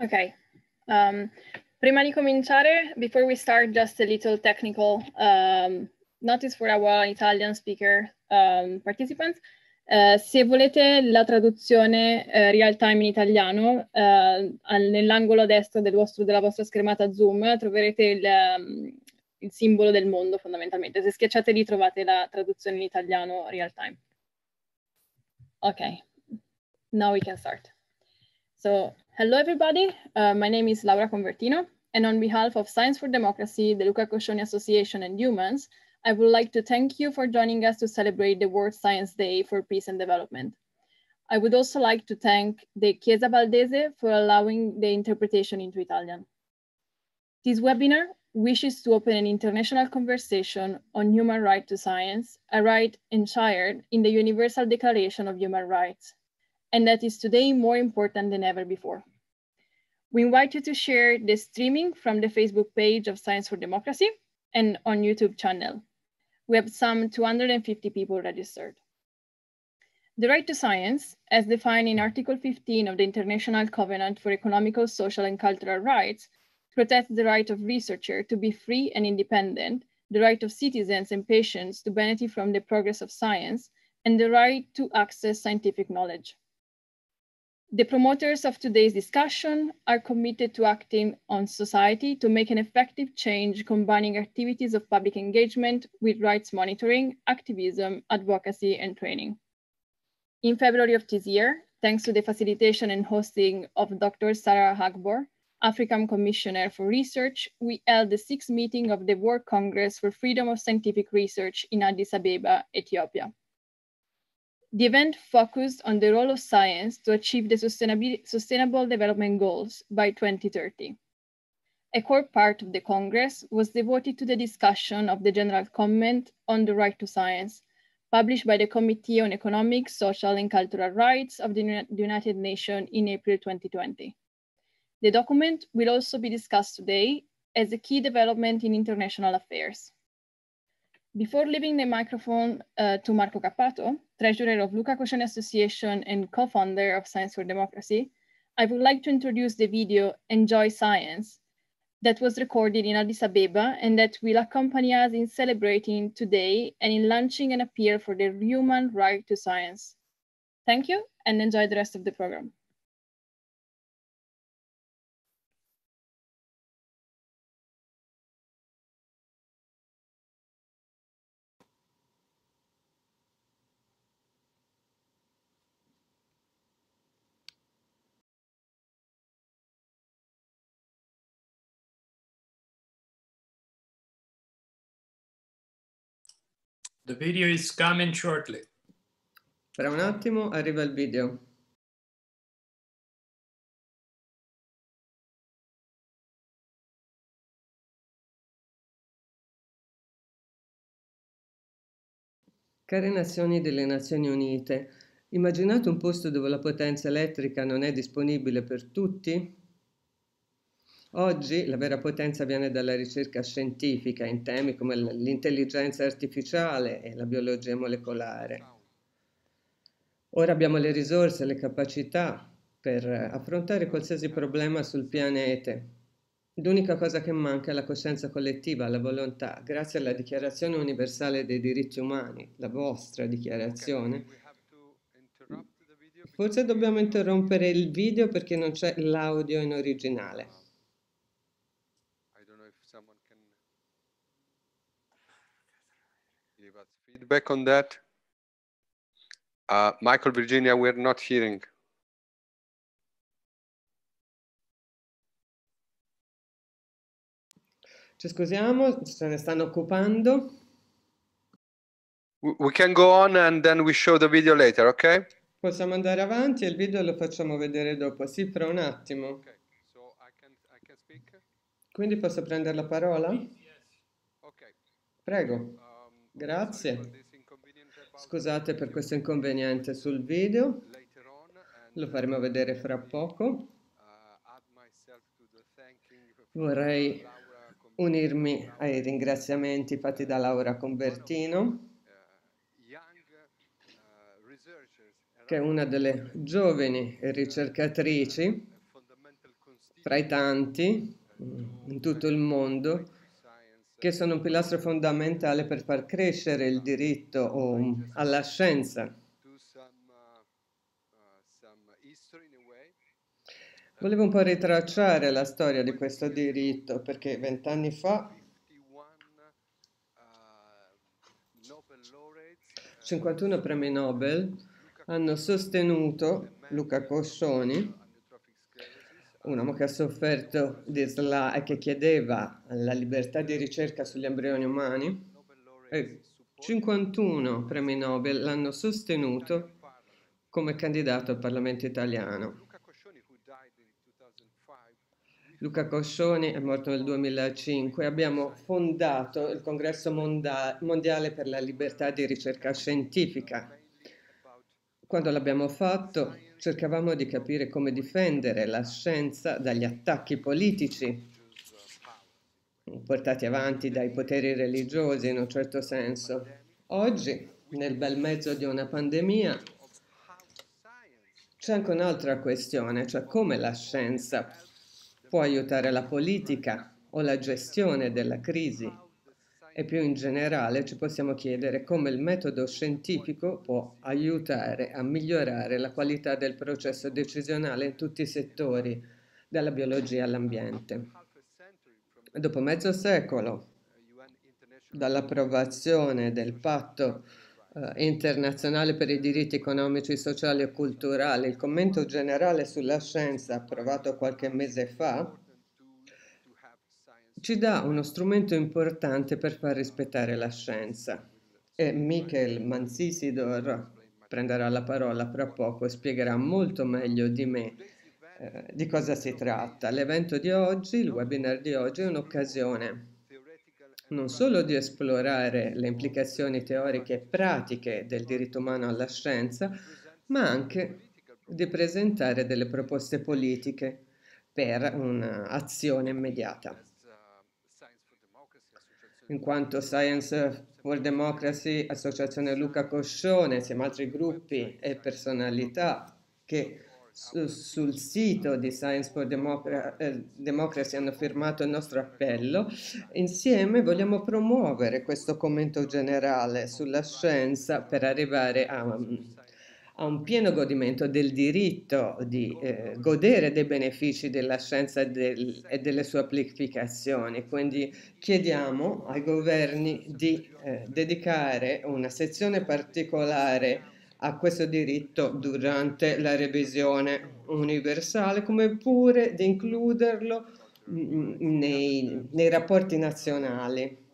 Ok. Um, prima di cominciare, before we start, just a little technical um, notice for our Italian speaker um, participants. Uh, se volete la traduzione uh, real time in italiano, uh, nell'angolo destro del vostro, della vostra schermata Zoom troverete il, um, il, simbolo del mondo fondamentalmente. Se schiacciate lì trovate la traduzione in italiano real time. Ok, now we can start. So, hello everybody, uh, my name is Laura Convertino, and on behalf of Science for Democracy, the Luca Coscioni Association and Humans, I would like to thank you for joining us to celebrate the World Science Day for Peace and Development. I would also like to thank the Chiesa Valdese for allowing the interpretation into Italian. This webinar wishes to open an international conversation on human right to science, a right enshrined in the Universal Declaration of Human Rights, and that is today more important than ever before. We invite you to share the streaming from the Facebook page of Science for Democracy and on YouTube channel. We have some 250 people registered. The right to science, as defined in Article 15 of the International Covenant for Economical, Social, and Cultural Rights, protects the right of researcher to be free and independent, the right of citizens and patients to benefit from the progress of science, and the right to access scientific knowledge. The promoters of today's discussion are committed to acting on society to make an effective change, combining activities of public engagement with rights monitoring, activism, advocacy, and training. In February of this year, thanks to the facilitation and hosting of Dr. Sarah Hagbor, African Commissioner for Research, we held the sixth meeting of the World Congress for Freedom of Scientific Research in Addis Ababa, Ethiopia. The event focused on the role of science to achieve the Sustainable Development Goals by 2030. A core part of the Congress was devoted to the discussion of the General Comment on the Right to Science, published by the Committee on Economic, Social, and Cultural Rights of the United Nations in April 2020. The document will also be discussed today as a key development in international affairs. Before leaving the microphone uh, to Marco Cappato, treasurer of Luca Coscioni Association and co-founder of Science for Democracy, I would like to introduce the video Enjoy Science that was recorded in Addis Abeba and that will accompany us in celebrating today and in launching an appeal for the human right to science. Thank you and enjoy the rest of the program. The video is coming shortly. Tra un attimo arriva il video. Care nazioni delle Nazioni Unite, immaginate un posto dove la potenza elettrica non è disponibile per tutti? Oggi la vera potenza viene dalla ricerca scientifica in temi come l'intelligenza artificiale e la biologia molecolare. Ora abbiamo le risorse le capacità per affrontare qualsiasi problema sul pianeta. L'unica cosa che manca è la coscienza collettiva, la volontà. Grazie alla Dichiarazione universale dei diritti umani, la vostra dichiarazione, forse dobbiamo interrompere il video perché non c'è l'audio in originale. Feedback on that? Uh, Michael, Virginia, we're not hearing. Ci scusiamo, se ne stanno occupando. We can go on and then we show the video later, ok? Possiamo andare avanti e il video lo facciamo vedere dopo. Sì, fra un attimo. Okay. So I can, I can speak? Quindi posso prendere la parola? Okay. Prego. Grazie. Scusate per questo inconveniente sul video. Lo faremo vedere fra poco. Vorrei unirmi ai ringraziamenti fatti da Laura Convertino, che è una delle giovani ricercatrici fra i tanti mm, in tutto il mondo che sono un pilastro fondamentale per far crescere il diritto alla scienza. Volevo un po' ritracciare la storia di questo diritto perché vent'anni fa 51 premi Nobel hanno sostenuto Luca Coscioni, un uomo che ha sofferto di SLA e che chiedeva la libertà di ricerca sugli embrioni umani, e 51 premi Nobel l'hanno sostenuto come candidato al Parlamento italiano. Luca Coscioni è morto nel 2005, abbiamo fondato il Congresso Mondiale per la Libertà di Ricerca Scientifica. Quando l'abbiamo fatto cercavamo di capire come difendere la scienza dagli attacchi politici portati avanti dai poteri religiosi in un certo senso. Oggi, nel bel mezzo di una pandemia, c'è anche un'altra questione, cioè come la scienza può aiutare la politica o la gestione della crisi e più in generale ci possiamo chiedere come il metodo scientifico può aiutare a migliorare la qualità del processo decisionale in tutti i settori, dalla biologia all'ambiente. Dopo mezzo secolo dall'approvazione del patto eh, internazionale per i diritti economici, sociali e culturali, il commento generale sulla scienza approvato qualche mese fa, ci dà uno strumento importante per far rispettare la scienza. E Michael Manzisidor prenderà la parola fra poco e spiegherà molto meglio di me eh, di cosa si tratta. L'evento di oggi, il webinar di oggi, è un'occasione non solo di esplorare le implicazioni teoriche e pratiche del diritto umano alla scienza, ma anche di presentare delle proposte politiche per un'azione immediata. In quanto Science for Democracy, Associazione Luca Coscione, insieme ad altri gruppi e personalità che sul sito di Science for Democra- eh, Democracy hanno firmato il nostro appello. Insieme vogliamo promuovere questo commento generale sulla scienza per arrivare a, a un pieno godimento del diritto di eh, godere dei benefici della scienza del, e, delle sue applicazioni. Quindi chiediamo ai governi di eh, dedicare una sezione particolare a questo diritto durante la revisione universale, come pure di includerlo mm, nei, nei rapporti nazionali.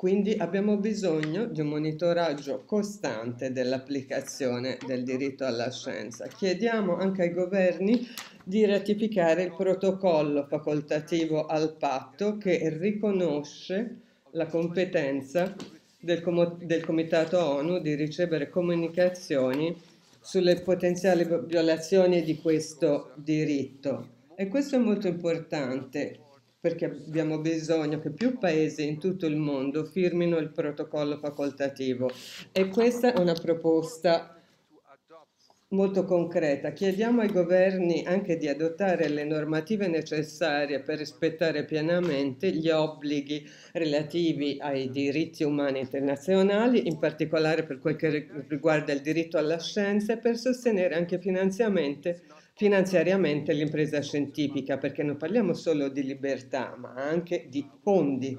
Quindi abbiamo bisogno di un monitoraggio costante dell'applicazione del diritto alla scienza. Chiediamo anche ai governi di ratificare il protocollo facoltativo al patto che riconosce la competenza del, Com- del Comitato ONU di ricevere comunicazioni sulle potenziali violazioni di questo diritto. E questo è molto importante perché abbiamo bisogno che più paesi in tutto il mondo firmino il protocollo facoltativo. E questa è una proposta molto concreta. Chiediamo ai governi anche di adottare le normative necessarie per rispettare pienamente gli obblighi relativi ai diritti umani internazionali, in particolare per quel che riguarda il diritto alla scienza e per sostenere anche finanziariamente l'impresa scientifica, perché non parliamo solo di libertà, ma anche di fondi.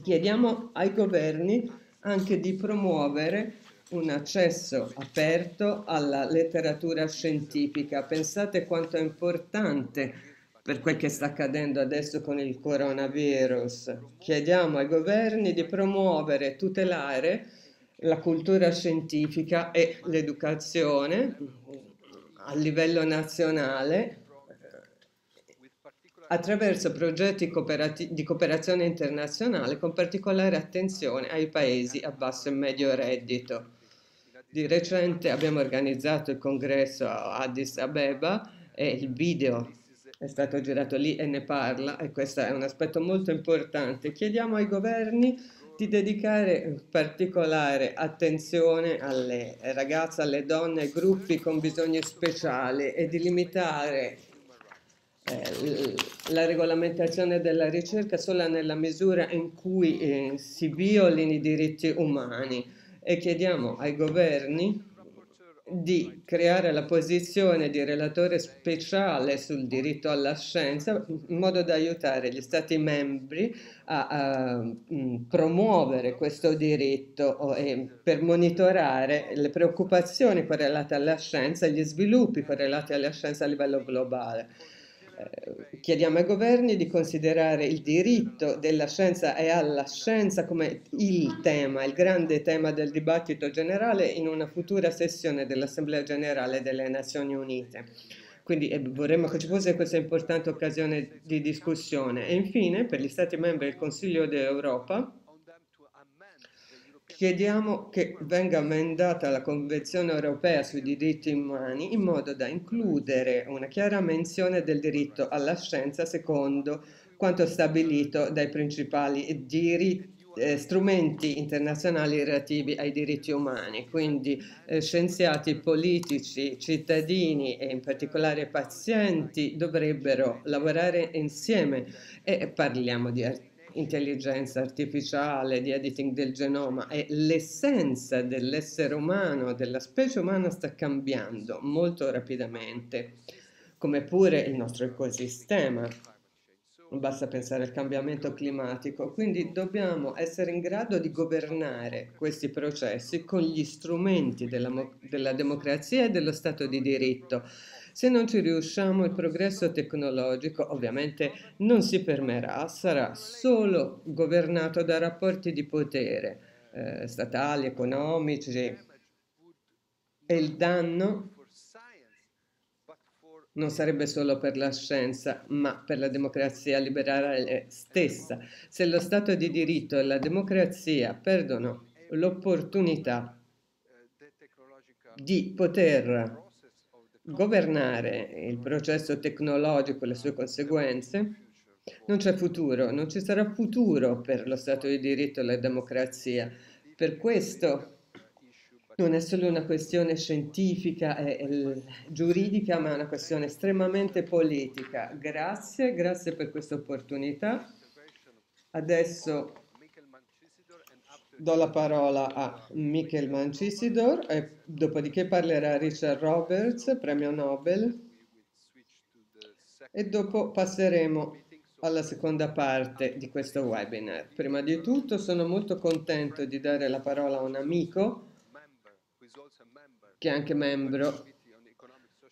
Chiediamo ai governi anche di promuovere un accesso aperto alla letteratura scientifica. Pensate quanto è importante per quel che sta accadendo adesso con il coronavirus. Chiediamo ai governi di promuovere e tutelare la cultura scientifica e l'educazione a livello nazionale attraverso progetti di cooperazione internazionale con particolare attenzione ai paesi a basso e medio reddito. Di recente abbiamo organizzato il congresso a Addis Abeba e il video è stato girato lì e ne parla e questo è un aspetto molto importante. Chiediamo ai governi di dedicare particolare attenzione alle ragazze, alle donne, ai gruppi con bisogni speciali e di limitare eh, la regolamentazione della ricerca solo nella misura in cui eh, si violino i diritti umani. E chiediamo ai governi di creare la posizione di relatore speciale sul diritto alla scienza in modo da aiutare gli Stati membri a, a promuovere questo diritto e per monitorare le preoccupazioni correlate alla scienza e gli sviluppi correlati alla scienza a livello globale. Eh, chiediamo ai governi di considerare il diritto della scienza e alla scienza come il tema, il grande tema del dibattito generale in una futura sessione dell'Assemblea generale delle Nazioni Unite. Quindi eh, vorremmo che ci fosse questa importante occasione di discussione. E infine, per gli Stati membri del Consiglio d'Europa, chiediamo che venga emendata la Convenzione europea sui diritti umani in modo da includere una chiara menzione del diritto alla scienza secondo quanto stabilito dai principali diritti eh, strumenti internazionali relativi ai diritti umani, quindi eh, scienziati politici, cittadini e in particolare pazienti dovrebbero lavorare insieme e parliamo di articoli intelligenza artificiale, di editing del genoma e l'essenza dell'essere umano, della specie umana sta cambiando molto rapidamente, come pure il nostro ecosistema. Basta pensare al cambiamento climatico, quindi dobbiamo essere in grado di governare questi processi con gli strumenti della, della democrazia e dello Stato di diritto se non ci riusciamo, il progresso tecnologico ovviamente non si fermerà, sarà solo governato da rapporti di potere eh, statali, economici e il danno non sarebbe solo per la scienza, ma per la democrazia liberale stessa. Se lo Stato di diritto e la democrazia perdono l'opportunità di poter governare il processo tecnologico e le sue conseguenze, non c'è futuro, non ci sarà futuro per lo Stato di diritto e la democrazia. Per questo non è solo una questione scientifica e giuridica, ma è una questione estremamente politica. Grazie, grazie per questa opportunità. Adesso Do la parola a Michael Mancisidor e dopodiché parlerà Richard Roberts, premio Nobel, e dopo passeremo alla seconda parte di questo webinar. Prima di tutto sono molto contento di dare la parola a un amico che è anche membro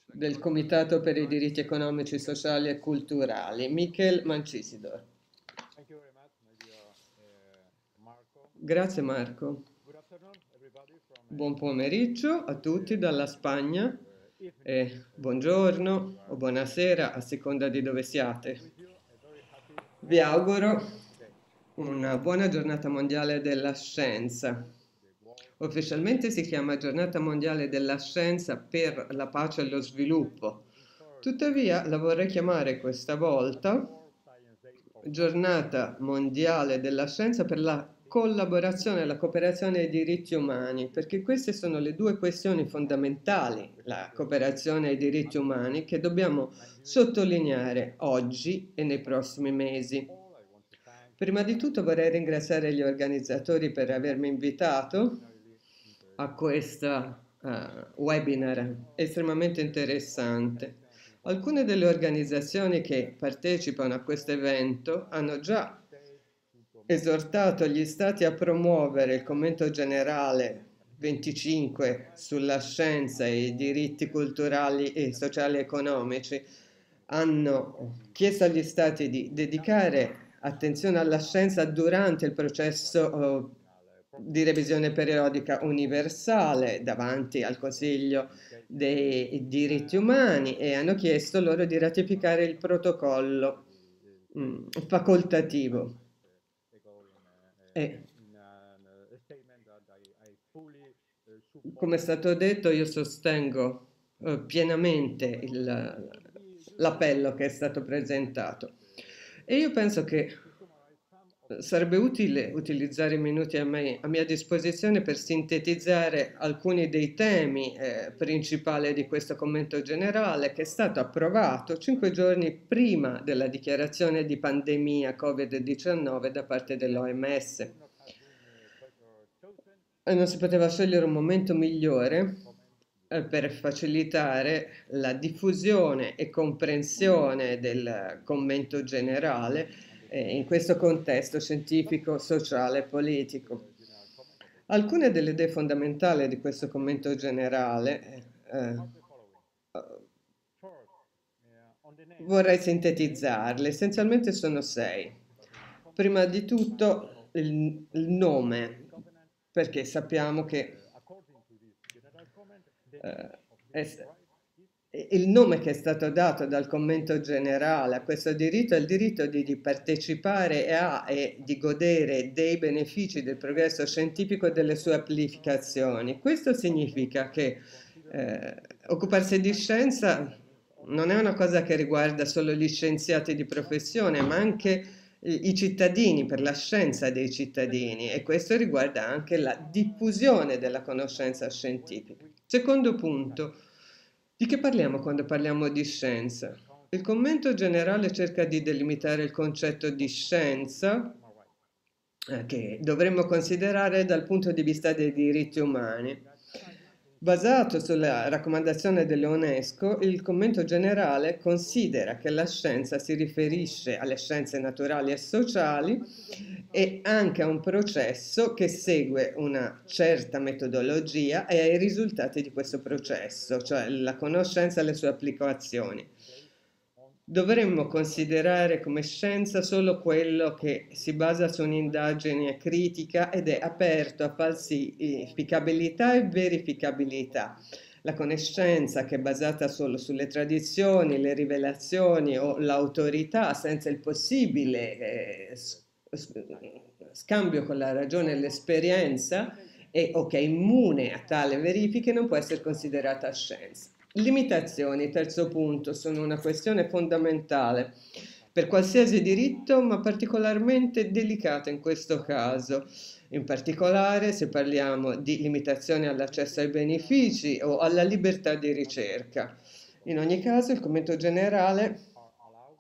del Comitato per i diritti economici, sociali e culturali, Michael Mancisidor. Grazie Marco. Buon pomeriggio a tutti dalla Spagna e buongiorno o buonasera a seconda di dove siate. Vi auguro una buona giornata mondiale della scienza. Ufficialmente si chiama Giornata mondiale della scienza per la pace e lo sviluppo. Tuttavia la vorrei chiamare questa volta Giornata mondiale della scienza per la collaborazione e la cooperazione ai diritti umani, perché queste sono le due questioni fondamentali, la cooperazione ai diritti umani, che dobbiamo sottolineare oggi e nei prossimi mesi. Prima di tutto vorrei ringraziare gli organizzatori per avermi invitato a questo uh, webinar estremamente interessante. Alcune delle organizzazioni che partecipano a questo evento hanno già esortato gli Stati a promuovere il commento generale 25 sulla scienza e i diritti culturali e sociali economici, hanno chiesto agli Stati di dedicare attenzione alla scienza durante il processo oh, di revisione periodica universale davanti al Consiglio dei diritti umani e hanno chiesto loro di ratificare il protocollo mm, facoltativo e come è stato detto, io sostengo eh, pienamente l'appello che è stato presentato. E io penso che sarebbe utile utilizzare i minuti a, me, a, mia disposizione per sintetizzare alcuni dei temi eh, principali di questo commento generale che è stato approvato cinque giorni prima della dichiarazione di pandemia Covid-19 da parte dell'OMS. E non si poteva scegliere un momento migliore eh, per facilitare la diffusione e comprensione del commento generale in questo contesto scientifico, sociale e politico. Alcune delle idee fondamentali di questo commento generale eh, vorrei sintetizzarle, essenzialmente sono sei. Prima di tutto il, il nome, perché sappiamo che eh, il nome che è stato dato dal commento generale a questo diritto è il diritto di, di partecipare a e di godere dei benefici del progresso scientifico e delle sue applicazioni. Questo significa che eh, occuparsi di scienza non è una cosa che riguarda solo gli scienziati di professione, ma anche i cittadini, per la scienza dei cittadini e questo riguarda anche la diffusione della conoscenza scientifica. Secondo punto, di che parliamo quando parliamo di scienza? Il commento generale cerca di delimitare il concetto di scienza eh, che dovremmo considerare dal punto di vista dei diritti umani. Basato sulla raccomandazione dell'UNESCO, il commento generale considera che la scienza si riferisce alle scienze naturali e sociali e anche a un processo che segue una certa metodologia e ai risultati di questo processo, cioè la conoscenza e le sue applicazioni. Dovremmo considerare come scienza solo quello che si basa su un'indagine critica ed è aperto a falsificabilità e verificabilità. La conoscenza che è basata solo sulle tradizioni, le rivelazioni o l'autorità senza il possibile eh, scambio con la ragione e l'esperienza o che è immune a tale verifiche non può essere considerata scienza. Limitazioni, terzo punto, sono una questione fondamentale per qualsiasi diritto, ma particolarmente delicata in questo caso. In particolare se parliamo di limitazioni all'accesso ai benefici o alla libertà di ricerca. In ogni caso il commento generale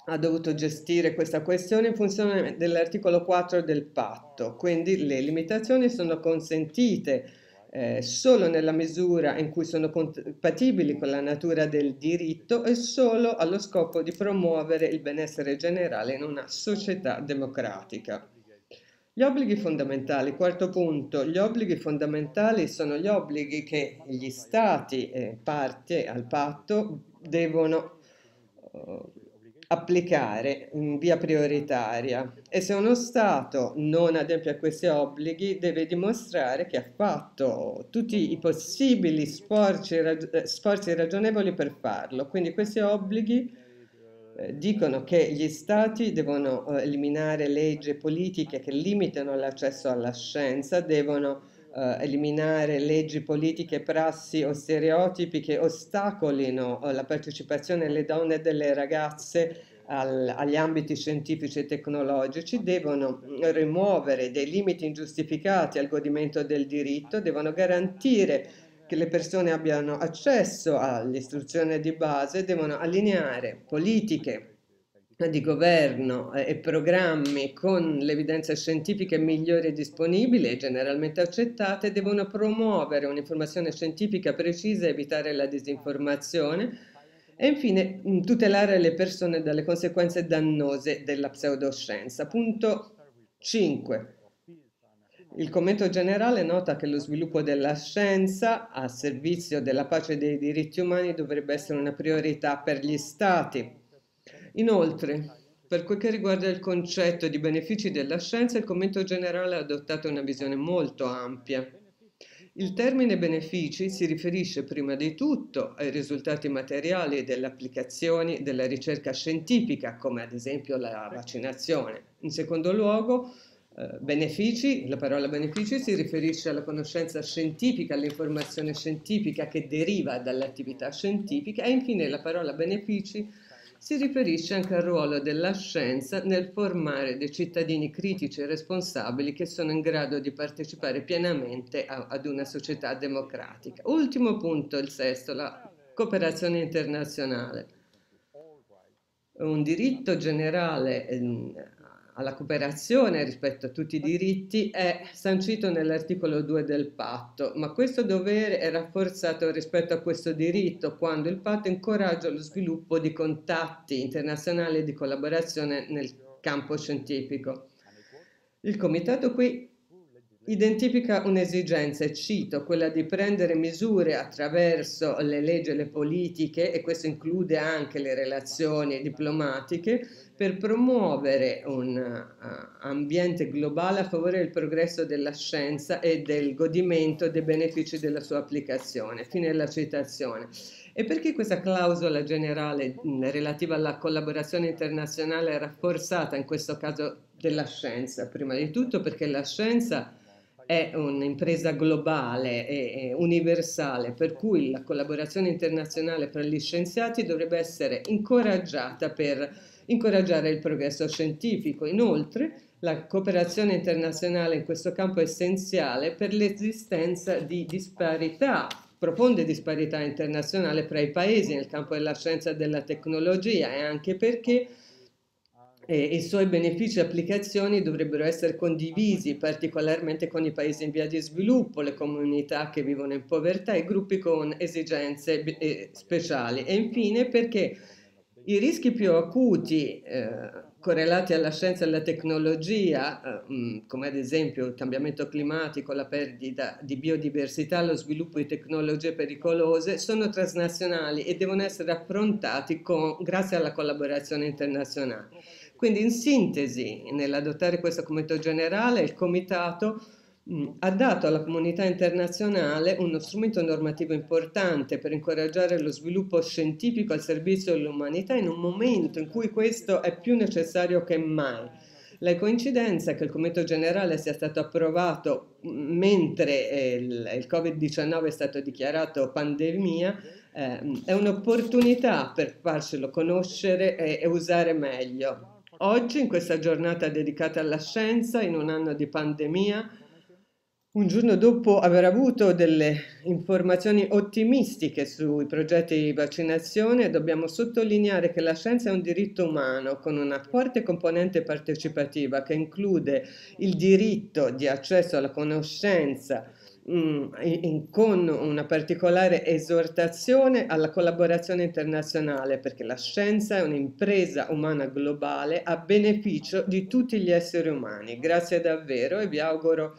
ha dovuto gestire questa questione in funzione dell'articolo 4 del patto, quindi le limitazioni sono consentite eh, solo nella misura in cui sono compatibili con la natura del diritto e solo allo scopo di promuovere il benessere generale in una società democratica. Gli obblighi fondamentali, quarto punto, gli obblighi fondamentali sono gli obblighi che gli stati eh, parte al patto devono uh, applicare in via prioritaria e se uno Stato non adempie a questi obblighi deve dimostrare che ha fatto tutti i possibili sforzi, eh, sforzi ragionevoli per farlo. Quindi questi obblighi eh, dicono che gli Stati devono eh, eliminare leggi e politiche che limitano l'accesso alla scienza, devono Uh, eliminare leggi politiche, prassi o stereotipi che ostacolino uh, la partecipazione delle donne e delle ragazze al, agli ambiti scientifici e tecnologici, devono rimuovere dei limiti ingiustificati al godimento del diritto, devono garantire che le persone abbiano accesso all'istruzione di base, devono allineare politiche di governo eh, e programmi con le evidenze scientifiche migliori disponibili e generalmente accettate devono promuovere un'informazione scientifica precisa e evitare la disinformazione e infine tutelare le persone dalle conseguenze dannose della pseudoscienza. Punto 5. Il commento generale nota che lo sviluppo della scienza a servizio della pace dei diritti umani dovrebbe essere una priorità per gli Stati Inoltre, per quel che riguarda il concetto di benefici della scienza, il commento generale ha adottato una visione molto ampia. Il termine benefici si riferisce prima di tutto ai risultati materiali delle applicazioni della ricerca scientifica, come ad esempio la vaccinazione. In secondo luogo, eh, benefici, la parola benefici si riferisce alla conoscenza scientifica, all'informazione scientifica che deriva dall'attività scientifica e infine la parola benefici si riferisce anche al ruolo della scienza nel formare dei cittadini critici e responsabili che sono in grado di partecipare pienamente a, ad una società democratica. Ultimo punto, il sesto, la cooperazione internazionale. Un diritto generale ehm, alla cooperazione rispetto a tutti i diritti è sancito nell'articolo 2 del patto, ma questo dovere è rafforzato rispetto a questo diritto quando il patto incoraggia lo sviluppo di contatti internazionali e di collaborazione nel campo scientifico. Il comitato qui identifica un'esigenza, e cito, quella di prendere misure attraverso le leggi e le politiche, e questo include anche le relazioni diplomatiche, per promuovere un uh, ambiente globale a favore del progresso della scienza e del godimento dei benefici della sua applicazione. Fine della citazione. E perché questa clausola generale mh, relativa alla collaborazione internazionale è rafforzata in questo caso della scienza? Prima di tutto perché la scienza è un'impresa globale e universale, per cui la collaborazione internazionale tra gli scienziati dovrebbe essere incoraggiata per incoraggiare il progresso scientifico. Inoltre, la cooperazione internazionale in questo campo è essenziale per l'esistenza di disparità, profonde disparità internazionali tra i paesi nel campo della scienza e della tecnologia e anche perché e i suoi benefici e applicazioni dovrebbero essere condivisi particolarmente con i paesi in via di sviluppo, le comunità che vivono in povertà e gruppi con esigenze eh, speciali. E infine perché i rischi più acuti eh, correlati alla scienza e alla tecnologia, eh, come ad esempio il cambiamento climatico, la perdita di biodiversità, lo sviluppo di tecnologie pericolose, sono transnazionali e devono essere affrontati con, grazie alla collaborazione internazionale. Quindi in sintesi, nell'adottare questo commento generale, il Comitato ha dato alla comunità internazionale uno strumento normativo importante per incoraggiare lo sviluppo scientifico al servizio dell'umanità in un momento in cui questo è più necessario che mai. La coincidenza che il commento generale sia stato approvato mentre eh, il, il Covid-19 è stato dichiarato pandemia eh, è un'opportunità per farcelo conoscere e, e usare meglio. Oggi, in questa giornata dedicata alla scienza, in un anno di pandemia, un giorno dopo aver avuto delle informazioni ottimistiche sui progetti di vaccinazione, dobbiamo sottolineare che la scienza è un diritto umano con una forte componente partecipativa che include il diritto di accesso alla conoscenza, Mm, in, con una particolare esortazione alla collaborazione internazionale perché la scienza è un'impresa umana globale a beneficio di tutti gli esseri umani. Grazie davvero e vi auguro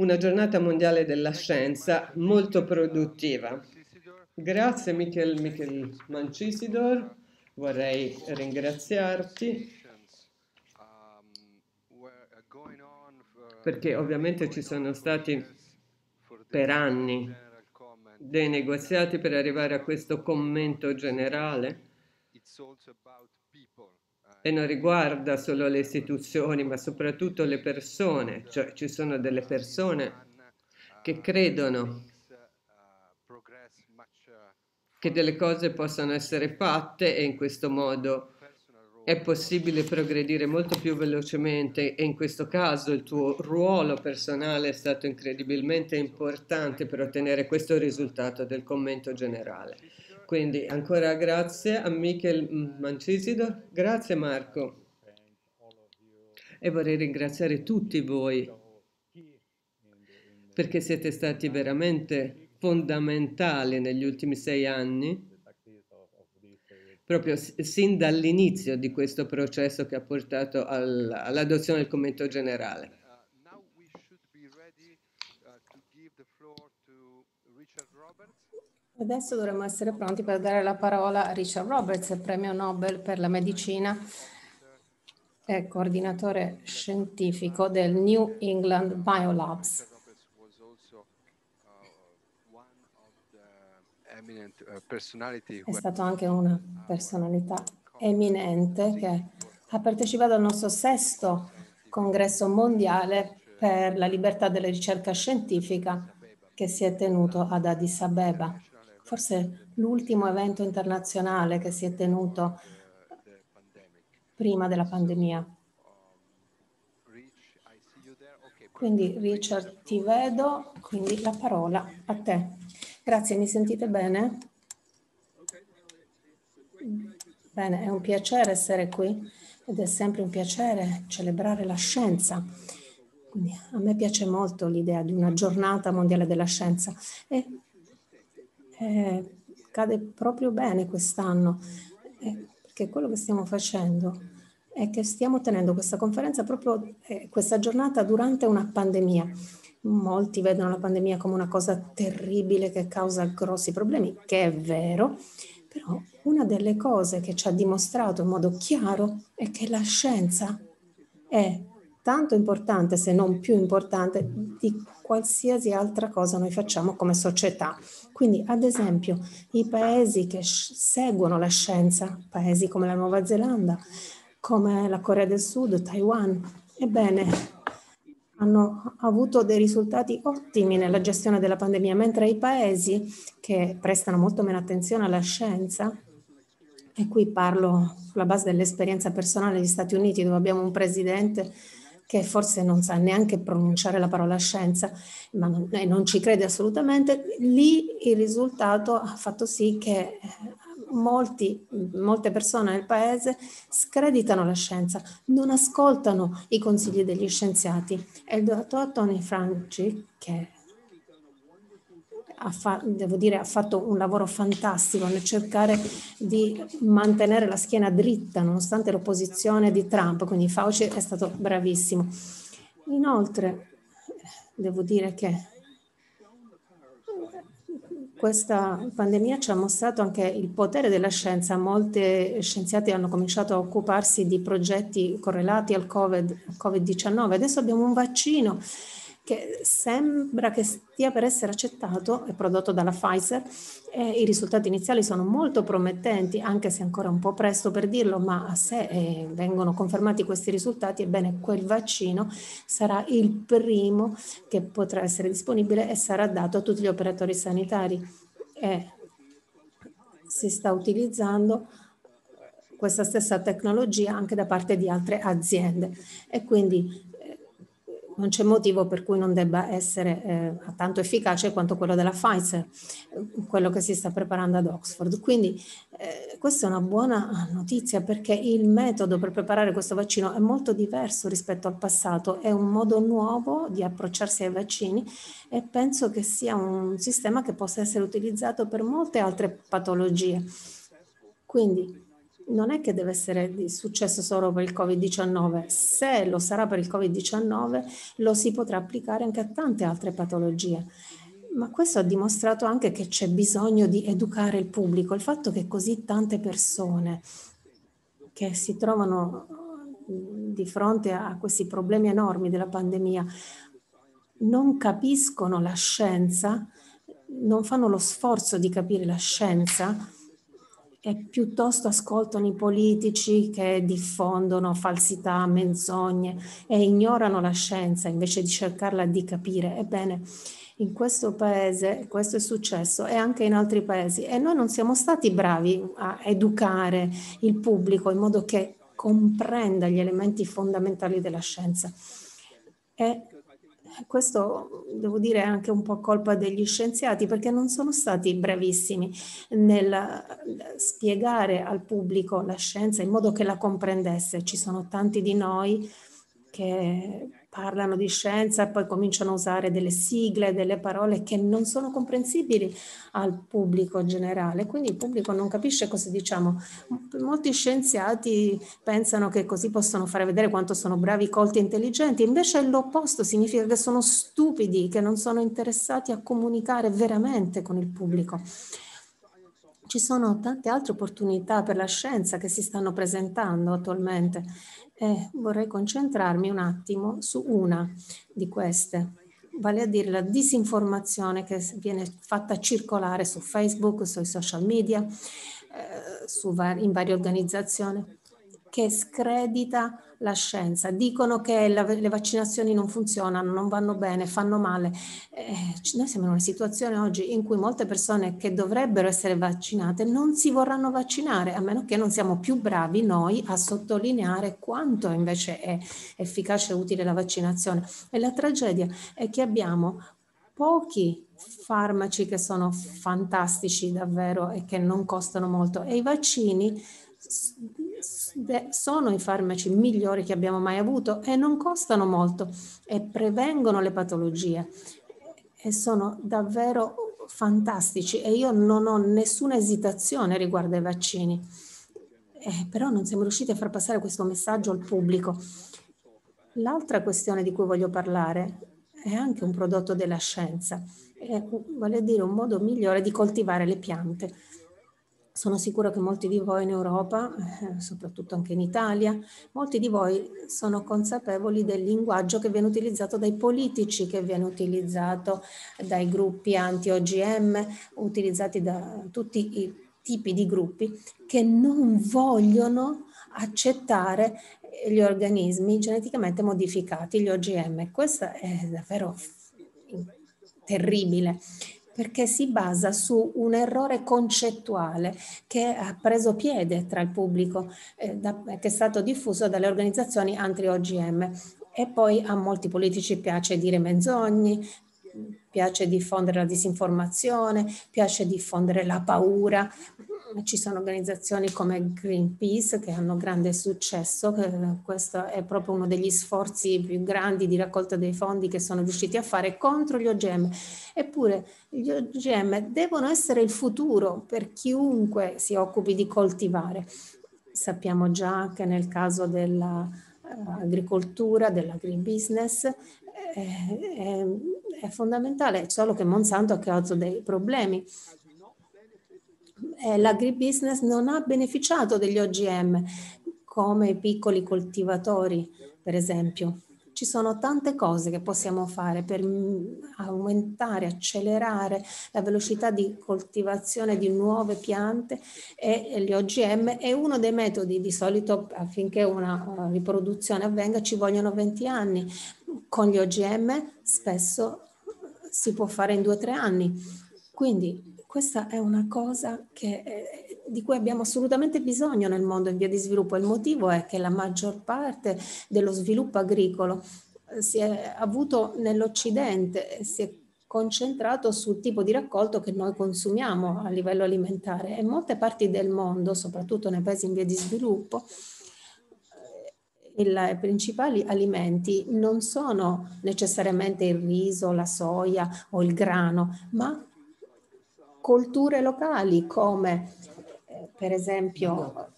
una giornata mondiale della scienza molto produttiva. Grazie Michel, Michel Mancisidor, vorrei ringraziarti. Perché ovviamente ci sono stati per anni dei negoziati per arrivare a questo commento generale e non riguarda solo le istituzioni ma soprattutto le persone, cioè ci sono delle persone che credono che delle cose possano essere fatte e in questo modo è possibile progredire molto più velocemente e in questo caso il tuo ruolo personale è stato incredibilmente importante per ottenere questo risultato del commento generale. Quindi ancora grazie a Michel Mancisido, grazie Marco e vorrei ringraziare tutti voi perché siete stati veramente fondamentali negli ultimi sei anni proprio sin dall'inizio di questo processo che ha portato al, all'adozione del commento generale. Adesso dovremmo essere pronti per dare la parola a Richard Roberts, premio Nobel per la medicina e coordinatore scientifico del New England Biolabs. È stato anche una personalità eminente che ha partecipato al nostro sesto congresso mondiale per la libertà della ricerca scientifica che si è tenuto ad Addis Abeba. Forse l'ultimo evento internazionale che si è tenuto prima della pandemia. Quindi Richard ti vedo, quindi la parola a te. Grazie, mi sentite bene? Bene, è un piacere essere qui ed è sempre un piacere celebrare la scienza. Quindi a me piace molto l'idea di una giornata mondiale della scienza e, e cade proprio bene quest'anno, perché quello che stiamo facendo è che stiamo tenendo questa conferenza proprio eh, questa giornata durante una pandemia. Molti vedono la pandemia come una cosa terribile che causa grossi problemi, che è vero, però una delle cose che ci ha dimostrato in modo chiaro è che la scienza è tanto importante, se non più importante, di qualsiasi altra cosa noi facciamo come società. Quindi, ad esempio, i paesi che seguono la scienza, paesi come la Nuova Zelanda, come la Corea del Sud, Taiwan, ebbene, hanno avuto dei risultati ottimi nella gestione della pandemia, mentre i paesi che prestano molto meno attenzione alla scienza, e qui parlo sulla base dell'esperienza personale degli Stati Uniti, dove abbiamo un presidente che forse non sa neanche pronunciare la parola scienza, ma non, non ci crede assolutamente, lì il risultato ha fatto sì che molti, molte persone nel paese screditano la scienza, non ascoltano i consigli degli scienziati. E il dottor Tony Franci, che ha, fa- devo dire, ha fatto un lavoro fantastico nel cercare di mantenere la schiena dritta nonostante l'opposizione di Trump, quindi Fauci è stato bravissimo. Inoltre, devo dire che questa pandemia ci ha mostrato anche il potere della scienza. Molti scienziati hanno cominciato a occuparsi di progetti correlati al COVID-19. Adesso abbiamo un vaccino che sembra che stia per essere accettato, è prodotto dalla Pfizer e i risultati iniziali sono molto promettenti, anche se ancora un po' presto per dirlo, ma se eh, vengono confermati questi risultati, ebbene quel vaccino sarà il primo che potrà essere disponibile e sarà dato a tutti gli operatori sanitari. E si sta utilizzando questa stessa tecnologia anche da parte di altre aziende e quindi non c'è motivo per cui non debba essere eh, tanto efficace quanto quello della Pfizer, quello che si sta preparando ad Oxford. Quindi eh, questa è una buona notizia perché il metodo per preparare questo vaccino è molto diverso rispetto al passato, è un modo nuovo di approcciarsi ai vaccini e penso che sia un sistema che possa essere utilizzato per molte altre patologie. Quindi non è che deve essere successo solo per il Covid-19, se lo sarà per il Covid-19 lo si potrà applicare anche a tante altre patologie. Ma questo ha dimostrato anche che c'è bisogno di educare il pubblico, il fatto che così tante persone che si trovano di fronte a questi problemi enormi della pandemia non capiscono la scienza, non fanno lo sforzo di capire la scienza, e piuttosto ascoltano i politici che diffondono falsità, menzogne e ignorano la scienza invece di cercarla di capire. Ebbene, in questo paese questo è successo e anche in altri paesi e noi non siamo stati bravi a educare il pubblico in modo che comprenda gli elementi fondamentali della scienza. E questo devo dire è anche un po' colpa degli scienziati perché non sono stati bravissimi nel spiegare al pubblico la scienza in modo che la comprendesse. Ci sono tanti di noi che parlano di scienza e poi cominciano a usare delle sigle, delle parole che non sono comprensibili al pubblico generale. Quindi il pubblico non capisce cosa diciamo. Molti scienziati pensano che così possono fare vedere quanto sono bravi, colti e intelligenti, invece l'opposto significa che sono stupidi, che non sono interessati a comunicare veramente con il pubblico. Ci sono tante altre opportunità per la scienza che si stanno presentando attualmente e vorrei concentrarmi un attimo su una di queste, vale a dire la disinformazione che viene fatta circolare su Facebook, sui social media, eh, su var- in varie organizzazioni. che scredita la scienza. Dicono che la, le vaccinazioni non funzionano, non vanno bene, fanno male. Eh, noi siamo in una situazione oggi in cui molte persone che dovrebbero essere vaccinate non si vorranno vaccinare, a meno che non siamo più bravi noi a sottolineare quanto invece è efficace e utile la vaccinazione. E la tragedia è che abbiamo pochi farmaci che sono fantastici davvero e che non costano molto e i vaccini sono i farmaci migliori che abbiamo mai avuto e non costano molto e prevengono le patologie e sono davvero fantastici e io non ho nessuna esitazione riguardo ai vaccini. Eh, però non siamo riusciti a far passare questo messaggio al pubblico. L'altra questione di cui voglio parlare è anche un prodotto della scienza, è, vale dire un modo migliore di coltivare le piante. Sono sicura che molti di voi in Europa, eh, soprattutto anche in Italia, molti di voi sono consapevoli del linguaggio che viene utilizzato dai politici, che viene utilizzato dai gruppi anti-OGM, utilizzati da tutti i tipi di gruppi che non vogliono accettare gli organismi geneticamente modificati, gli OGM. Questo è davvero terribile perché si basa su un errore concettuale che ha preso piede tra il pubblico, eh, da, che è stato diffuso dalle organizzazioni anti-OGM. E poi a molti politici piace dire menzogne, piace diffondere la disinformazione, piace diffondere la paura, ci sono organizzazioni come Greenpeace che hanno grande successo, questo è proprio uno degli sforzi più grandi di raccolta dei fondi che sono riusciti a fare contro gli OGM. Eppure gli OGM devono essere il futuro per chiunque si occupi di coltivare. Sappiamo già che nel caso dell'agricoltura, uh, della green business, è, è, è fondamentale, solo che Monsanto ha causato dei problemi eh, l'agribusiness non ha beneficiato degli OGM come i piccoli coltivatori, per esempio. Ci sono tante cose che possiamo fare per aumentare, accelerare la velocità di coltivazione di nuove piante e gli OGM è uno dei metodi, di solito affinché una riproduzione avvenga ci vogliono 20 anni, con gli OGM spesso si può fare in 2-3 anni. Quindi questa è una cosa che, eh, di cui abbiamo assolutamente bisogno nel mondo in via di sviluppo. Il motivo è che la maggior parte dello sviluppo agricolo eh, si è avuto nell'Occidente, si è concentrato sul tipo di raccolto che noi consumiamo a livello alimentare e molte parti del mondo, soprattutto nei paesi in via di sviluppo, eh, i principali alimenti non sono necessariamente il riso, la soia o il grano, ma colture locali come eh, per esempio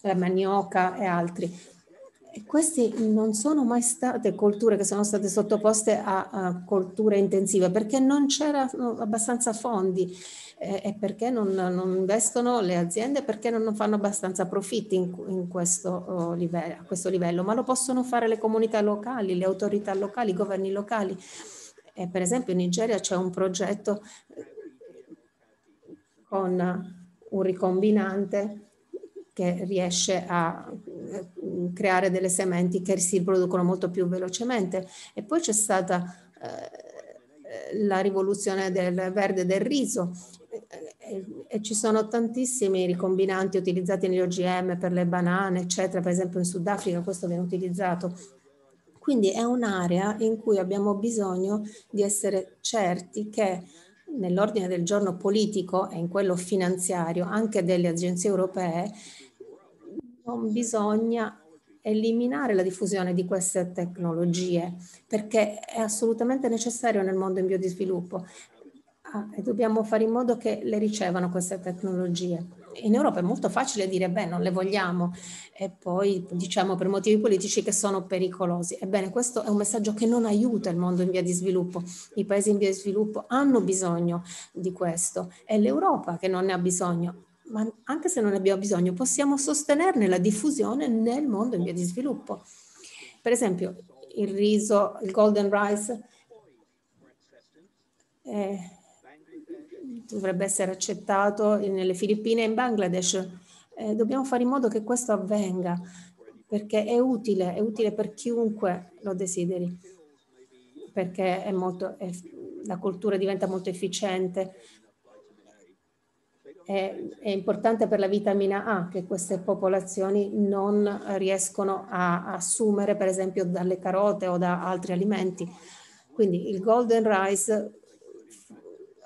la manioca e altri. E queste non sono mai state colture che sono state sottoposte a, a colture intensive perché non c'erano abbastanza fondi eh, e perché non, non, investono le aziende, perché non fanno abbastanza profitti in, in questo, oh, livello, a questo livello, ma lo possono fare le comunità locali, le autorità locali, i governi locali. E per esempio in Nigeria c'è un progetto con un ricombinante che riesce a eh, creare delle sementi che si riproducono molto più velocemente. E poi c'è stata eh, la rivoluzione del verde del riso e, e, ci sono tantissimi ricombinanti utilizzati negli OGM per le banane, eccetera. Per esempio in Sudafrica questo viene utilizzato. Quindi è un'area in cui abbiamo bisogno di essere certi che nell'ordine del giorno politico e in quello finanziario anche delle agenzie europee, non bisogna eliminare la diffusione di queste tecnologie perché è assolutamente necessario nel mondo in via di sviluppo ah, e dobbiamo fare in modo che le ricevano queste tecnologie in Europa è molto facile dire beh non le vogliamo e poi diciamo per motivi politici che sono pericolosi. Ebbene questo è un messaggio che non aiuta il mondo in via di sviluppo. I paesi in via di sviluppo hanno bisogno di questo, è l'Europa che non ne ha bisogno. Ma anche se non ne abbiamo bisogno, possiamo sostenerne la diffusione nel mondo in via di sviluppo. Per esempio, il riso, il golden rice, eh, dovrebbe essere accettato nelle Filippine e in Bangladesh. Eh, dobbiamo fare in modo che questo avvenga, perché è utile, è utile per chiunque lo desideri, perché è molto, è, la cultura diventa molto efficiente. È, è, importante per la vitamina A che queste popolazioni non riescono a, assumere, per esempio, dalle carote o da altri alimenti. Quindi il golden rice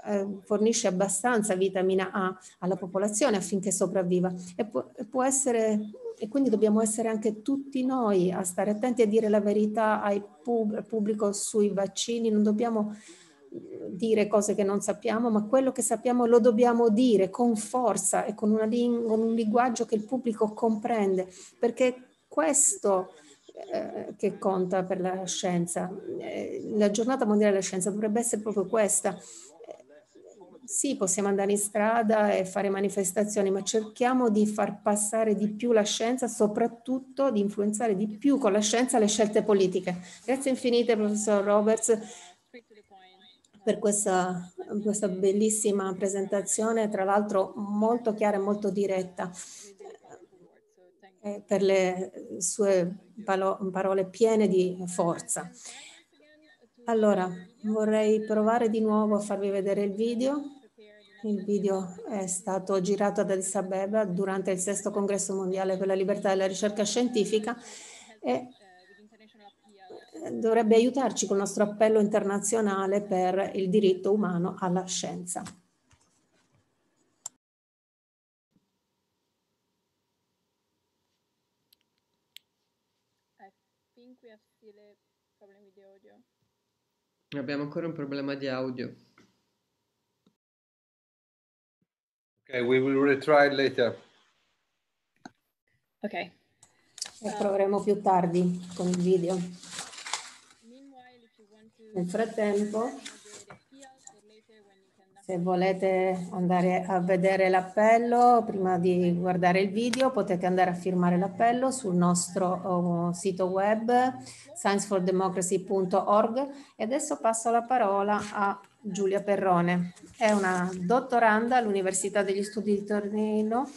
eh, fornisce abbastanza vitamina A alla popolazione affinché sopravviva e può, può essere e quindi dobbiamo essere anche tutti noi a stare attenti a dire la verità al pub, pubblico sui vaccini, non dobbiamo dire cose che non sappiamo, ma quello che sappiamo lo dobbiamo dire con forza e con, ling- con un linguaggio che il pubblico comprende, perché questo eh, che conta per la scienza. Eh, la giornata mondiale della scienza dovrebbe essere proprio questa, sì, possiamo andare in strada e fare manifestazioni, ma cerchiamo di far passare di più la scienza, soprattutto di influenzare di più con la scienza le scelte politiche. Grazie infinite, professor Roberts, per questa, questa bellissima presentazione, tra l'altro molto chiara e molto diretta, eh, per le sue parole piene di forza. Allora, vorrei provare di nuovo a farvi vedere il video. Il video è stato girato ad Addis Abeba durante il sesto congresso mondiale per la libertà della ricerca scientifica e dovrebbe aiutarci con il nostro appello internazionale per il diritto umano alla scienza. Abbiamo ancora un problema di audio. Okay, we will retry later. Ok. E proveremo più tardi con il video. Nel frattempo, se volete andare a vedere l'appello, prima di guardare il video, potete andare a firmare l'appello sul nostro oh, sito web sciencefordemocracy.org e adesso passo la parola a Giulia Perrone. È una dottoranda all'Università degli Studi di Torino,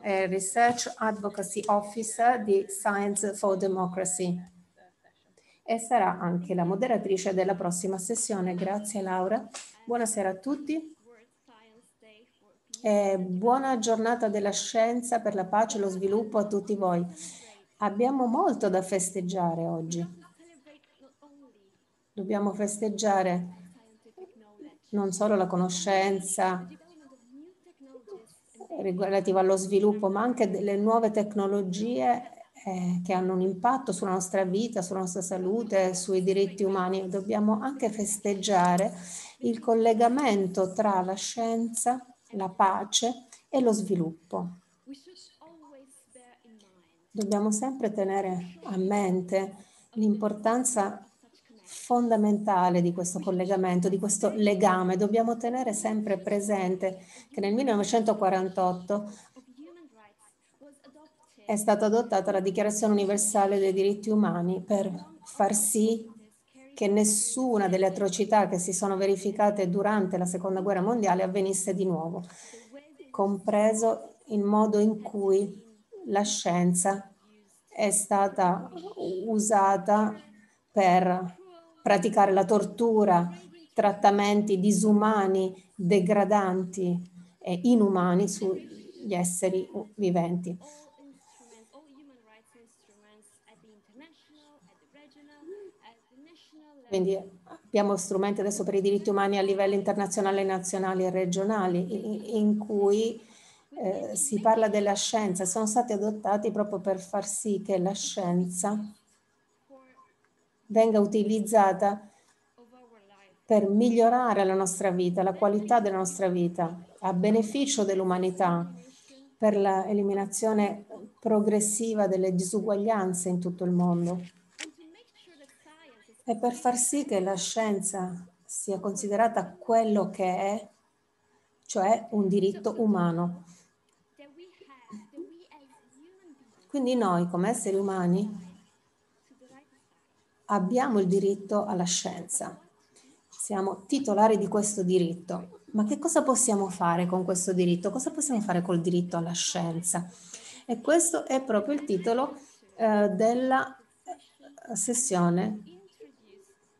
è Research Advocacy Officer di Science for Democracy e sarà anche la moderatrice della prossima sessione. Grazie Laura. Buonasera a tutti. E buona giornata della scienza per la pace e lo sviluppo a tutti voi. Abbiamo molto da festeggiare oggi. Dobbiamo festeggiare non solo la conoscenza relativa allo sviluppo, ma anche delle nuove tecnologie eh, che hanno un impatto sulla nostra vita, sulla nostra salute, sui diritti umani. Dobbiamo anche festeggiare il collegamento tra la scienza, la pace e lo sviluppo. Dobbiamo sempre tenere a mente l'importanza fondamentale di questo collegamento, di questo legame. Dobbiamo tenere sempre presente che nel 1948 è stata adottata la Dichiarazione universale dei diritti umani per far sì che nessuna delle atrocità che si sono verificate durante la Seconda Guerra Mondiale avvenisse di nuovo, compreso il modo in cui la scienza è stata usata per praticare la tortura, trattamenti disumani, degradanti e inumani sugli esseri viventi. Quindi abbiamo strumenti adesso per i diritti umani a livello internazionale, nazionali e regionali, in cui eh, si parla della scienza, sono stati adottati proprio per far sì che la scienza venga utilizzata per migliorare la nostra vita, la qualità della nostra vita, a beneficio dell'umanità, per l'eliminazione progressiva delle disuguaglianze in tutto il mondo e per far sì che la scienza sia considerata quello che è, cioè un diritto umano. Quindi noi come esseri umani abbiamo il diritto alla scienza. Siamo titolari di questo diritto, Ma che cosa possiamo fare con questo diritto? Cosa possiamo fare col diritto alla scienza? E questo è proprio il titolo eh, della sessione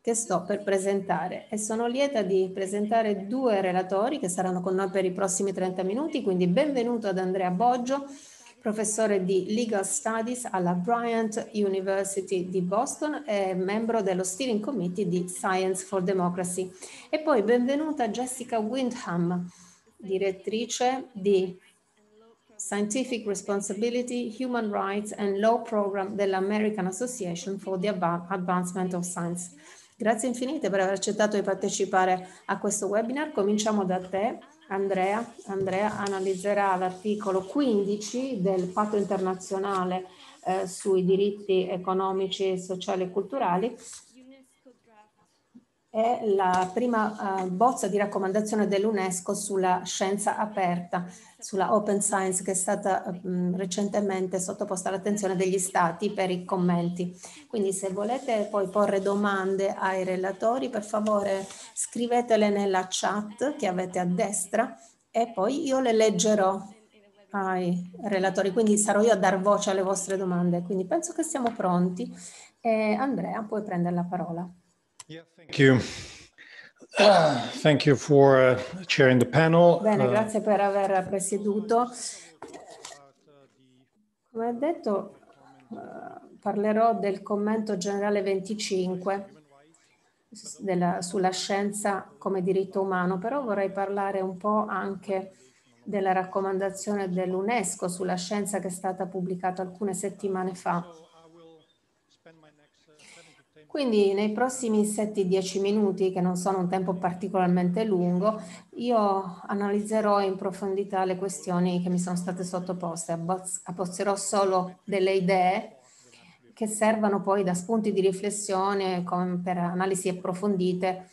che sto per presentare e sono lieta di presentare due relatori che saranno con noi per i prossimi 30 minuti, quindi benvenuto ad Andrea Boggio, professore di Legal Studies alla Bryant University di Boston e membro dello Steering Committee di Science for Democracy. E poi benvenuta Jessica Windham, direttrice di Scientific Responsibility, Human Rights and Law Program dell'American Association for the Advancement of Science. Grazie infinite per aver accettato di partecipare a questo webinar. Cominciamo da te, Andrea. Andrea analizzerà l'articolo 15 del Patto internazionale eh, sui diritti economici, sociali e culturali è la prima uh, bozza di raccomandazione dell'UNESCO sulla scienza aperta, sulla open science che è stata um, recentemente sottoposta all'attenzione degli stati per i commenti. Quindi se volete poi porre domande ai relatori, per favore scrivetele nella chat che avete a destra e poi io le leggerò ai relatori, quindi sarò io a dar voce alle vostre domande. Quindi penso che siamo pronti. E Andrea, puoi prendere la parola. Thank you. Uh, thank you for uh, chairing the panel. Bene, uh, grazie per aver presieduto. Come detto, uh, parlerò del commento generale 25 della, sulla scienza come diritto umano, però vorrei parlare un po' anche della raccomandazione dell'UNESCO sulla scienza che è stata pubblicata alcune settimane fa quindi nei prossimi 7-10 minuti, che non sono un tempo particolarmente lungo, io analizzerò in profondità le questioni che mi sono state sottoposte, abbozzerò solo delle idee che servano poi da spunti di riflessione per analisi approfondite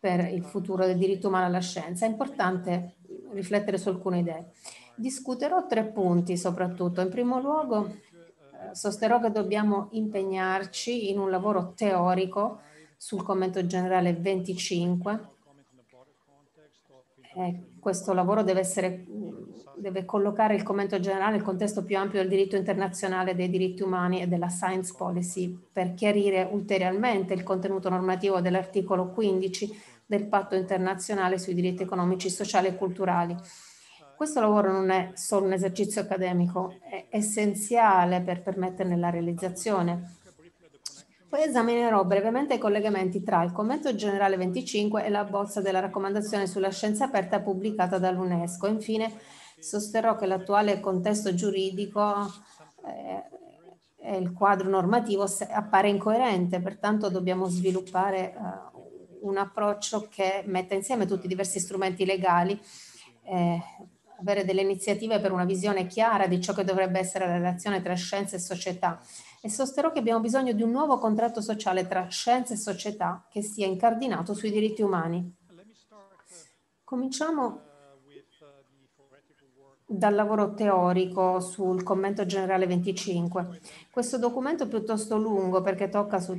per il futuro del diritto umano alla scienza. È importante riflettere su alcune idee. Discuterò tre punti soprattutto. In primo luogo sosterrò che dobbiamo impegnarci in un lavoro teorico sul commento generale 25. E questo lavoro deve, essere, deve collocare il commento generale nel contesto più ampio del diritto internazionale dei diritti umani e della science policy per chiarire ulteriormente il contenuto normativo dell'articolo 15 del patto internazionale sui diritti economici, sociali e culturali questo lavoro non è solo un esercizio accademico, è essenziale per permetterne la realizzazione. Poi esaminerò brevemente i collegamenti tra il commento generale 25 e la bozza della raccomandazione sulla scienza aperta pubblicata dall'UNESCO. Infine, sosterrò che l'attuale contesto giuridico eh, e il quadro normativo appare incoerente, pertanto dobbiamo sviluppare eh, un approccio che metta insieme tutti i diversi strumenti legali eh, avere delle iniziative per una visione chiara di ciò che dovrebbe essere la relazione tra scienza e società e sosterrò che abbiamo bisogno di un nuovo contratto sociale tra scienza e società che sia incardinato sui diritti umani. Cominciamo dal lavoro teorico sul commento generale 25. Questo documento è piuttosto lungo perché tocca su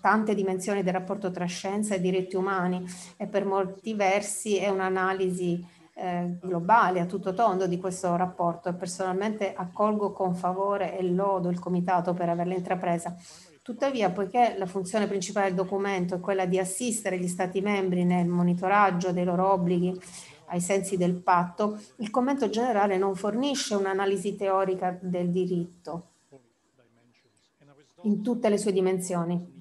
tante dimensioni del rapporto tra scienza e diritti umani e per molti versi è un'analisi eh, globale a tutto tondo di questo rapporto e personalmente accolgo con favore e lodo il comitato per averla intrapresa. Tuttavia, poiché la funzione principale del documento è quella di assistere gli Stati membri nel monitoraggio dei loro obblighi ai sensi del patto, il commento generale non fornisce un'analisi teorica del diritto in tutte le sue dimensioni.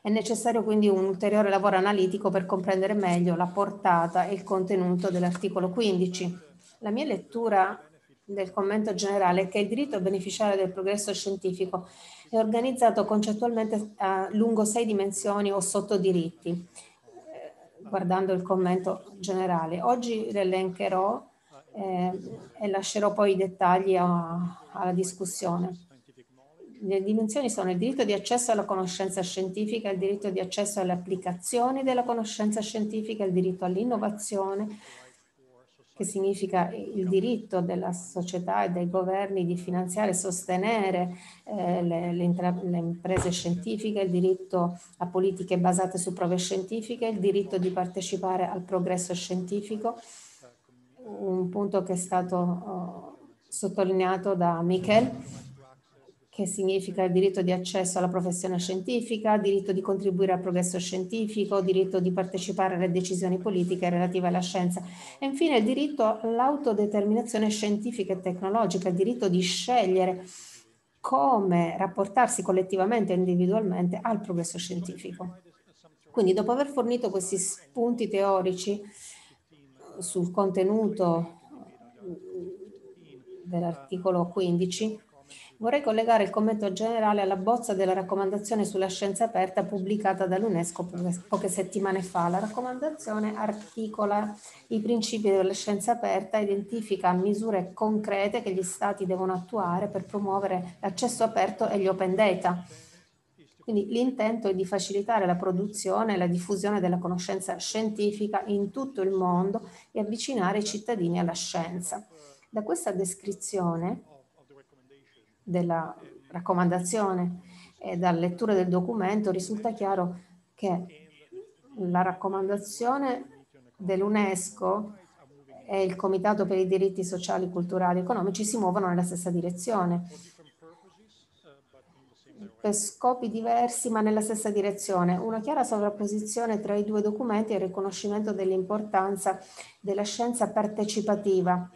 È necessario quindi un ulteriore lavoro analitico per comprendere meglio la portata e il contenuto dell'articolo 15. La mia lettura del commento generale è che il diritto a beneficiare del progresso scientifico è organizzato concettualmente a lungo sei dimensioni o sottodiritti, eh, guardando il commento generale. Oggi le elencherò eh, e lascerò poi i dettagli a, alla discussione le dimensioni sono il diritto di accesso alla conoscenza scientifica, il diritto di accesso alle applicazioni della conoscenza scientifica, il diritto all'innovazione che significa il diritto della società e dei governi di finanziare e sostenere eh, le, le, le, imprese scientifiche, il diritto a politiche basate su prove scientifiche, il diritto di partecipare al progresso scientifico, un punto che è stato oh, sottolineato da Michel che significa il diritto di accesso alla professione scientifica, diritto di contribuire al progresso scientifico, diritto di partecipare alle decisioni politiche relative alla scienza e infine il diritto all'autodeterminazione scientifica e tecnologica, il diritto di scegliere come rapportarsi collettivamente e individualmente al progresso scientifico. Quindi dopo aver fornito questi spunti teorici sul contenuto dell'articolo 15, Vorrei collegare il commento generale alla bozza della raccomandazione sulla scienza aperta pubblicata dall'UNESCO poche settimane fa. La raccomandazione articola i principi della scienza aperta, identifica misure concrete che gli Stati devono attuare per promuovere l'accesso aperto e gli open data. Quindi l'intento è di facilitare la produzione e la diffusione della conoscenza scientifica in tutto il mondo e avvicinare i cittadini alla scienza. Da questa descrizione della raccomandazione e dalla lettura del documento risulta chiaro che la raccomandazione dell'UNESCO e il Comitato per i diritti sociali, culturali e economici si muovono nella stessa direzione per scopi diversi ma nella stessa direzione. Una chiara sovrapposizione tra i due documenti è il riconoscimento dell'importanza della scienza partecipativa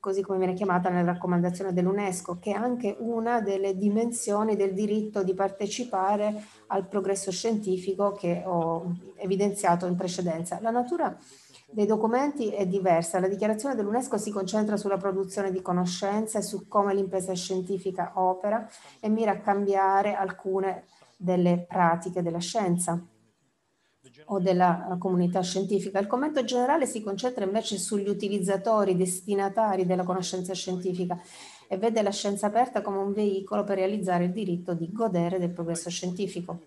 così come viene chiamata nella raccomandazione dell'UNESCO, che è anche una delle dimensioni del diritto di partecipare al progresso scientifico che ho evidenziato in precedenza. La natura dei documenti è diversa. La dichiarazione dell'UNESCO si concentra sulla produzione di conoscenze, su come l'impresa scientifica opera e mira a cambiare alcune delle pratiche della scienza o della comunità scientifica. Il commento generale si concentra invece sugli utilizzatori, destinatari della conoscenza scientifica e vede la scienza aperta come un veicolo per realizzare il diritto di godere del progresso scientifico.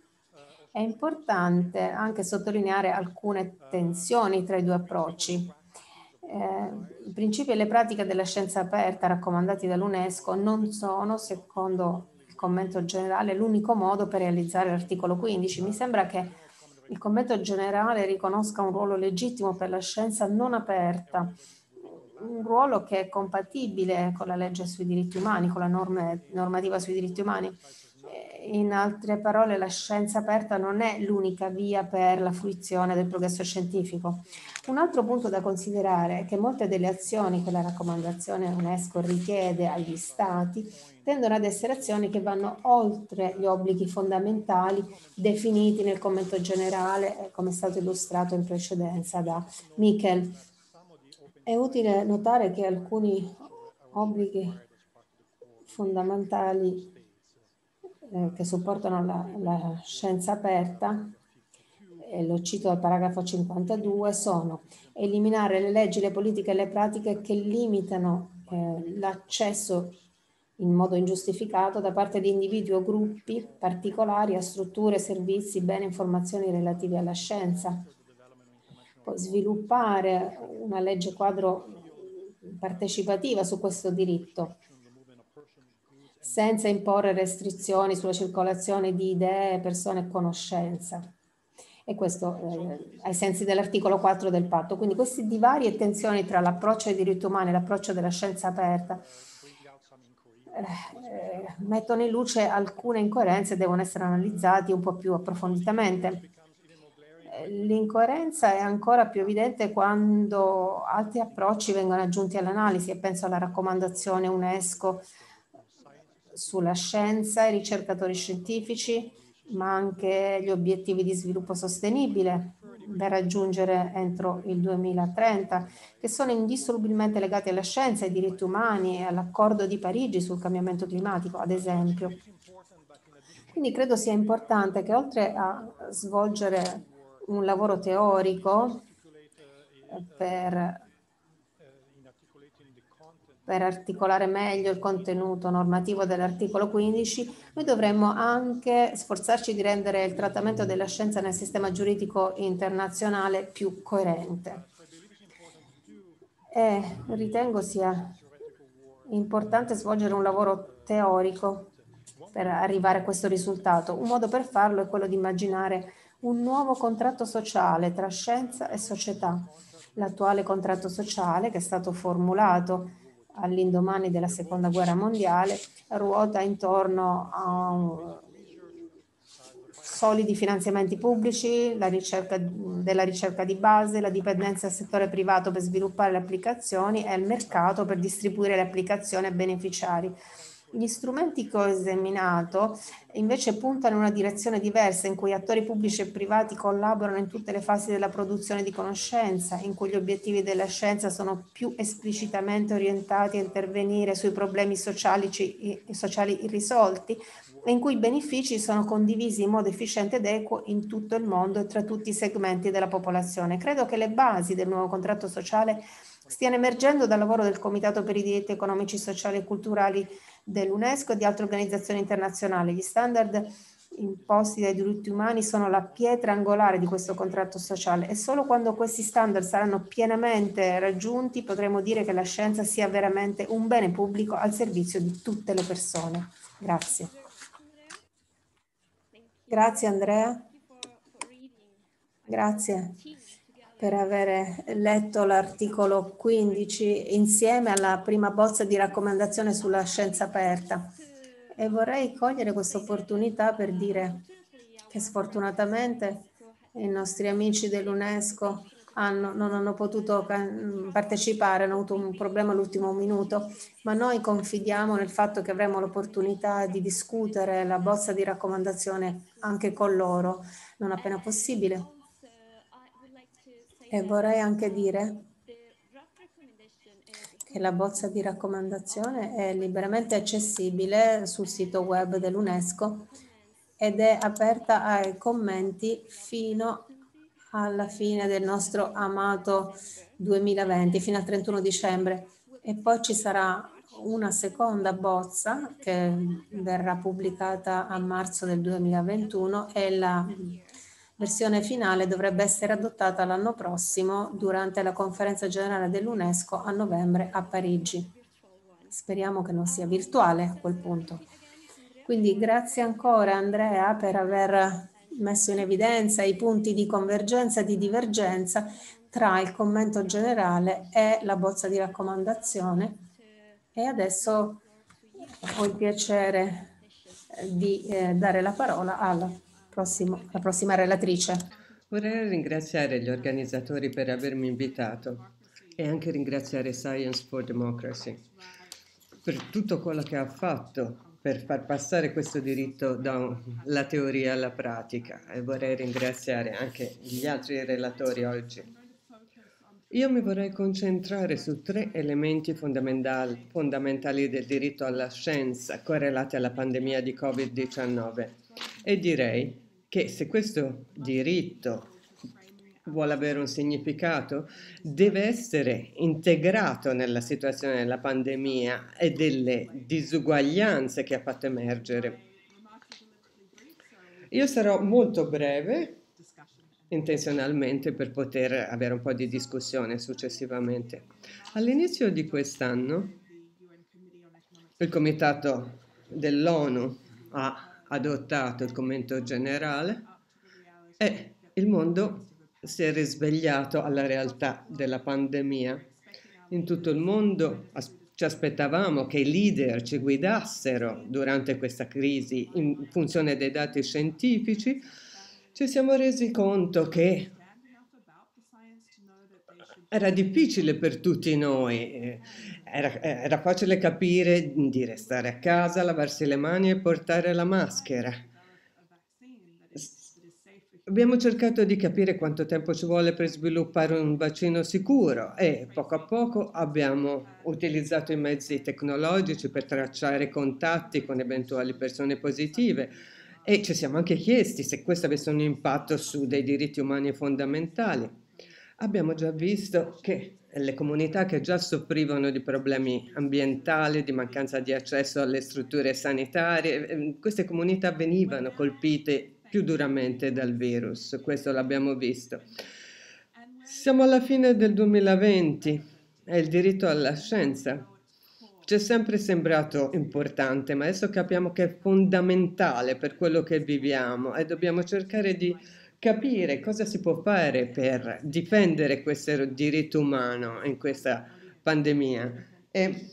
È importante anche sottolineare alcune tensioni tra i due approcci. Eh, I principi e le pratiche della scienza aperta raccomandati dall'UNESCO non sono, secondo il commento generale, l'unico modo per realizzare l'articolo 15. Mi sembra che il commento generale riconosca un ruolo legittimo per la scienza non aperta, un ruolo che è compatibile con la legge sui diritti umani, con la norme, normativa sui diritti umani. In altre parole, la scienza aperta non è l'unica via per la fruizione del progresso scientifico. Un altro punto da considerare è che molte delle azioni che la raccomandazione UNESCO richiede agli Stati tendono ad essere azioni che vanno oltre gli obblighi fondamentali definiti nel commento generale, eh, come è stato illustrato in precedenza da Michel. È utile notare che alcuni obblighi fondamentali eh, che supportano la, la scienza aperta e lo cito al paragrafo 52, sono eliminare le leggi, le politiche e le pratiche che limitano eh, l'accesso in modo ingiustificato da parte di individui o gruppi particolari a strutture, servizi, beni e informazioni relative alla scienza. Poi sviluppare una legge quadro partecipativa su questo diritto, senza imporre restrizioni sulla circolazione di idee, persone e conoscenza. E questo eh, ai sensi dell'articolo 4 del patto. Quindi questi divari e tensioni tra l'approccio ai diritti umani e l'approccio della scienza aperta eh, mettono in luce alcune incoerenze e devono essere analizzati un po' più approfonditamente. Eh, l'incoerenza è ancora più evidente quando altri approcci vengono aggiunti all'analisi e penso alla raccomandazione UNESCO sulla scienza, i ricercatori scientifici, ma anche gli obiettivi di sviluppo sostenibile da raggiungere entro il 2030, che sono indissolubilmente legati alla scienza, ai diritti umani e all'accordo di Parigi sul cambiamento climatico, ad esempio. Quindi credo sia importante che oltre a svolgere un lavoro teorico eh, per per articolare meglio il contenuto normativo dell'articolo 15, noi dovremmo anche sforzarci di rendere il trattamento della scienza nel sistema giuridico internazionale più coerente. e ritengo sia importante svolgere un lavoro teorico per arrivare a questo risultato. Un modo per farlo è quello di immaginare un nuovo contratto sociale tra scienza e società. L'attuale contratto sociale, che è stato formulato all'indomani della seconda guerra mondiale, ruota intorno a solidi finanziamenti pubblici, la ricerca della ricerca di base, la dipendenza del settore privato per sviluppare le applicazioni e il mercato per distribuire le applicazioni ai beneficiari. Gli strumenti che ho esaminato invece puntano in una direzione diversa in cui attori pubblici e privati collaborano in tutte le fasi della produzione di conoscenza, in cui gli obiettivi della scienza sono più esplicitamente orientati a intervenire sui problemi sociali, sociali irrisolti e in cui i benefici sono condivisi in modo efficiente ed equo in tutto il mondo e tra tutti i segmenti della popolazione. Credo che le basi del nuovo contratto sociale stiano emergendo dal lavoro del Comitato per i diritti economici, sociali e culturali dell'UNESCO e di altre organizzazioni internazionali. Gli standard imposti dai diritti umani sono la pietra angolare di questo contratto sociale e solo quando questi standard saranno pienamente raggiunti potremo dire che la scienza sia veramente un bene pubblico al servizio di tutte le persone. Grazie. Grazie Andrea. Grazie per aver letto l'articolo 15 insieme alla prima bozza di raccomandazione sulla scienza aperta. E vorrei cogliere questa opportunità per dire che sfortunatamente i nostri amici dell'UNESCO hanno, non hanno potuto partecipare, hanno avuto un problema all'ultimo minuto, ma noi confidiamo nel fatto che avremo l'opportunità di discutere la bozza di raccomandazione anche con loro non appena possibile e vorrei anche dire che la bozza di raccomandazione è liberamente accessibile sul sito web dell'UNESCO ed è aperta ai commenti fino alla fine del nostro amato 2020, fino al 31 dicembre. E poi ci sarà una seconda bozza che verrà pubblicata a marzo del 2021 e la versione finale dovrebbe essere adottata l'anno prossimo durante la conferenza generale dell'UNESCO a novembre a Parigi. Speriamo che non sia virtuale a quel punto. Quindi grazie ancora Andrea per aver messo in evidenza i punti di convergenza e di divergenza tra il commento generale e la bozza di raccomandazione. E adesso ho il piacere di eh, dare la parola alla prossimo, la prossima relatrice. Vorrei ringraziare gli organizzatori per avermi invitato e anche ringraziare Science for Democracy per tutto quello che ha fatto per far passare questo diritto dalla teoria alla pratica e vorrei ringraziare anche gli altri relatori oggi. Io mi vorrei concentrare su tre elementi fondamentali, fondamentali del diritto alla scienza correlati alla pandemia di Covid-19 e direi che se questo diritto vuole avere un significato, deve essere integrato nella situazione della pandemia e delle disuguaglianze che ha fatto emergere. Io sarò molto breve intenzionalmente per poter avere un po' di discussione successivamente. All'inizio di quest'anno il Comitato dell'ONU ha adottato il commento generale e il mondo si è risvegliato alla realtà della pandemia. In tutto il mondo ci aspettavamo che i leader ci guidassero durante questa crisi in funzione dei dati scientifici. Ci siamo resi conto che era difficile per tutti noi, eh, era, era, facile capire di restare a casa, lavarsi le mani e portare la maschera. Abbiamo cercato di capire quanto tempo ci vuole per sviluppare un vaccino sicuro e poco a poco abbiamo utilizzato i mezzi tecnologici per tracciare contatti con eventuali persone positive e ci siamo anche chiesti se questo avesse un impatto su dei diritti umani fondamentali. Abbiamo già visto che le comunità che già soffrivano di problemi ambientali, di mancanza di accesso alle strutture sanitarie, ehm, queste comunità venivano colpite più duramente dal virus, questo l'abbiamo visto. Siamo alla fine del 2020 è il diritto alla scienza. Ci è sempre sembrato importante, ma adesso capiamo che è fondamentale per quello che viviamo e dobbiamo cercare di capire cosa si può fare per difendere questo diritto umano in questa pandemia. E,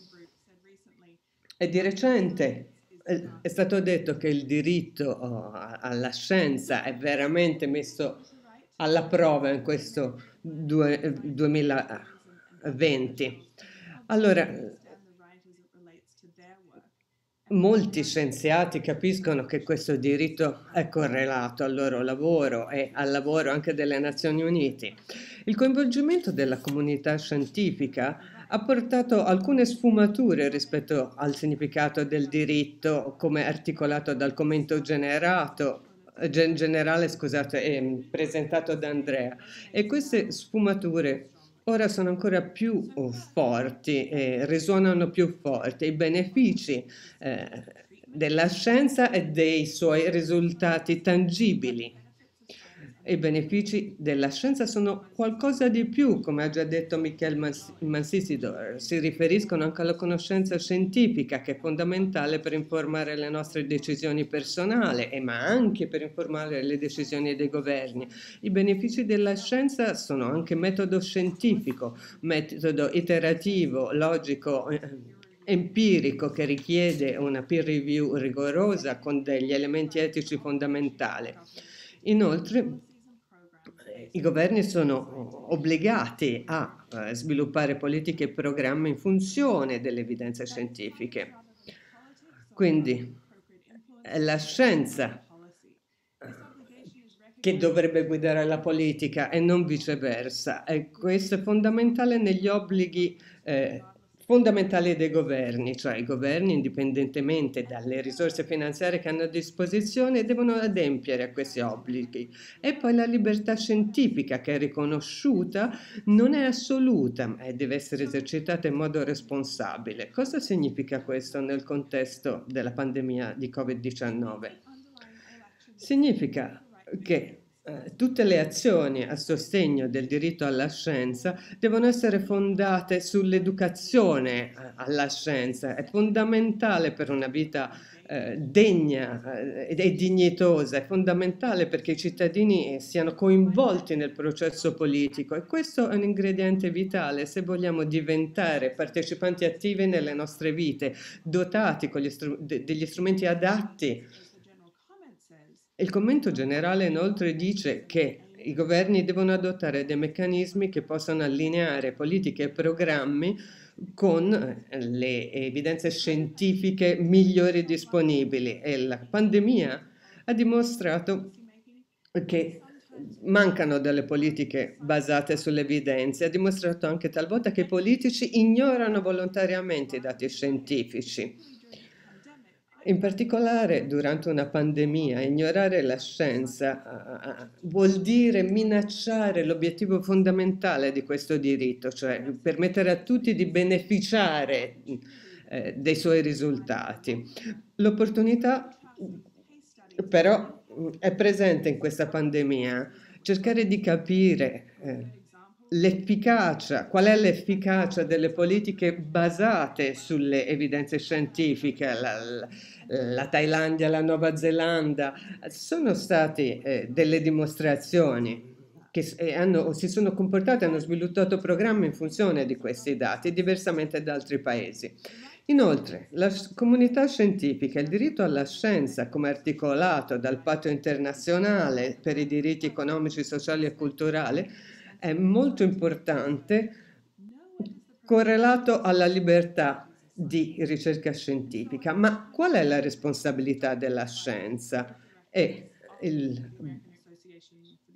e di recente eh, è stato detto che il diritto oh, alla scienza è veramente messo alla prova in questo 2020. Allora, molti scienziati capiscono che questo diritto è correlato al loro lavoro e al lavoro anche delle Nazioni Unite. Il coinvolgimento della comunità scientifica ha portato alcune sfumature rispetto al significato del diritto come articolato dal commento generato generale scusate, eh, presentato da Andrea e queste sfumature ora sono ancora più uh, forti, eh, risuonano più forti. I benefici eh, della scienza e dei suoi risultati tangibili i benefici della scienza sono qualcosa di più, come ha già detto Michel Mansisidor, si riferiscono anche alla conoscenza scientifica che è fondamentale per informare le nostre decisioni personali, ma anche per informare le decisioni dei governi. I benefici della scienza sono anche metodo scientifico, metodo iterativo, logico, eh, empirico che richiede una peer review rigorosa con degli elementi etici fondamentali. Inoltre, i governi sono obbligati a eh, sviluppare politiche e programmi in funzione delle evidenze scientifiche. Quindi è la scienza eh, che dovrebbe guidare la politica e non viceversa. E questo è fondamentale negli obblighi eh, fondamentali dei governi, cioè i governi indipendentemente dalle risorse finanziarie che hanno a disposizione devono adempiere a questi obblighi. E poi la libertà scientifica che è riconosciuta non è assoluta, ma deve essere esercitata in modo responsabile. Cosa significa questo nel contesto della pandemia di Covid-19? Significa che tutte le azioni a sostegno del diritto alla scienza devono essere fondate sull'educazione eh, alla scienza. È fondamentale per una vita eh, degna eh, e dignitosa, è fondamentale perché i cittadini siano coinvolti nel processo politico e questo è un ingrediente vitale se vogliamo diventare partecipanti attivi nelle nostre vite, dotati str- degli strumenti adatti il commento generale inoltre dice che i governi devono adottare dei meccanismi che possano allineare politiche e programmi con eh, le evidenze scientifiche migliori disponibili. E la pandemia ha dimostrato che mancano delle politiche basate sulle evidenze, ha dimostrato anche talvolta che i politici ignorano volontariamente i dati scientifici in particolare durante una pandemia, ignorare la scienza uh, vuol dire minacciare l'obiettivo fondamentale di questo diritto, cioè permettere a tutti di beneficiare uh, dei suoi risultati. L'opportunità però è presente in questa pandemia, cercare di capire eh, l'efficacia, qual è l'efficacia delle politiche basate sulle evidenze scientifiche, la, la, la Thailandia, la Nuova Zelanda, sono state eh, delle dimostrazioni che eh, hanno, si sono comportate, hanno sviluppato programmi in funzione di questi dati, diversamente da altri paesi. Inoltre, la comunità scientifica, il diritto alla scienza, come articolato dal patto internazionale per i diritti economici, sociali e culturali, è molto importante correlato alla libertà di ricerca scientifica. Ma qual è la responsabilità della scienza? E il,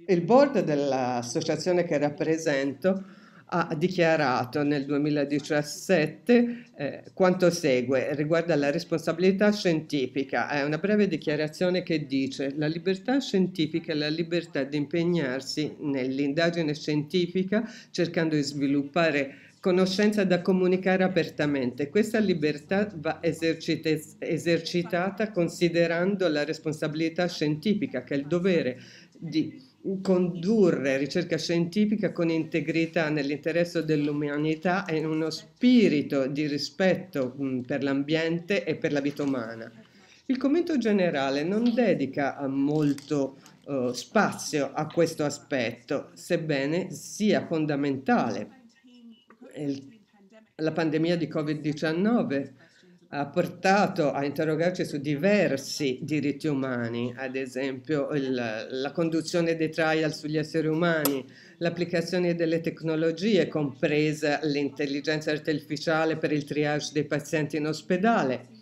il board dell'associazione che rappresento ha dichiarato nel 2017 eh, quanto segue riguardo alla responsabilità scientifica. È una breve dichiarazione che dice la libertà scientifica è la libertà di impegnarsi nell'indagine scientifica cercando di sviluppare conoscenza da comunicare apertamente. Questa libertà va esercitata considerando la responsabilità scientifica, che è il dovere di condurre ricerca scientifica con integrità nell'interesse dell'umanità e in uno spirito di rispetto mh, per l'ambiente e per la vita umana. Il commento generale non dedica molto uh, spazio a questo aspetto, sebbene sia fondamentale. Il, la pandemia di Covid-19 ha portato a interrogarci su diversi diritti umani, ad esempio il, la conduzione dei trial sugli esseri umani, l'applicazione delle tecnologie, compresa l'intelligenza artificiale per il triage dei pazienti in ospedale,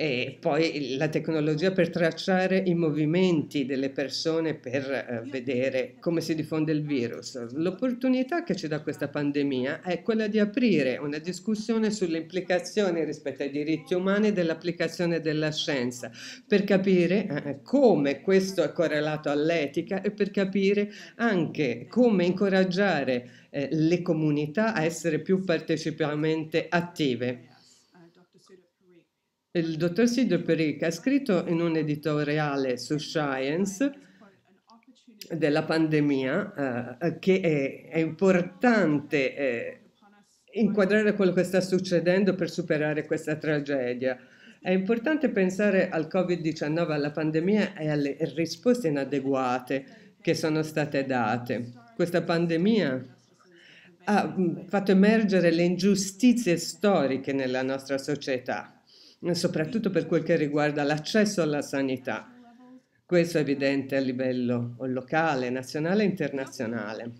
e poi la tecnologia per tracciare i movimenti delle persone per eh, vedere come si diffonde il virus. L'opportunità che ci dà questa pandemia è quella di aprire una discussione sulle implicazioni rispetto ai diritti umani dell'applicazione della scienza, per capire eh, come questo è correlato all'etica e per capire anche come incoraggiare eh, le comunità a essere più partecipativamente attive. Il dottor Sido Peric ha scritto in un editoriale su Science della pandemia eh, che è, è importante eh, inquadrare quello che sta succedendo per superare questa tragedia. È importante pensare al Covid-19, alla pandemia e alle risposte inadeguate che sono state date. Questa pandemia ha mm, fatto emergere le ingiustizie storiche nella nostra società soprattutto per quel che riguarda l'accesso alla sanità. Questo è evidente a livello locale, nazionale e internazionale.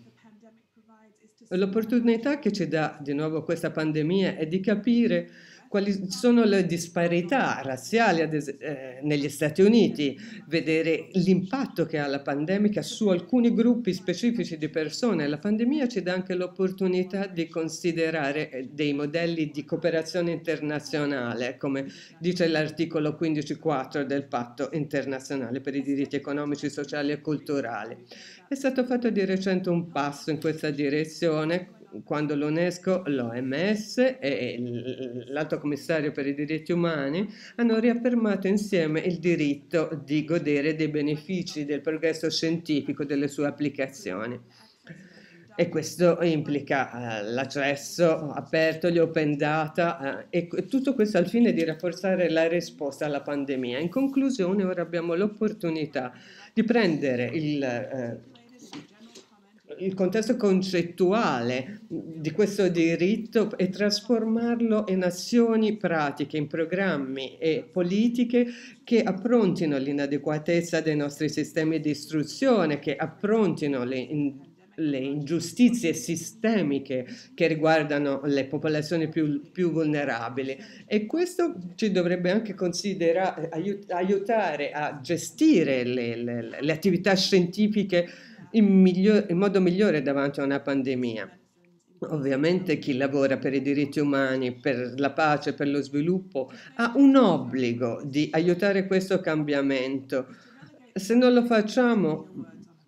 L'opportunità che ci dà di nuovo questa pandemia è di capire quali sono le disparità razziali eh, negli Stati Uniti, vedere l'impatto che ha la pandemia su alcuni gruppi specifici di persone. La pandemia ci dà anche l'opportunità di considerare eh, dei modelli di cooperazione internazionale, come dice l'articolo 15.4 del Patto internazionale per i diritti economici, sociali e culturali. È stato fatto di recente un passo in questa direzione quando l'UNESCO, l'OMS e l'Alto Commissario per i diritti umani hanno riaffermato insieme il diritto di godere dei benefici del progresso scientifico delle sue applicazioni. E questo implica uh, l'accesso aperto, gli open data uh, e tutto questo al fine di rafforzare la risposta alla pandemia. In conclusione, ora abbiamo l'opportunità di prendere il uh, il contesto concettuale di questo diritto e trasformarlo in azioni pratiche, in programmi e politiche che approntino l'inadeguatezza dei nostri sistemi di istruzione, che approntino le, le ingiustizie sistemiche che riguardano le popolazioni più, più vulnerabili. E questo ci dovrebbe anche considerare, aiutare a gestire le, le, le attività scientifiche in, miglior, in modo migliore davanti a una pandemia. Ovviamente chi lavora per i diritti umani, per la pace, per lo sviluppo, ha un obbligo di aiutare questo cambiamento. Se non lo facciamo,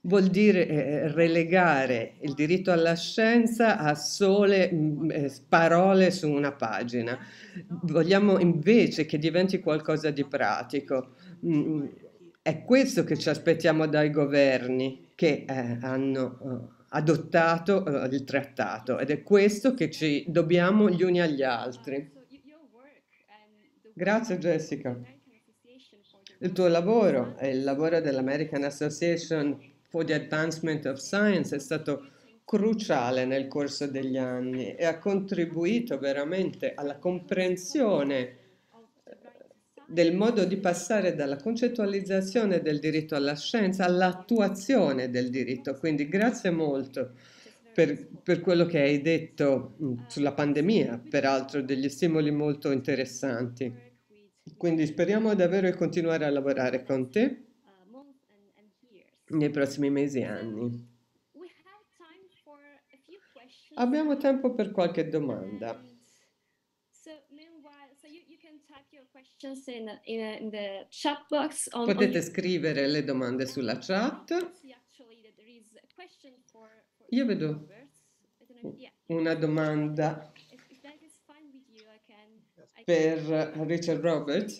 vuol dire eh, relegare il diritto alla scienza a sole mm, eh, parole su una pagina. Vogliamo invece che diventi qualcosa di pratico. È questo che ci aspettiamo dai governi che eh, hanno uh, adottato uh, il trattato ed è questo che ci dobbiamo gli uni agli altri. Grazie Jessica. Il tuo lavoro e il lavoro dell'American Association for the Advancement of Science è stato cruciale nel corso degli anni e ha contribuito veramente alla comprensione del modo di passare dalla concettualizzazione del diritto alla scienza all'attuazione del diritto. Quindi grazie molto per, per quello che hai detto mm, sulla pandemia, peraltro degli stimoli molto interessanti. Quindi speriamo davvero di continuare a lavorare con te nei prossimi mesi e anni. Abbiamo tempo per qualche domanda. Potete scrivere le domande sulla chat. Io vedo una domanda per Richard Roberts.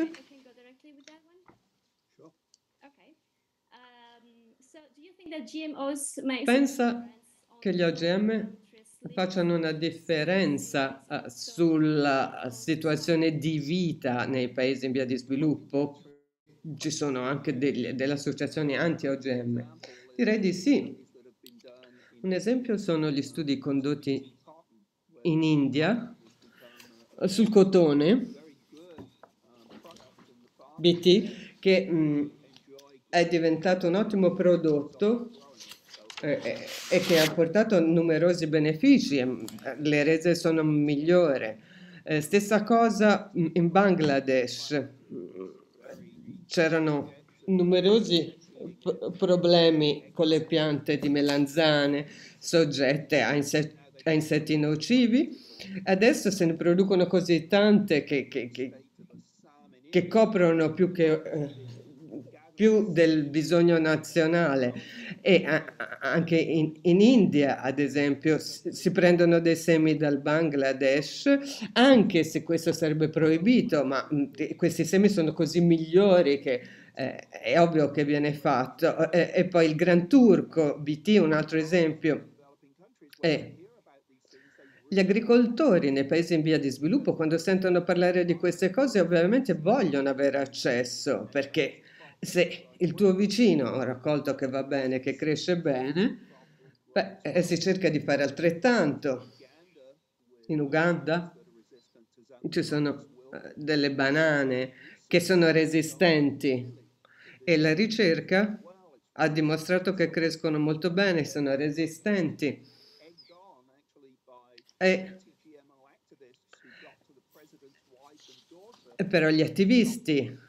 pensa che gli OGM facciano una differenza uh, sulla situazione di vita nei paesi in via di sviluppo? Ci sono anche delle, delle associazioni anti-OGM? Direi di sì. Un esempio sono gli studi condotti in India sul cotone BT che mh, è diventato un ottimo prodotto eh, eh, e che ha portato numerosi benefici, le rese sono migliori. Eh, stessa cosa in Bangladesh, c'erano numerosi problemi con le piante di melanzane soggette a, inset a insetti nocivi. Adesso se ne producono così tante che, che, che, che coprono più che... Eh, più del bisogno nazionale e anche in, in, India, ad esempio, si prendono dei semi dal Bangladesh, anche se questo sarebbe proibito, ma questi semi sono così migliori che eh, è ovvio che viene fatto. E, e poi il Gran Turco, BT, un altro esempio, è gli agricoltori nei paesi in via di sviluppo, quando sentono parlare di queste cose, ovviamente vogliono avere accesso, perché se il tuo vicino ha raccolto che va bene, che cresce bene, beh, eh, si cerca di fare altrettanto. In Uganda ci sono eh, delle banane che sono resistenti e la ricerca ha dimostrato che crescono molto bene, sono resistenti. E però gli attivisti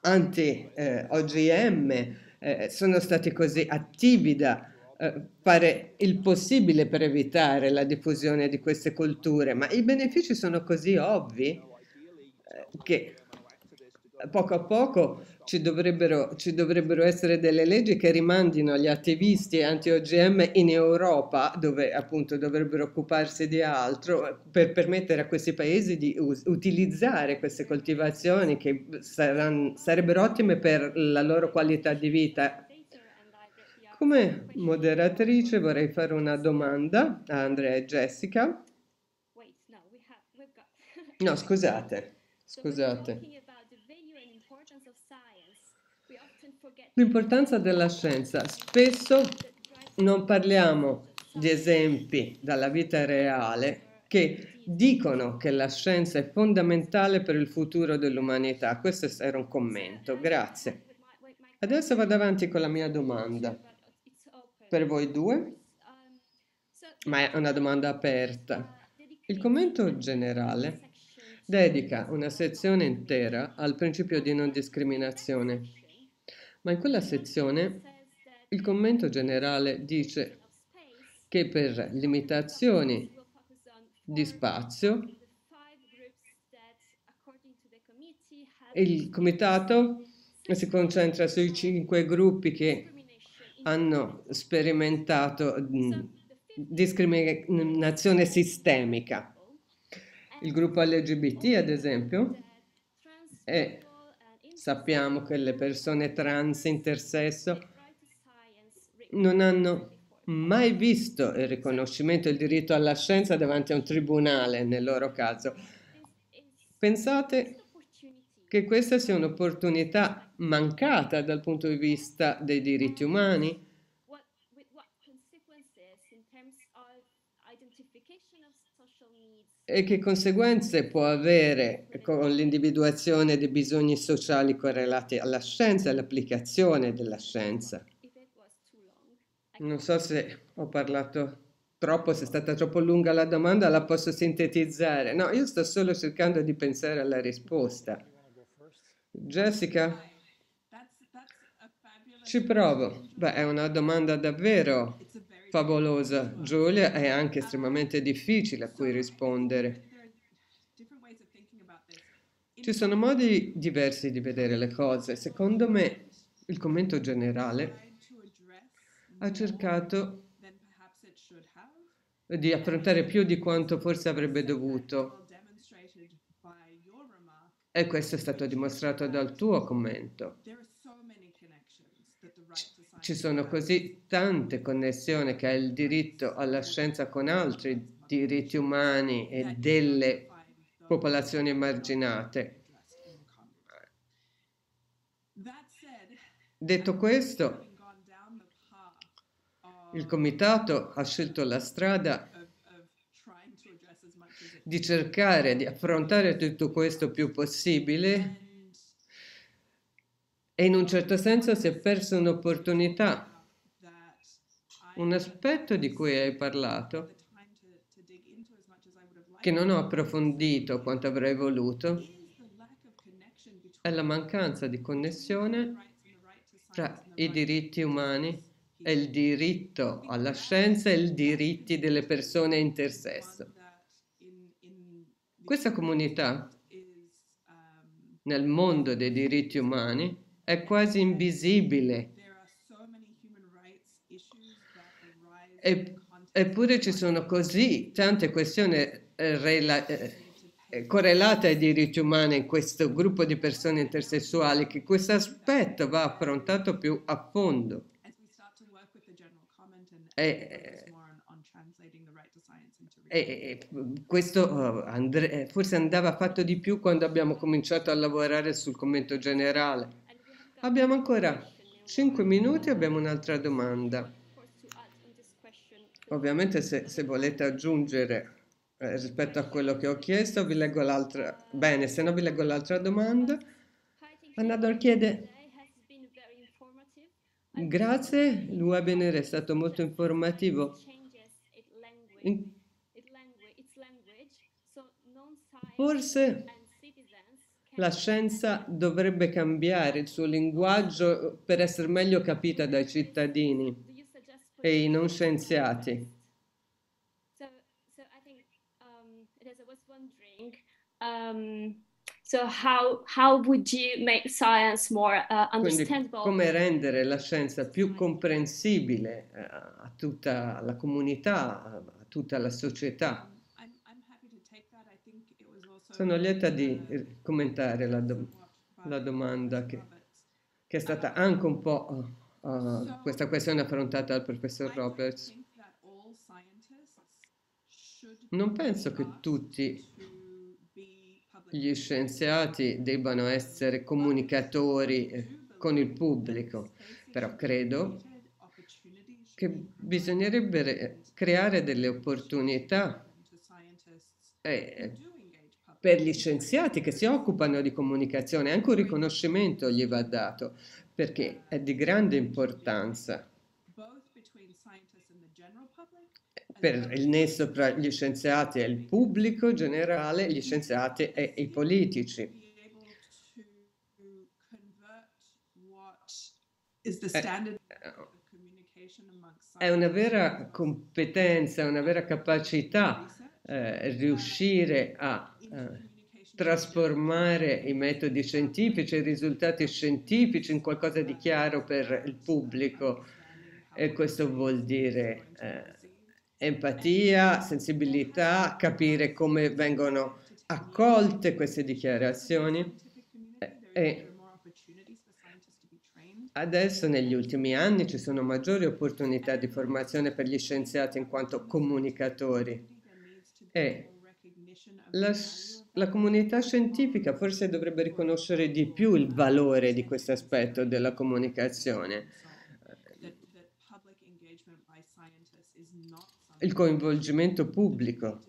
anti-OGM eh, eh, sono stati così attivi da eh, fare il possibile per evitare la diffusione di queste culture, ma i benefici sono così ovvi eh, che poco a poco ci dovrebbero, ci dovrebbero, essere delle leggi che rimandino gli attivisti anti-OGM in Europa, dove appunto dovrebbero occuparsi di altro, per permettere a questi paesi di us- utilizzare queste coltivazioni che saranno, sarebbero ottime per la loro qualità di vita. Come moderatrice vorrei fare una domanda a Andrea e Jessica. No, scusate, scusate. L'importanza della scienza. Spesso non parliamo di esempi dalla vita reale che dicono che la scienza è fondamentale per il futuro dell'umanità. Questo era un commento. Grazie. Adesso vado avanti con la mia domanda. Per voi due? Ma è una domanda aperta. Il commento generale dedica una sezione intera al principio di non discriminazione ma in quella sezione il commento generale dice che per limitazioni di spazio il comitato si concentra sui cinque gruppi che hanno sperimentato discriminazione sistemica. Il gruppo LGBT, ad esempio, è Sappiamo che le persone trans intersesso non hanno mai visto il riconoscimento del diritto alla scienza davanti a un tribunale nel loro caso. Pensate che questa sia un'opportunità mancata dal punto di vista dei diritti umani? E che conseguenze può avere con l'individuazione dei bisogni sociali correlati alla scienza e all'applicazione della scienza. Non so se ho parlato troppo, se è stata troppo lunga la domanda, la posso sintetizzare. No, io sto solo cercando di pensare alla risposta. Jessica? Ci provo. Beh, è una domanda davvero favolosa. Giulia è anche estremamente difficile a cui rispondere. Ci sono modi diversi di vedere le cose. Secondo me il commento generale ha cercato di affrontare più di quanto forse avrebbe dovuto. E questo è stato dimostrato dal tuo commento. Ci sono così tante connessioni che ha il diritto alla scienza con altri diritti umani e delle popolazioni emarginate. Detto questo, il comitato ha scelto la strada di cercare di affrontare tutto questo più possibile e in un certo senso si è persa un'opportunità. Un aspetto di cui hai parlato, che non ho approfondito quanto avrei voluto, è la mancanza di connessione tra i diritti umani e il diritto alla scienza e i diritti delle persone intersesso. Questa comunità nel mondo dei diritti umani è quasi invisibile. Eppure ci sono così tante questioni eh, eh, correlate ai diritti umani in questo gruppo di persone intersessuali che questo aspetto va affrontato più a fondo. E, e, questo uh, andre, forse andava fatto di più quando abbiamo cominciato a lavorare sul commento generale. Abbiamo ancora 5 minuti, abbiamo un'altra domanda. Ovviamente se, se volete aggiungere eh, rispetto a quello che ho chiesto, vi leggo l'altra. Bene, se no vi leggo l'altra domanda. Anador chiede, grazie, il webinar è stato molto informativo. In... Forse la scienza dovrebbe cambiare il suo linguaggio per essere meglio capita dai cittadini e i non scienziati. Um, so how, how more uh? Quindi, come rendere la scienza più comprensibile uh, a tutta la comunità, a tutta la società? Sono lieta di eh, commentare la, do la domanda che, che, è stata anche un po' uh, questa questione affrontata dal professor Roberts. Non penso che tutti gli scienziati debbano essere comunicatori eh, con il pubblico, però credo che bisognerebbe creare delle opportunità e per gli scienziati che si occupano di comunicazione, anche un riconoscimento gli va dato, perché è di grande importanza per il nesso tra gli scienziati e il pubblico generale, gli scienziati e i politici. È una vera competenza, una vera capacità eh, riuscire a eh, trasformare i metodi scientifici, i risultati scientifici in qualcosa di chiaro per il pubblico. E questo vuol dire eh, empatia, sensibilità, capire come vengono accolte queste dichiarazioni. E adesso negli ultimi anni ci sono maggiori opportunità di formazione per gli scienziati in quanto comunicatori. E la, la comunità scientifica forse dovrebbe riconoscere di più il valore di questo aspetto della comunicazione. Il coinvolgimento pubblico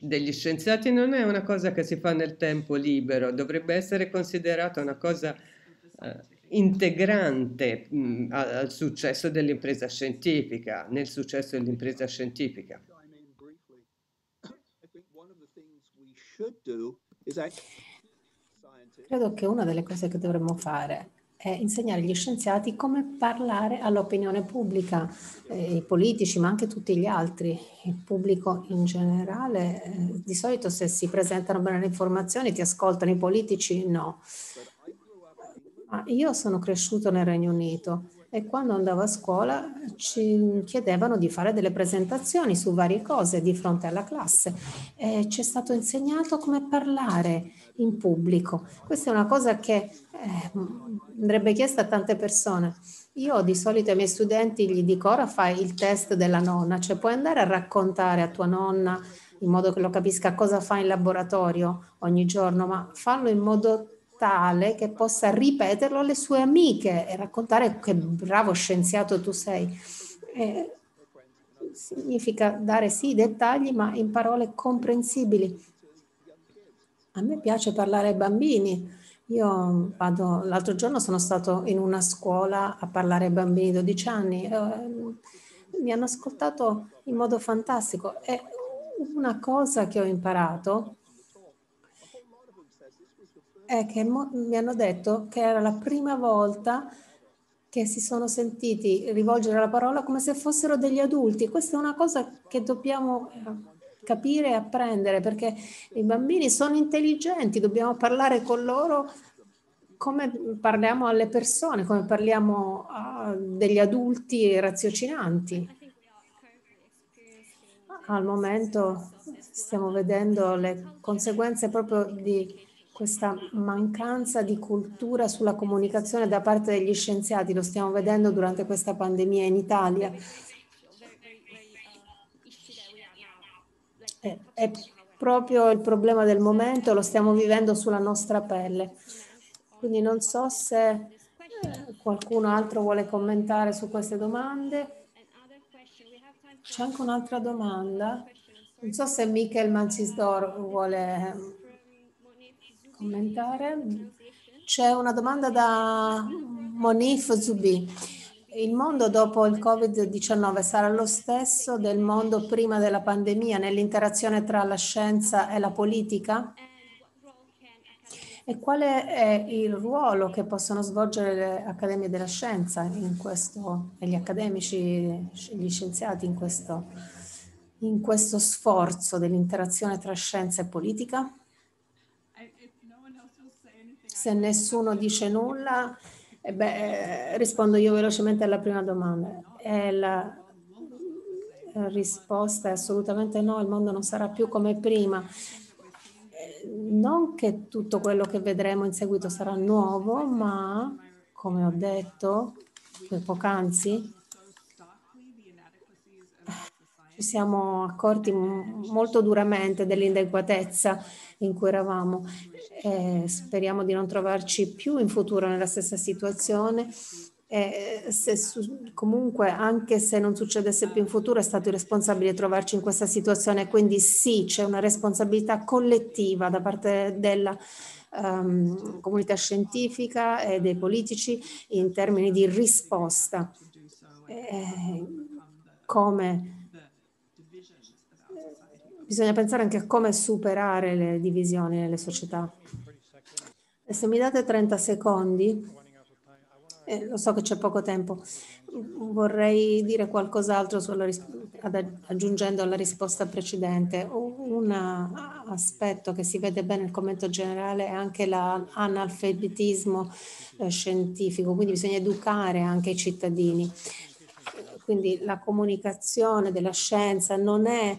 degli scienziati non è una cosa che si fa nel tempo libero, dovrebbe essere considerata una cosa eh, integrante mh, al successo dell'impresa scientifica, nel successo dell'impresa scientifica. Credo che una delle cose che dovremmo fare è insegnare agli scienziati come parlare all'opinione pubblica, eh, i politici, ma anche tutti gli altri, il pubblico in generale. Eh, di solito se si presentano bene le informazioni ti ascoltano, i politici no. Ma io sono cresciuto nel Regno Unito e quando andavo a scuola ci chiedevano di fare delle presentazioni su varie cose di fronte alla classe e ci è stato insegnato come parlare in pubblico. Questa è una cosa che eh, andrebbe chiesta a tante persone. Io di solito ai miei studenti gli dico ora fai il test della nonna, cioè puoi andare a raccontare a tua nonna in modo che lo capisca cosa fa in laboratorio ogni giorno, ma farlo in modo tale che possa ripeterlo alle sue amiche e raccontare che bravo scienziato tu sei. E significa dare sì dettagli, ma in parole comprensibili. A me piace parlare ai bambini. Io vado, l'altro giorno sono stato in una scuola a parlare ai bambini di 12 anni. Eh, mi hanno ascoltato in modo fantastico. E una cosa che ho imparato è che mi hanno detto che era la prima volta che si sono sentiti rivolgere la parola come se fossero degli adulti. Questa è una cosa che dobbiamo capire e apprendere perché i bambini sono intelligenti, dobbiamo parlare con loro come parliamo alle persone, come parliamo degli adulti raziocinanti. Al momento stiamo vedendo le conseguenze proprio di questa mancanza di cultura sulla comunicazione da parte degli scienziati, lo stiamo vedendo durante questa pandemia in Italia. È, è proprio il problema del momento, lo stiamo vivendo sulla nostra pelle. Quindi non so se eh, qualcuno altro vuole commentare su queste domande. C'è anche un'altra domanda. Non so se Michael Mancisdor vuole commentare. C'è una domanda da Monif Zubi. Il mondo dopo il Covid-19 sarà lo stesso del mondo prima della pandemia nell'interazione tra la scienza e la politica? E quale è il ruolo che possono svolgere le accademie della scienza in questo, e gli accademici, gli scienziati in questo, in questo sforzo dell'interazione tra scienza e politica? Se nessuno dice nulla, eh beh, rispondo io velocemente alla prima domanda. E la risposta è assolutamente no, il mondo non sarà più come prima. Non che tutto quello che vedremo in seguito sarà nuovo, ma come ho detto poc'anzi, ci siamo accorti molto duramente dell'inadeguatezza in cui eravamo. Eh, speriamo di non trovarci più in futuro nella stessa situazione. Eh, se su, comunque, anche se non succedesse più in futuro, è stato irresponsabile trovarci in questa situazione. Quindi sì, c'è una responsabilità collettiva da parte della um, comunità scientifica e dei politici in termini di risposta. Eh, come bisogna pensare anche a come superare le divisioni nelle società. E se mi date 30 secondi, eh, lo so che c'è poco tempo, vorrei dire qualcos'altro aggiungendo alla risposta precedente. Un aspetto che si vede bene nel commento generale è anche l'analfabetismo eh, scientifico, quindi bisogna educare anche i cittadini quindi la comunicazione della scienza non è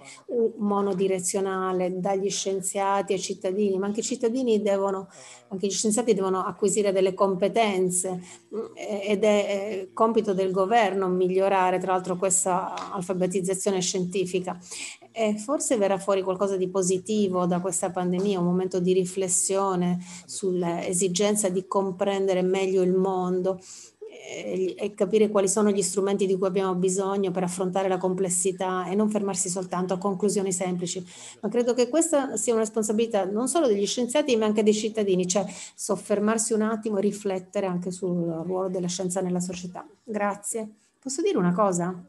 monodirezionale dagli scienziati ai cittadini, ma anche i cittadini devono, anche gli scienziati devono acquisire delle competenze ed è compito del governo migliorare tra l'altro questa alfabetizzazione scientifica. E forse verrà fuori qualcosa di positivo da questa pandemia, un momento di riflessione sull'esigenza di comprendere meglio il mondo e capire quali sono gli strumenti di cui abbiamo bisogno per affrontare la complessità e non fermarsi soltanto a conclusioni semplici. Ma credo che questa sia una responsabilità non solo degli scienziati ma anche dei cittadini, cioè soffermarsi un attimo e riflettere anche sul ruolo della scienza nella società. Grazie. Posso dire una cosa?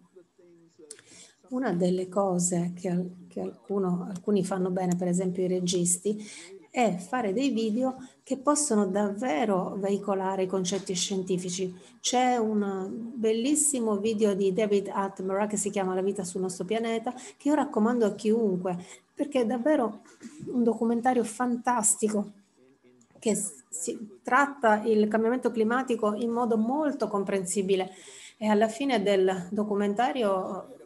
Una delle cose che, che alcuno, alcuni fanno bene, per esempio i registi, è fare dei video che possono davvero veicolare i concetti scientifici. C'è un bellissimo video di David Attenborough che si chiama La vita sul nostro pianeta, che io raccomando a chiunque, perché è davvero un documentario fantastico che tratta il cambiamento climatico in modo molto comprensibile e alla fine del documentario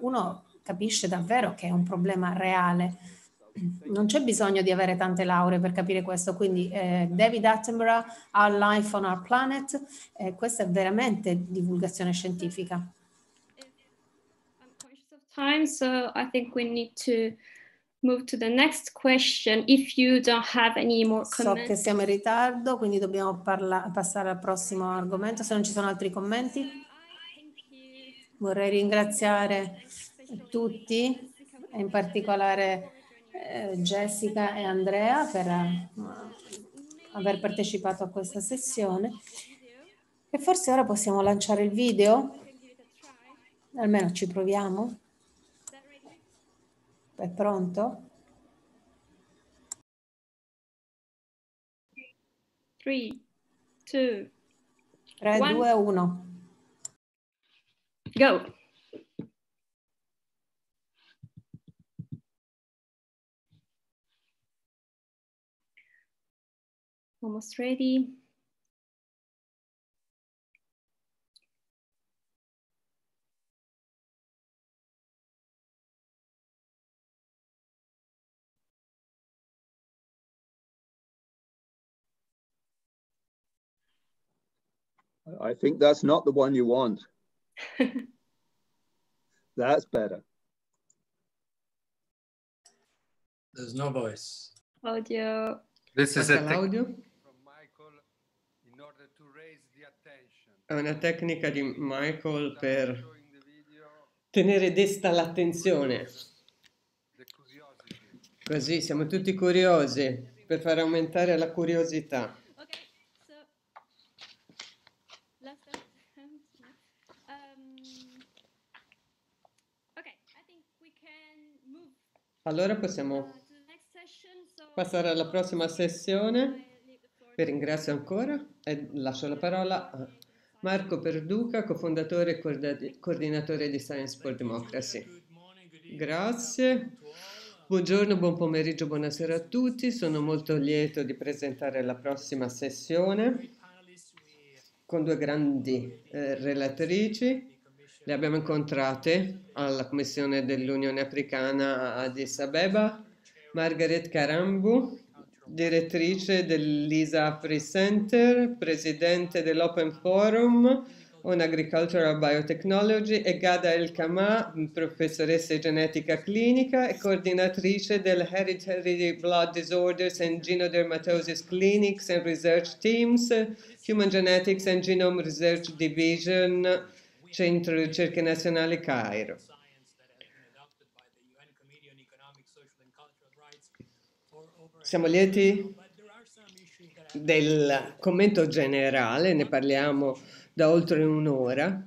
uno capisce davvero che è un problema reale. Non c'è bisogno di avere tante lauree per capire questo, quindi eh, David Attenborough, Our Life on Our Planet, eh, questa è veramente divulgazione scientifica. Time, so I think we need to move to the next question if you don't have any more comments. So che siamo in ritardo, quindi dobbiamo passare al prossimo argomento. Se non ci sono altri commenti, vorrei ringraziare tutti, in particolare Jessica e Andrea per uh, aver partecipato a questa sessione. E forse ora possiamo lanciare il video? Almeno ci proviamo. È pronto? 3, 2, 3, 2, 1. Go. Almost ready. I think that's not the one you want. that's better. There's no voice. Audio. This is a l'audio? È una tecnica di Michael per tenere desta l'attenzione. Così siamo tutti curiosi, per far aumentare la curiosità. Allora possiamo passare alla prossima sessione. Vi ringrazio ancora e lascio la parola a Marco Perduca, cofondatore e coordinatore di Science for Democracy. Grazie. Buongiorno, buon pomeriggio, buonasera a tutti. Sono molto lieto di presentare la prossima sessione con due grandi eh, relatrici. Le abbiamo incontrate alla Commissione dell'Unione Africana a Addis Abeba, Margaret Karambu, direttrice dell'ISA Afri Center, presidente dell'Open Forum on Agricultural Biotechnology e Gada El Kama, professoressa di genetica clinica e coordinatrice del Hereditary Blood Disorders and Genodermatosis Clinics and Research Teams, Human Genetics and Genome Research Division, Centro di Ricerche Nazionali Cairo. Siamo lieti del commento generale, ne parliamo da oltre un'ora,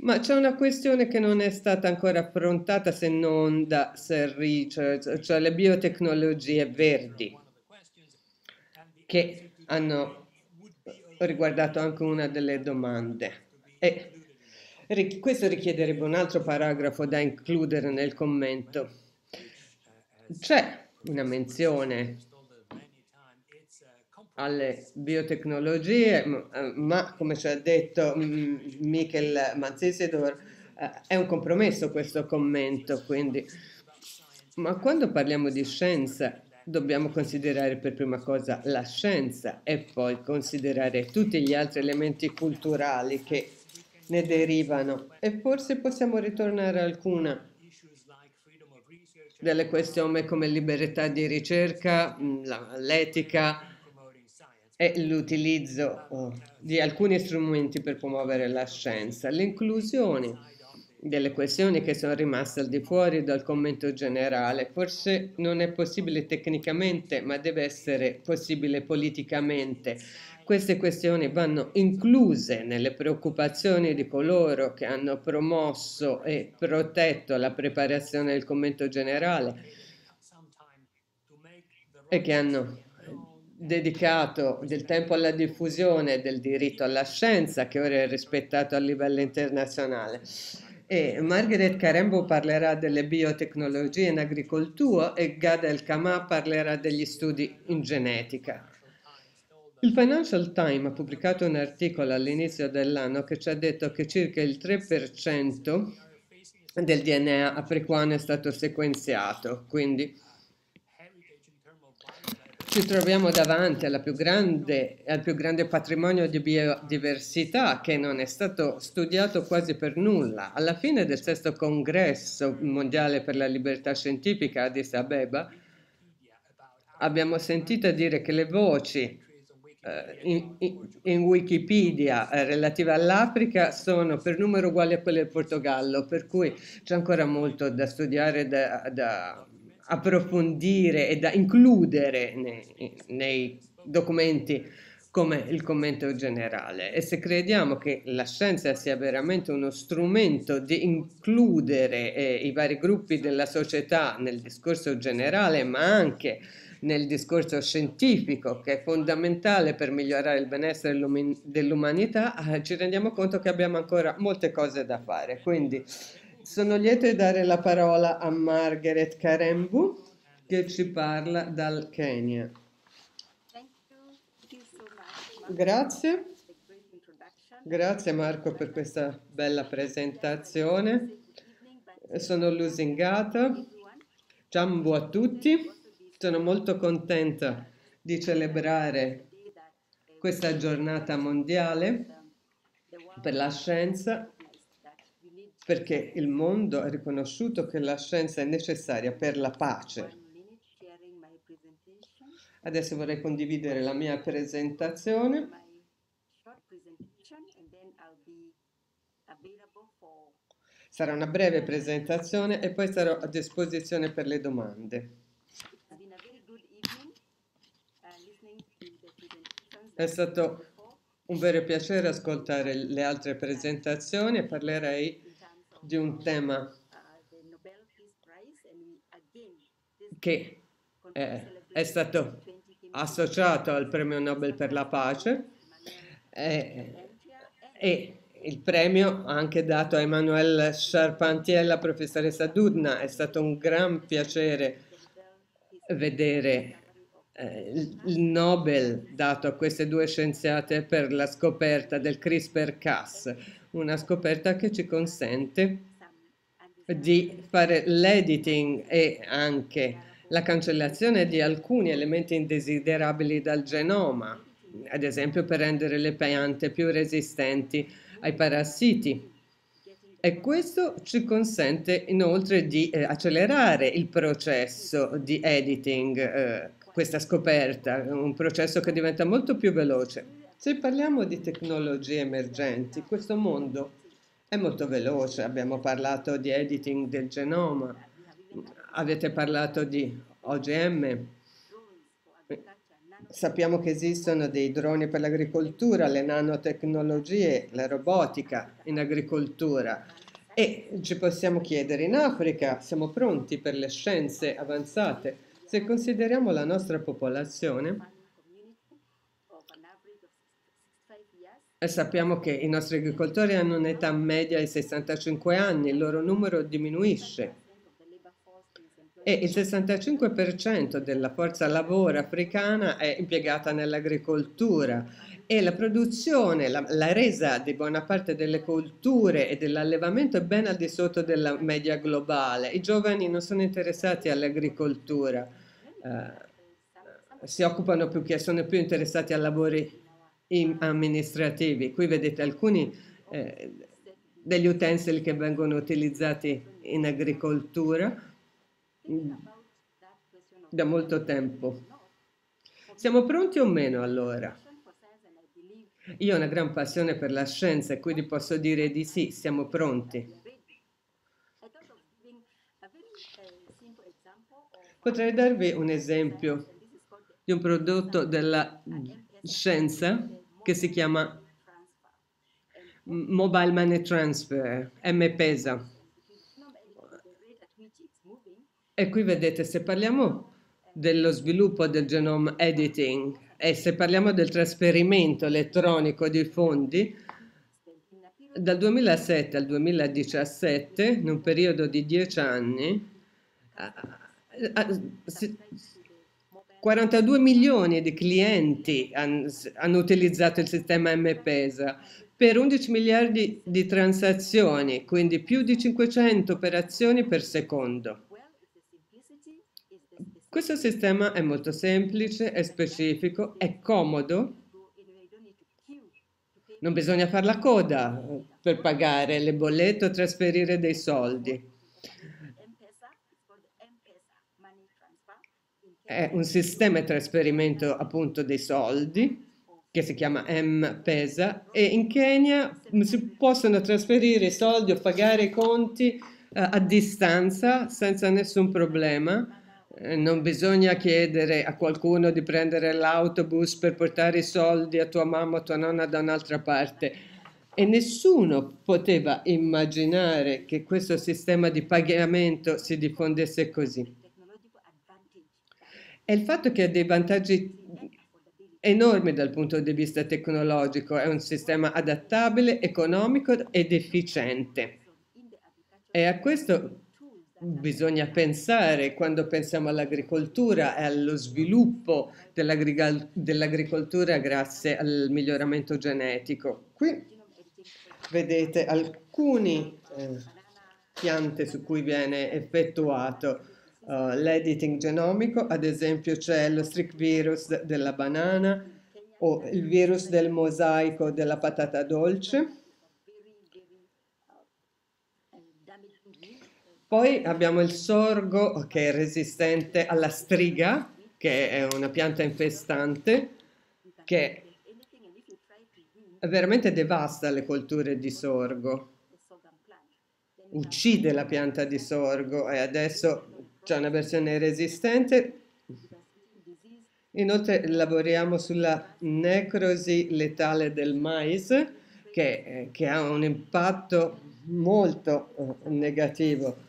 ma c'è una questione che non è stata ancora affrontata se non da Sir Richard, cioè le biotecnologie verdi, che hanno riguardato anche una delle domande. E questo richiederebbe un altro paragrafo da includere nel commento. C'è una menzione alle biotecnologie, eh, ma come ci ha detto Michel Manzisidor, eh, è un compromesso questo commento, quindi. Ma quando parliamo di scienza dobbiamo considerare per prima cosa la scienza e poi considerare tutti gli altri elementi culturali che ne derivano e forse possiamo ritornare a alcuna delle questioni come libertà di ricerca, la- l'etica e l'utilizzo oh, di alcuni strumenti per promuovere la scienza, l'inclusione delle questioni che sono rimaste al di fuori dal commento generale. Forse non è possibile tecnicamente, ma deve essere possibile politicamente. Queste questioni vanno incluse nelle preoccupazioni di coloro che hanno promosso e protetto la preparazione del commento generale e che hanno dedicato del tempo alla diffusione del diritto alla scienza che ora è rispettato a livello internazionale. E Margaret Carembo parlerà delle biotecnologie in agricoltura e Gada El Kama parlerà degli studi in genetica. Il Financial Times ha pubblicato un articolo all'inizio dell'anno che ci ha detto che circa il 3% del DNA africano è stato sequenziato, quindi ci troviamo davanti più grande, al più grande patrimonio di biodiversità che non è stato studiato quasi per nulla. Alla fine del sesto congresso mondiale per la libertà scientifica a Addis Abeba abbiamo sentito dire che le voci in, in, Wikipedia eh, relative all'Africa sono per numero uguali a quelle del Portogallo, per cui c'è ancora molto da studiare, da, da approfondire e da includere nei, nei documenti come il commento generale. E se crediamo che la scienza sia veramente uno strumento di includere eh, i vari gruppi della società nel discorso generale ma anche nel discorso scientifico che è fondamentale per migliorare il benessere dell'umanità eh, ci rendiamo conto che abbiamo ancora molte cose da fare quindi sono lieto di dare la parola a Margaret Karembu che ci parla dal Kenya. Grazie. Grazie Marco per questa bella presentazione. Sono lusingata. Ciao a tutti. Sono molto contenta di celebrare questa giornata mondiale per la scienza perché il mondo ha riconosciuto che la scienza è necessaria per la pace. Adesso vorrei condividere la mia presentazione. Sarà una breve presentazione e poi sarò a disposizione per le domande. È stato un vero piacere ascoltare le altre presentazioni e parlerei di un tema che eh, è stato associato al premio Nobel per la pace eh, e il premio anche dato a Emmanuel Charpentier, la professoressa Dudna. È stato un gran piacere vedere il Nobel dato a queste due scienziate per la scoperta del CRISPR-Cas una scoperta che ci consente di fare l'editing e anche la cancellazione di alcuni elementi indesiderabili dal genoma, ad esempio per rendere le piante più resistenti ai parassiti. E questo ci consente inoltre di eh, accelerare il processo di editing, eh, questa scoperta, un processo che diventa molto più veloce. Se parliamo di tecnologie emergenti, questo mondo è molto veloce. Abbiamo parlato di editing del genoma, avete parlato di OGM, sappiamo che esistono dei droni per l'agricoltura, le nanotecnologie, la robotica in agricoltura e ci possiamo chiedere in Africa siamo pronti per le scienze avanzate? Se consideriamo la nostra popolazione, E sappiamo che i nostri agricoltori hanno un'età media di 65 anni, il loro numero diminuisce. E il 65% della forza lavoro africana è impiegata nell'agricoltura e la produzione, la, la, resa di buona parte delle colture e dell'allevamento è ben al di sotto della media globale. I giovani non sono interessati all'agricoltura, eh, si occupano più che sono più interessati a lavori amministrativi. Qui vedete alcuni eh, degli utensili che vengono utilizzati in agricoltura mm, da molto tempo. Siamo pronti o meno allora? Io ho una gran passione per la scienza e quindi posso dire di sì, siamo pronti. Potrei darvi un esempio di un prodotto della scienza che si chiama Mobile Money Transfer, M-Pesa. E qui vedete, se parliamo dello sviluppo del genome editing e se parliamo del trasferimento elettronico di fondi, dal 2007 al 2017, in un periodo di dieci anni, 42 milioni di clienti hanno utilizzato il sistema M-Pesa per 11 miliardi di transazioni, quindi più di 500 operazioni per secondo. Questo sistema è molto semplice, è specifico, è comodo. Non bisogna fare la coda per pagare le bollette o trasferire dei soldi. È un sistema di trasferimento appunto dei soldi che si chiama M-Pesa e in Kenya si possono trasferire i soldi o pagare i conti eh, a distanza senza nessun problema. Eh, non bisogna chiedere a qualcuno di prendere l'autobus per portare i soldi a tua mamma o tua nonna da un'altra parte. E nessuno poteva immaginare che questo sistema di pagamento si diffondesse così. E il fatto che ha dei vantaggi enormi dal punto di vista tecnologico, è un sistema adattabile, economico ed efficiente. E a questo bisogna pensare quando pensiamo all'agricoltura e allo sviluppo dell'agricoltura grazie al miglioramento genetico. Qui vedete alcune eh, piante su cui viene effettuato uh, l'editing genomico, ad esempio c'è lo streak virus della banana o il virus del mosaico della patata dolce. Poi abbiamo il sorgo che è resistente alla striga, che è una pianta infestante, che veramente devasta le colture di sorgo, uccide la pianta di sorgo e adesso c'è una versione resistente. Inoltre lavoriamo sulla necrosi letale del mais che, che ha un impatto molto uh, negativo.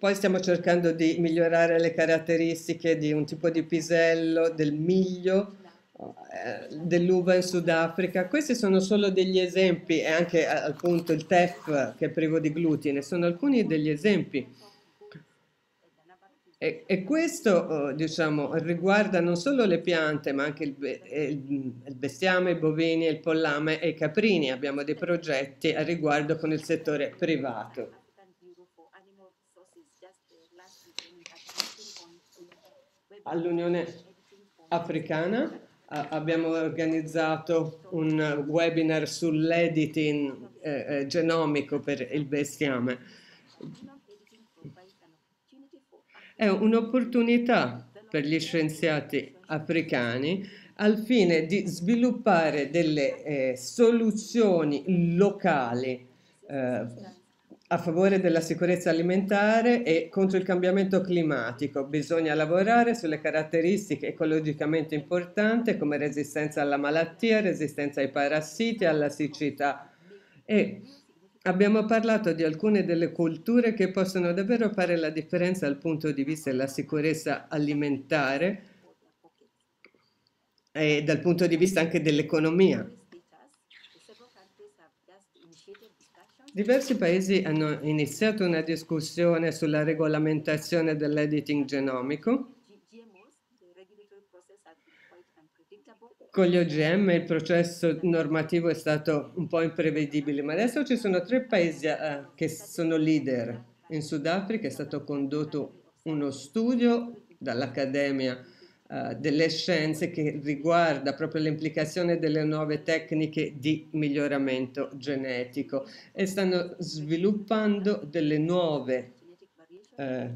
Poi stiamo cercando di migliorare le caratteristiche di un tipo di pisello, del miglio, eh, dell'uva in Sudafrica. Questi sono solo degli esempi e anche appunto il TEF che è privo di glutine, sono alcuni degli esempi. E, e questo eh, diciamo, riguarda non solo le piante ma anche il, il, il bestiame, i bovini, il pollame e i caprini. Abbiamo dei progetti a riguardo con il settore privato. All'Unione Africana abbiamo organizzato un webinar sull'editing eh, eh, genomico per il bestiame. È un'opportunità per gli scienziati africani al fine di sviluppare delle eh, soluzioni locali eh, a favore della sicurezza alimentare e contro il cambiamento climatico. Bisogna lavorare sulle caratteristiche ecologicamente importanti come resistenza alla malattia, resistenza ai parassiti, alla siccità. E abbiamo parlato di alcune delle culture che possono davvero fare la differenza dal punto di vista della sicurezza alimentare e dal punto di vista anche dell'economia. Diversi paesi hanno iniziato una discussione sulla regolamentazione dell'editing genomico. Con gli OGM il processo normativo è stato un po' imprevedibile, ma adesso ci sono tre paesi uh, che sono leader. In Sudafrica è stato condotto uno studio dall'Accademia uh, delle scienze che riguarda proprio l'implicazione delle nuove tecniche di miglioramento genetico e stanno sviluppando delle nuove uh,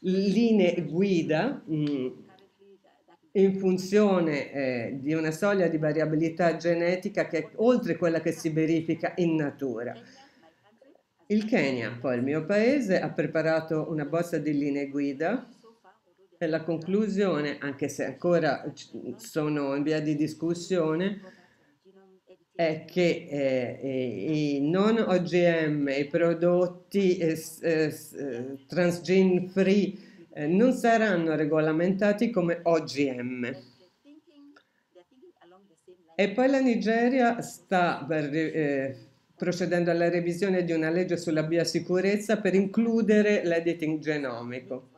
linee guida mh, mm, in funzione eh, di una soglia di variabilità genetica che è oltre quella che si verifica in natura. Il Kenya, poi il mio paese, ha preparato una bozza di linee guida e la conclusione, anche se ancora sono in via di discussione, è che eh, i non OGM, i prodotti eh, eh, transgene free eh, non saranno regolamentati come OGM. E poi la Nigeria sta per, eh, procedendo alla revisione di una legge sulla biosicurezza per includere l'editing genomico.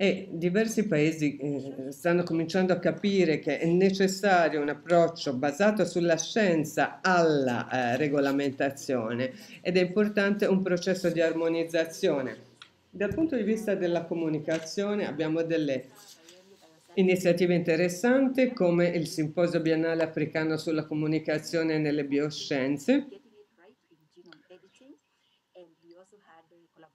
E diversi paesi eh, stanno cominciando a capire che è necessario un approccio basato sulla scienza alla eh, regolamentazione ed è importante un processo di armonizzazione. Dal punto di vista della comunicazione abbiamo delle iniziative interessanti come il Simposio Biennale Africano sulla comunicazione nelle bioscienze.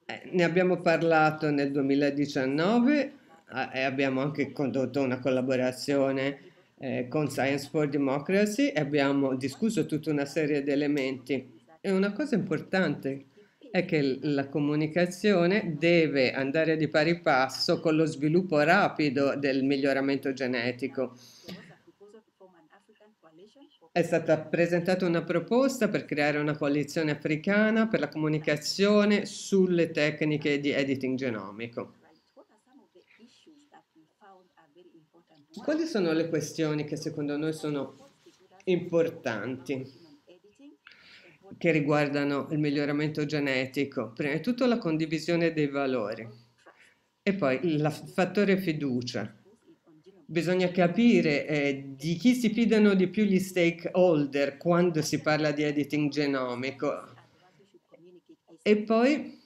Eh, ne abbiamo parlato nel 2019 eh, e abbiamo anche condotto una collaborazione eh, con Science for Democracy e abbiamo discusso tutta una serie di elementi. E una cosa importante è che la comunicazione deve andare di pari passo con lo sviluppo rapido del miglioramento genetico. È stata presentata una proposta per creare una coalizione africana per la comunicazione sulle tecniche di editing genomico. Quali sono le questioni che secondo noi sono importanti? che riguardano il miglioramento genetico. Prima di tutto la condivisione dei valori e poi il fattore fiducia. Bisogna capire eh, di chi si fidano di più gli stakeholder quando si parla di editing genomico. E poi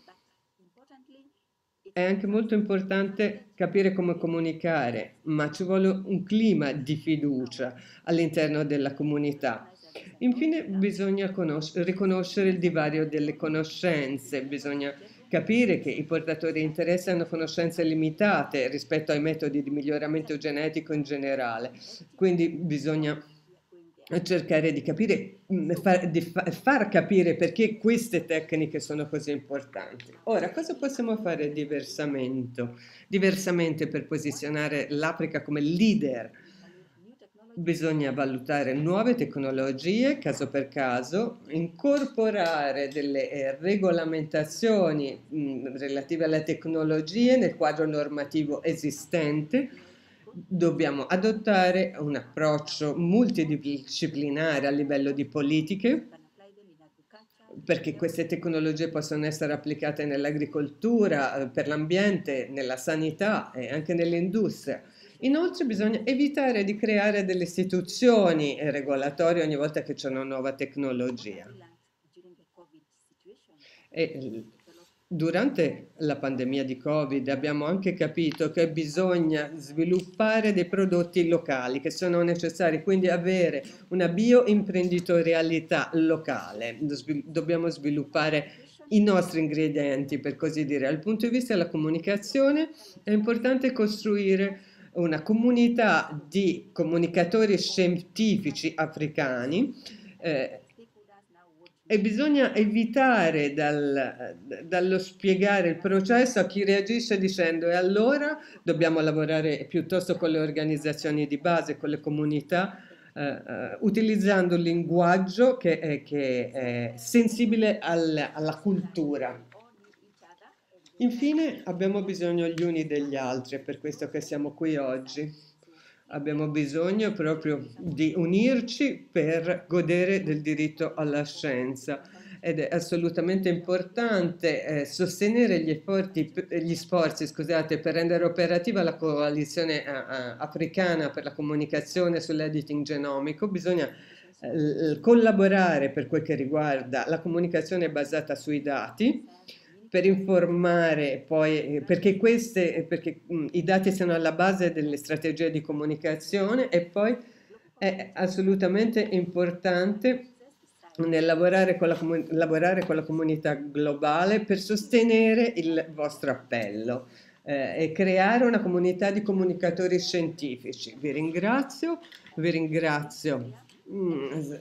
è anche molto importante capire come comunicare, ma ci vuole un clima di fiducia all'interno della comunità Infine bisogna riconoscere il divario delle conoscenze, bisogna capire che i portatori di interesse hanno conoscenze limitate rispetto ai metodi di miglioramento genetico in generale, quindi bisogna cercare di capire, mm, di far capire perché queste tecniche sono così importanti. Ora, cosa possiamo fare diversamente, diversamente per posizionare l'Africa come leader bisogna valutare nuove tecnologie caso per caso, incorporare delle eh, regolamentazioni mh, relative alle tecnologie nel quadro normativo esistente. Dobbiamo adottare un approccio multidisciplinare a livello di politiche perché queste tecnologie possono essere applicate nell'agricoltura, eh, per l'ambiente, nella sanità e anche nell'industria Inoltre bisogna evitare di creare delle istituzioni regolatorie ogni volta che c'è una nuova tecnologia. E durante la pandemia di Covid abbiamo anche capito che bisogna sviluppare dei prodotti locali che sono necessari, quindi avere una bioimprenditorialità locale. Dobbiamo sviluppare i nostri ingredienti, per così dire. Dal punto di vista della comunicazione è importante costruire una comunità di comunicatori scientifici africani eh, e bisogna evitare dal, dallo spiegare il processo a chi reagisce dicendo e allora dobbiamo lavorare piuttosto con le organizzazioni di base, con le comunità, eh, eh, utilizzando un linguaggio che è, che è sensibile al, alla cultura. Infine abbiamo bisogno gli uni degli altri, è per questo che siamo qui oggi. Abbiamo bisogno proprio di unirci per godere del diritto alla scienza ed è assolutamente importante eh, sostenere gli, efforti, gli sforzi scusate, per rendere operativa la coalizione eh, eh africana per la comunicazione sull'editing genomico. Bisogna eh, collaborare per quel che riguarda la comunicazione basata sui dati per informare poi, perché, queste, perché mh, i dati sono alla base delle strategie di comunicazione e poi è assolutamente importante nel lavorare con, la, lavorare con la comunità globale per sostenere il vostro appello eh, e creare una comunità di comunicatori scientifici. Vi ringrazio, vi ringrazio. Mm,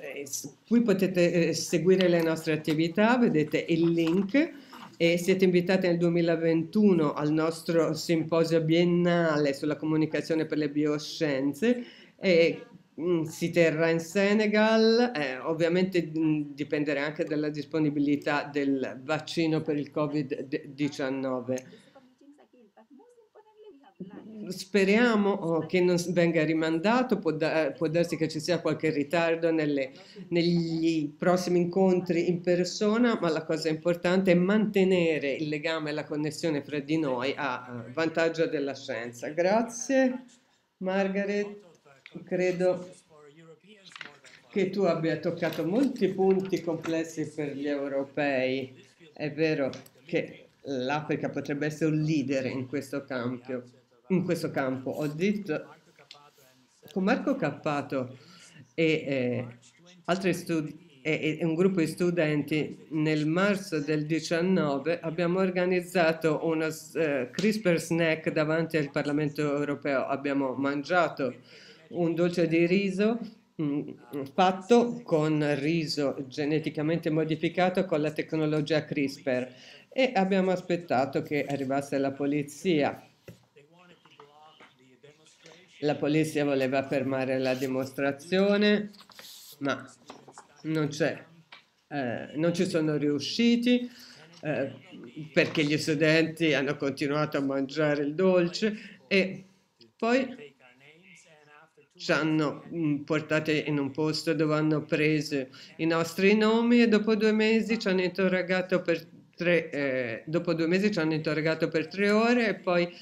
qui potete eh, seguire le nostre attività, vedete il link e siete invitati nel 2021 al nostro simposio biennale sulla comunicazione per le bioscienze e mm, si terrà in Senegal, eh, ovviamente mm, dipenderà anche dalla disponibilità del vaccino per il Covid-19. Speriamo oh, che non venga rimandato, può, da, può, darsi che ci sia qualche ritardo nelle, negli prossimi incontri in persona, ma la cosa importante è mantenere il legame e la connessione fra di noi a vantaggio della scienza. Grazie Margaret, credo che tu abbia toccato molti punti complessi per gli europei. È vero che l'Africa potrebbe essere un leader in questo campo. In questo campo. Ho detto con Marco Cappato e eh, studi e, un gruppo di studenti nel marzo del 19 abbiamo organizzato uno uh, CRISPR snack davanti al Parlamento europeo. Abbiamo mangiato un dolce di riso Mm, fatto con riso geneticamente modificato con la tecnologia CRISPR e abbiamo aspettato che arrivasse la polizia. La polizia voleva fermare la dimostrazione, ma non c'è, eh, non ci sono riusciti eh, perché gli studenti hanno continuato a mangiare il dolce e poi ci hanno mm, portate in un posto dove hanno preso i nostri nomi e dopo due mesi ci hanno interrogato per tre, eh, dopo due mesi ci hanno interrogato per tre ore e poi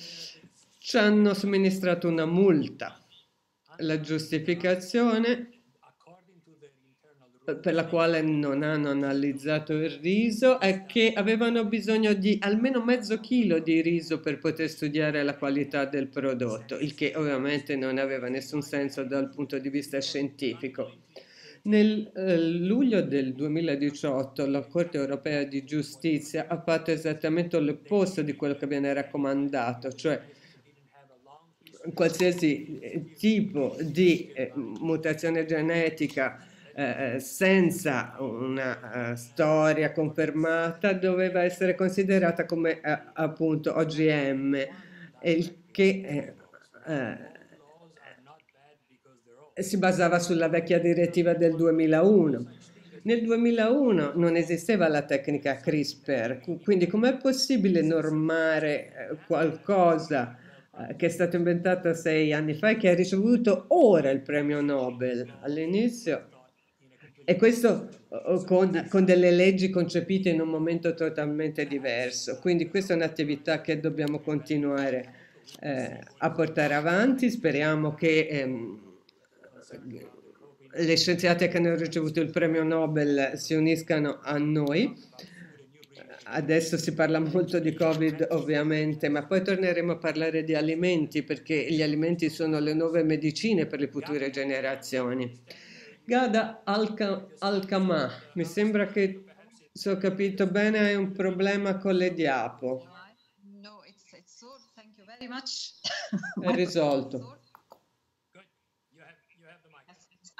ci hanno somministrato una multa. La giustificazione per la quale non hanno analizzato il riso è che avevano bisogno di almeno mezzo chilo di riso per poter studiare la qualità del prodotto, il che ovviamente non aveva nessun senso dal punto di vista scientifico. Nel eh, luglio del 2018 la Corte europea di giustizia ha fatto esattamente l'opposto di quello che viene raccomandato, cioè qualsiasi eh, tipo di eh, mutazione genetica eh, senza una uh, storia confermata doveva essere considerata come uh, appunto OGM, il che si basava sulla vecchia direttiva del 2001. Nel 2001 non esisteva la tecnica CRISPR, quindi com'è possibile normare qualcosa che è stato inventato sei anni fa e che ha ricevuto ora il premio Nobel? All'inizio e questo con, con, delle leggi concepite in un momento totalmente diverso. Quindi questa è un'attività che dobbiamo continuare eh, a portare avanti. Speriamo che ehm, le scienziate che hanno ricevuto il premio Nobel si uniscano a noi. Adesso si parla molto di Covid ovviamente, ma poi torneremo a parlare di alimenti perché gli alimenti sono le nuove medicine per le future generazioni. Gada Alcamà, mi sembra che se ho capito bene hai un problema con le diapo. No, it's, it's. È risolto.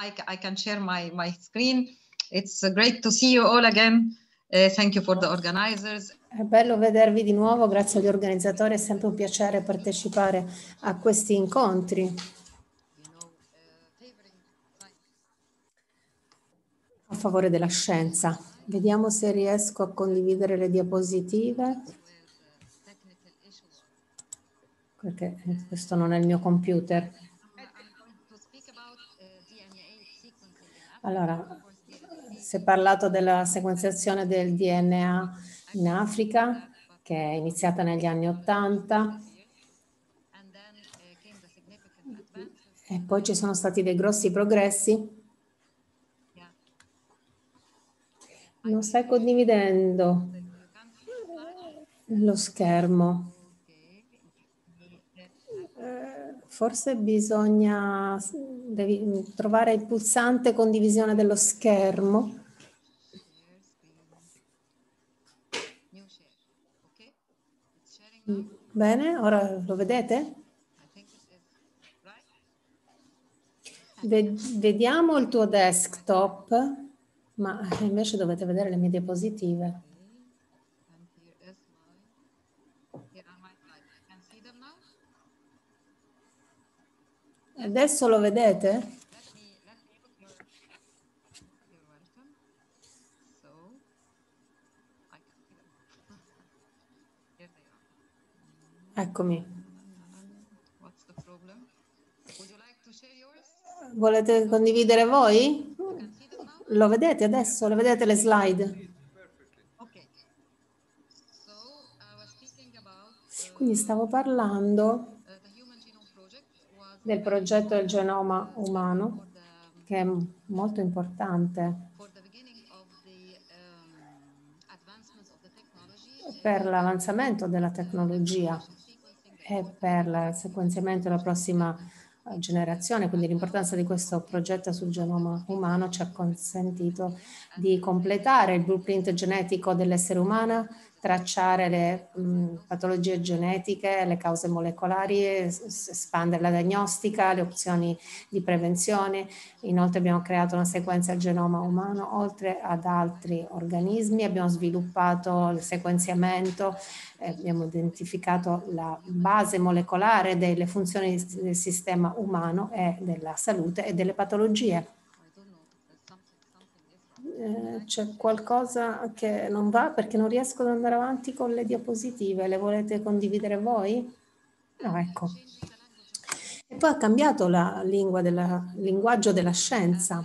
I, I can share my, my screen. It's great to see you all again. Uh, thank you for the organizers. È bello vedervi di nuovo, grazie agli organizzatori, è sempre un piacere partecipare a questi incontri. a favore della scienza. Vediamo se riesco a condividere le diapositive. Perché questo non è il mio computer. Allora, si è parlato della sequenziazione del DNA in Africa, che è iniziata negli anni Ottanta. E poi ci sono stati dei grossi progressi Non stai condividendo lo schermo. Forse bisogna trovare il pulsante condivisione dello schermo. Bene, ora lo vedete? Vediamo il tuo desktop. Ma invece dovete vedere le mie diapositive. Adesso lo vedete? Eccomi. Volete condividere voi? Lo vedete adesso? Lo vedete le slide? Quindi stavo parlando del progetto del genoma umano, che è molto importante per l'avanzamento della tecnologia e per il sequenziamento della prossima eh, generazione, quindi l'importanza di questo progetto sul genoma umano ci ha consentito di completare il blueprint genetico dell'essere umano tracciare le mh, patologie genetiche, le cause molecolari, espandere la diagnostica, le opzioni di prevenzione. Inoltre abbiamo creato una sequenza del genoma umano, oltre ad altri organismi. Abbiamo sviluppato il sequenziamento, eh, abbiamo identificato la base molecolare delle funzioni del sistema umano e della salute e delle patologie. Eh, c'è qualcosa che non va perché non riesco ad andare avanti con le diapositive. Le volete condividere voi? No, ecco. E poi ha cambiato la lingua della, il linguaggio della scienza.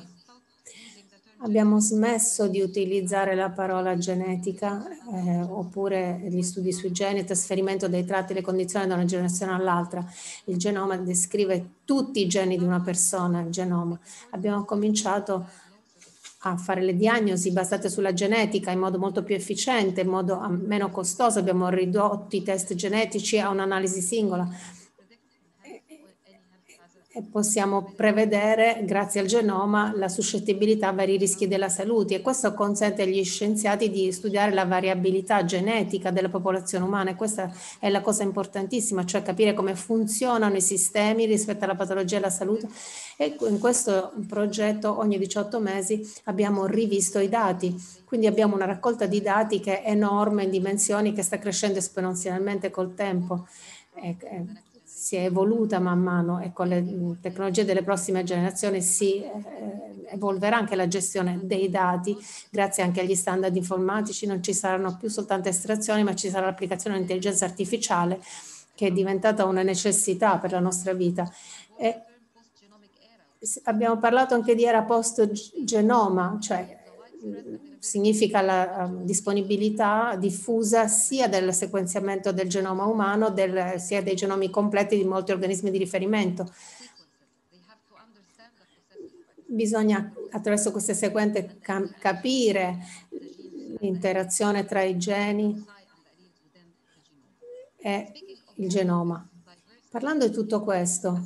Abbiamo smesso di utilizzare la parola genetica eh, oppure gli studi sui geni, il trasferimento dei tratti e le condizioni da una generazione all'altra. Il genoma descrive tutti i geni di una persona, il genoma. Abbiamo cominciato a fare le diagnosi basate sulla genetica in modo molto più efficiente, in modo meno costoso. Abbiamo ridotto i test genetici a un'analisi singola e possiamo prevedere, grazie al genoma, la suscettibilità a vari rischi della salute. E questo consente agli scienziati di studiare la variabilità genetica della popolazione umana. E questa è la cosa importantissima, cioè capire come funzionano i sistemi rispetto alla patologia e alla salute. E in questo progetto ogni 18 mesi abbiamo rivisto i dati, quindi abbiamo una raccolta di dati che è enorme in dimensioni che sta crescendo esponenzialmente col tempo. Si è evoluta man mano e con le tecnologie delle prossime generazioni si eh, evolverà anche la gestione dei dati, grazie anche agli standard informatici, non ci saranno più soltanto estrazioni, ma ci sarà l'applicazione dell'intelligenza artificiale che è diventata una necessità per la nostra vita. E abbiamo parlato anche di era post-genoma, cioè significa la um, disponibilità diffusa sia del sequenziamento del genoma umano del, sia dei genomi completi di molti organismi di riferimento. Bisogna attraverso queste sequenze capire l'interazione tra i geni e il genoma. Parlando di tutto questo,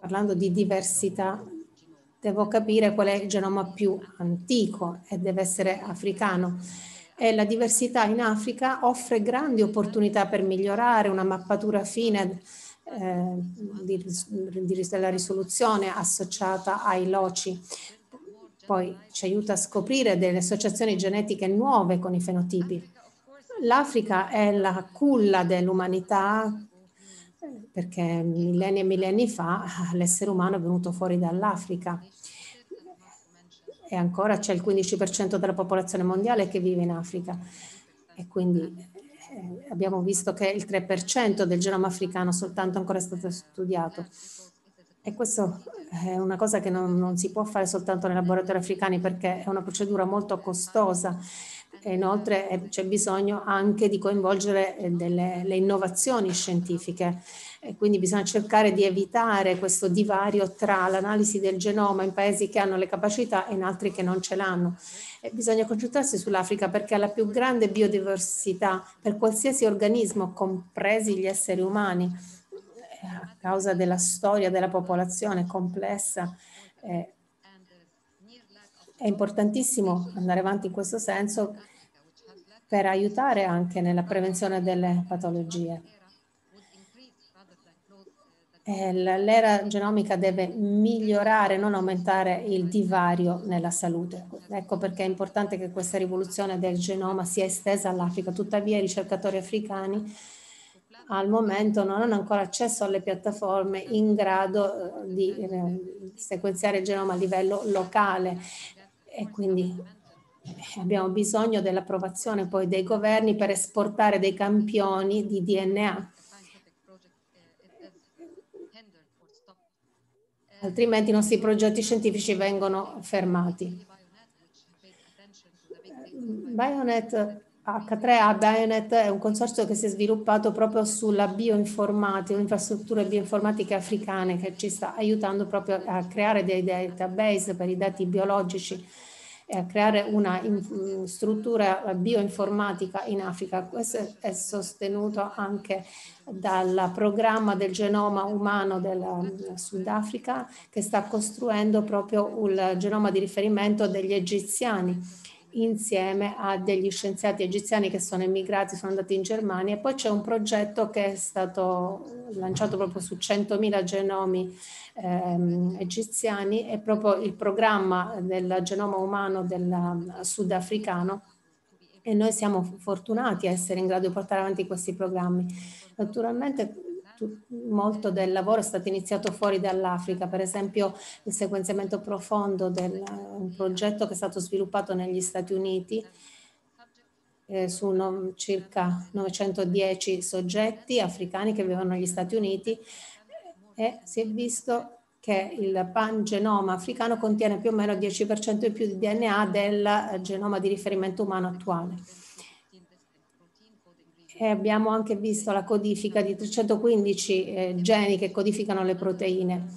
parlando di diversità, devo capire qual è il genoma più antico e deve essere africano. E la diversità in Africa offre grandi opportunità per migliorare una mappatura fine eh, di, di, della risoluzione associata ai loci. Poi ci aiuta a scoprire delle associazioni genetiche nuove con i fenotipi. L'Africa è la culla dell'umanità perché millenni e millenni fa l'essere umano è venuto fuori dall'Africa e ancora c'è il 15% della popolazione mondiale che vive in Africa. E quindi eh, abbiamo visto che il 3% del genoma africano soltanto ancora è stato studiato. E questo è una cosa che non, non si può fare soltanto nei laboratori africani perché è una procedura molto costosa. E inoltre eh, c'è bisogno anche di coinvolgere eh, delle, le innovazioni scientifiche e quindi bisogna cercare di evitare questo divario tra l'analisi del genoma in paesi che hanno le capacità e in altri che non ce l'hanno. E bisogna concentrarsi sull'Africa perché ha la più grande biodiversità per qualsiasi organismo, compresi gli esseri umani, eh, a causa della storia della popolazione complessa. Eh, è importantissimo andare avanti in questo senso per aiutare anche nella prevenzione delle patologie. L'era genomica deve migliorare, non aumentare il divario nella salute. Ecco perché è importante che questa rivoluzione del genoma sia estesa all'Africa. Tuttavia i ricercatori africani al momento non hanno ancora accesso alle piattaforme in grado eh, di eh, sequenziare il genoma a livello locale e quindi Abbiamo bisogno dell'approvazione poi dei governi per esportare dei campioni di DNA. Altrimenti i nostri progetti scientifici vengono fermati. Bionet H3A Bionet è un consorzio che si è sviluppato proprio sulla bioinformatica, infrastrutture bioinformatiche africane che ci sta aiutando proprio a creare dei database per i dati biologici e a creare una in, struttura bioinformatica in Africa. Questo è sostenuto anche dal programma del genoma umano del Sudafrica che sta costruendo proprio il genoma di riferimento degli egiziani insieme a degli scienziati egiziani che sono emigrati, sono andati in Germania e poi c'è un progetto che è stato lanciato proprio su 100.000 genomi ehm, egiziani, è proprio il programma del genoma umano del sudafricano e noi siamo fortunati a essere in grado di portare avanti questi programmi. Naturalmente molto del lavoro è stato iniziato fuori dall'Africa, per esempio il sequenziamento profondo del un progetto che è stato sviluppato negli Stati Uniti eh, su no, circa 910 soggetti africani che vivono negli Stati Uniti e si è visto che il pangenoma africano contiene più o meno il 10% in più di DNA del genoma di riferimento umano attuale. E abbiamo anche visto la codifica di 315 eh, geni che codificano le proteine.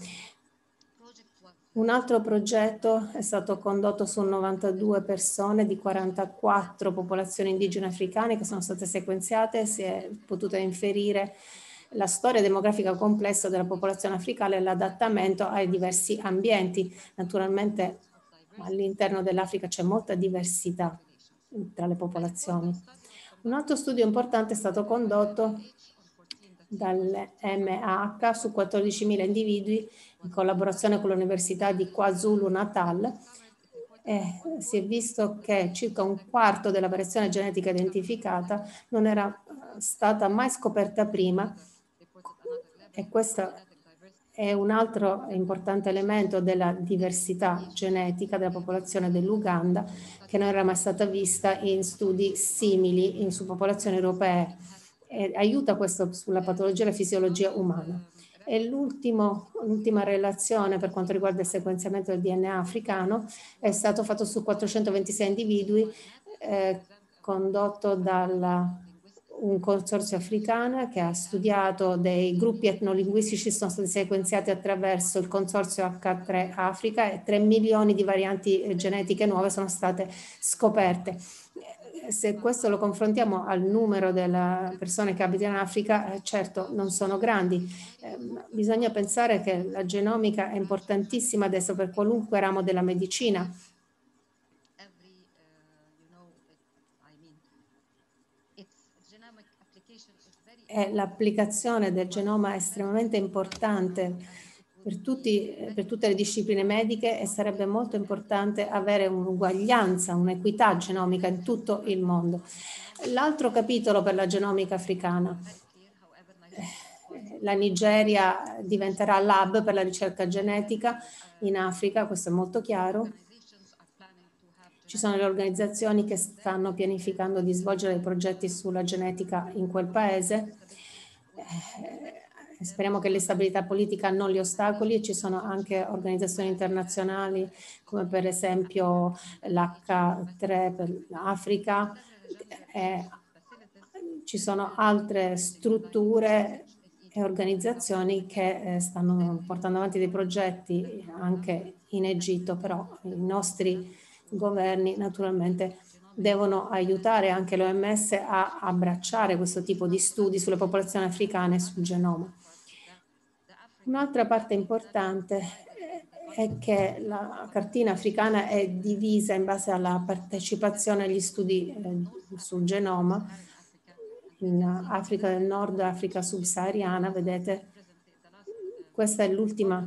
Un altro progetto è stato condotto su 92 persone di 44 popolazioni indigene africane che sono state sequenziate, si è potuta inferire la storia demografica complessa della popolazione africana e l'adattamento ai diversi ambienti. Naturalmente all'interno dell'Africa c'è molta diversità tra le popolazioni. Un altro studio importante è stato condotto dall'MH su 14.000 individui in collaborazione con l'Università di KwaZulu-Natal. E si è visto che circa un quarto della variazione genetica identificata non era stata mai scoperta prima. E questo è un altro importante elemento della diversità genetica della popolazione dell'Uganda che non era mai stata vista in studi simili in, su popolazioni europee e aiuta questo sulla patologia e la fisiologia umana. E l'ultima relazione per quanto riguarda il sequenziamento del DNA africano è stato fatto su 426 individui eh, condotto dalla un consorzio africano che ha studiato dei gruppi etnolinguistici sono stati sequenziati attraverso il consorzio H3 Africa e 3 milioni di varianti eh, genetiche nuove sono state scoperte. Se questo lo confrontiamo al numero delle persone che abitano in Africa, eh, certo non sono grandi. Eh, bisogna pensare che la genomica è importantissima adesso per qualunque ramo della medicina è l'applicazione del genoma estremamente importante per, tutti, per, tutte le discipline mediche e sarebbe molto importante avere un'uguaglianza, un'equità genomica in tutto il mondo. L'altro capitolo per la genomica africana. La Nigeria diventerà l'hub per la ricerca genetica in Africa, questo è molto chiaro. Ci sono le organizzazioni che stanno pianificando di svolgere progetti sulla genetica in quel paese eh, speriamo che l'instabilità politica non li ostacoli ci sono anche organizzazioni internazionali come per esempio l'H3 per l'Africa. Eh, ci sono altre strutture e organizzazioni che eh, stanno portando avanti dei progetti anche in Egitto, però i nostri governi naturalmente devono aiutare anche l'OMS a abbracciare questo tipo di studi sulle popolazioni africane sul genoma. Un'altra parte importante è che la cartina africana è divisa in base alla partecipazione agli studi eh, sul genoma in Africa del Nord, Africa subsahariana, vedete, questa è l'ultima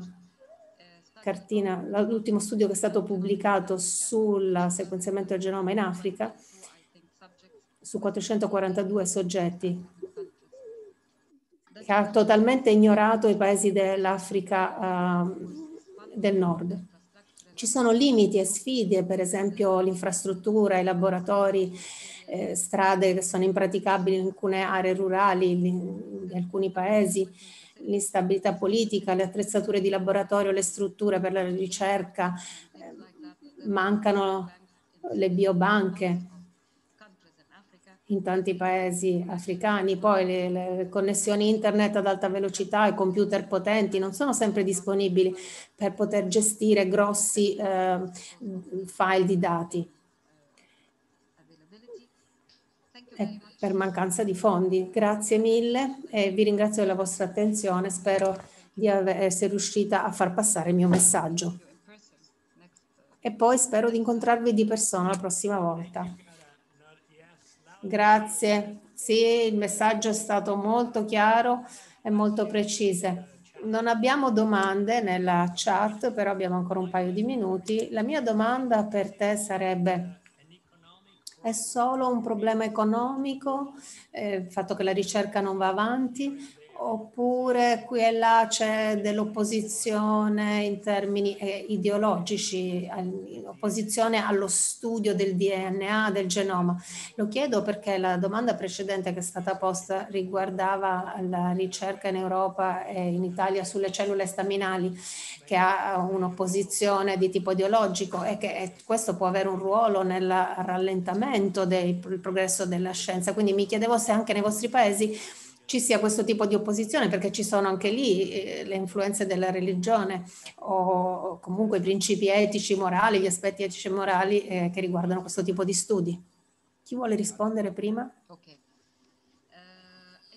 cartina, l'ultimo studio che è stato pubblicato sul sequenziamento del genoma in Africa, su 442 soggetti, che ha totalmente ignorato i paesi dell'Africa uh, del Nord. Ci sono limiti e sfide, per esempio l'infrastruttura, i laboratori, eh, strade che sono impraticabili in alcune aree rurali, in alcuni paesi, l'instabilità politica, le attrezzature di laboratorio, le strutture per la ricerca, eh, mancano le biobanche in tanti paesi africani, poi le, le, connessioni internet ad alta velocità e computer potenti non sono sempre disponibili per poter gestire grossi eh, file di dati. E per mancanza di fondi. Grazie mille e vi ringrazio della vostra attenzione. Spero di essere riuscita a far passare il mio messaggio. E poi spero di incontrarvi di persona la prossima volta. Grazie. Sì, il messaggio è stato molto chiaro e molto preciso. Non abbiamo domande nella chat, però abbiamo ancora un paio di minuti. La mia domanda per te sarebbe, è solo un problema economico, eh, il fatto che la ricerca non va avanti, oppure qui e là c'è dell'opposizione in termini eh, ideologici, opposizione allo studio del DNA, del genoma. Lo chiedo perché la domanda precedente che è stata posta riguardava la ricerca in Europa e in Italia sulle cellule staminali che ha un'opposizione di tipo ideologico e che questo può avere un ruolo nel rallentamento del progresso della scienza. Quindi mi chiedevo se anche nei vostri paesi ci sia questo tipo di opposizione, perché ci sono anche lì eh, le influenze della religione o comunque i principi etici, morali, gli aspetti etici e morali eh, che riguardano questo tipo di studi. Chi vuole rispondere prima? Okay. Uh,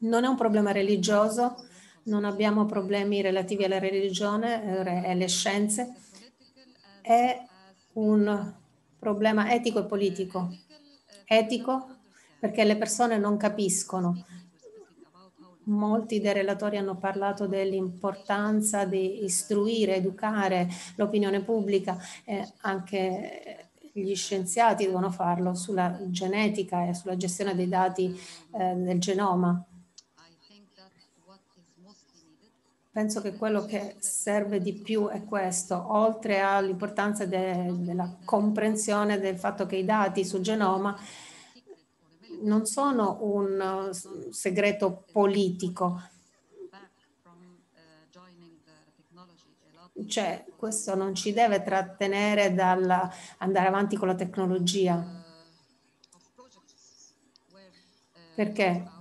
non è un problema religioso, non abbiamo problemi relativi alla religione eh, e alle scienze, è un problema etico e politico. Etico perché le persone non capiscono. Molti dei relatori hanno parlato dell'importanza di istruire, educare l'opinione pubblica e anche gli scienziati devono farlo sulla genetica e sulla gestione dei dati eh, del genoma. Penso che quello che serve di più è questo, oltre all'importanza de della comprensione del fatto che i dati sul genoma non sono un uh, segreto politico. Cioè, questo non ci deve trattenere dal andare avanti con la tecnologia. Perché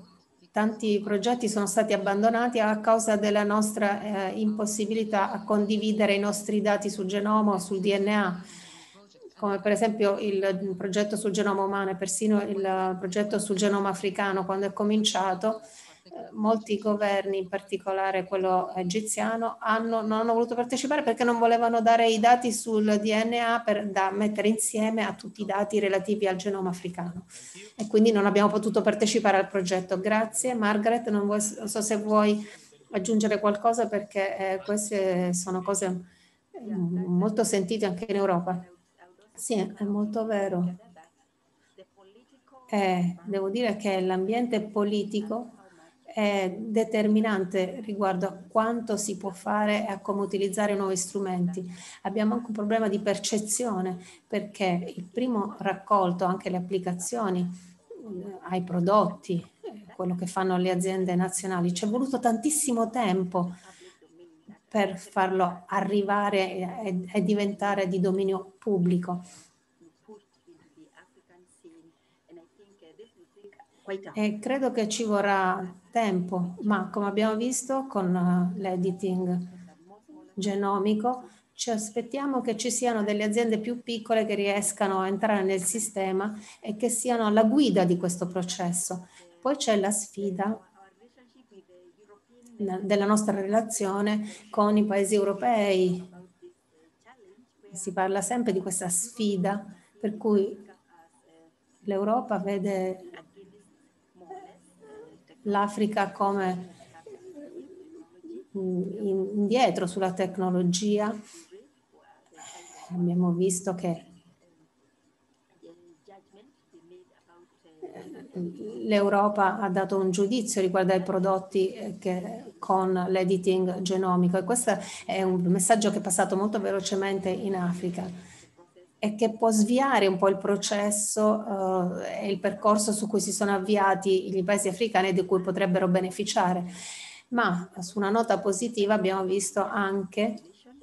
tanti progetti sono stati abbandonati a causa della nostra eh, impossibilità a condividere i nostri dati sul genoma o sul DNA come per esempio il progetto sul genoma umano e persino il progetto sul genoma africano, quando è cominciato, molti governi, in particolare quello egiziano, hanno, non hanno voluto partecipare perché non volevano dare i dati sul DNA per, da mettere insieme a tutti i dati relativi al genoma africano. E quindi non abbiamo potuto partecipare al progetto. Grazie. Margaret, non, vuoi, non so se vuoi aggiungere qualcosa perché eh, queste sono cose molto sentite anche in Europa. Sì, è molto vero. Eh, devo dire che l'ambiente politico è determinante riguardo a quanto si può fare e a come utilizzare nuovi strumenti. Abbiamo anche un problema di percezione perché il primo raccolto, anche le applicazioni eh, ai prodotti, quello che fanno le aziende nazionali, ci è voluto tantissimo tempo per farlo arrivare e diventare di dominio pubblico. E credo che ci vorrà tempo, ma come abbiamo visto con uh, l'editing genomico, ci aspettiamo che ci siano delle aziende più piccole che riescano a entrare nel sistema e che siano alla guida di questo processo. Poi c'è la sfida della nostra relazione con i paesi europei. Si parla sempre di questa sfida per cui l'Europa vede l'Africa come indietro sulla tecnologia. Abbiamo visto che l'Europa ha dato un giudizio riguardo ai prodotti eh, che, con l'editing genomico e questo è un messaggio che è passato molto velocemente in Africa e che può sviare un po' il processo eh, e il percorso su cui si sono avviati i paesi africani e di cui potrebbero beneficiare. Ma su una nota positiva abbiamo visto anche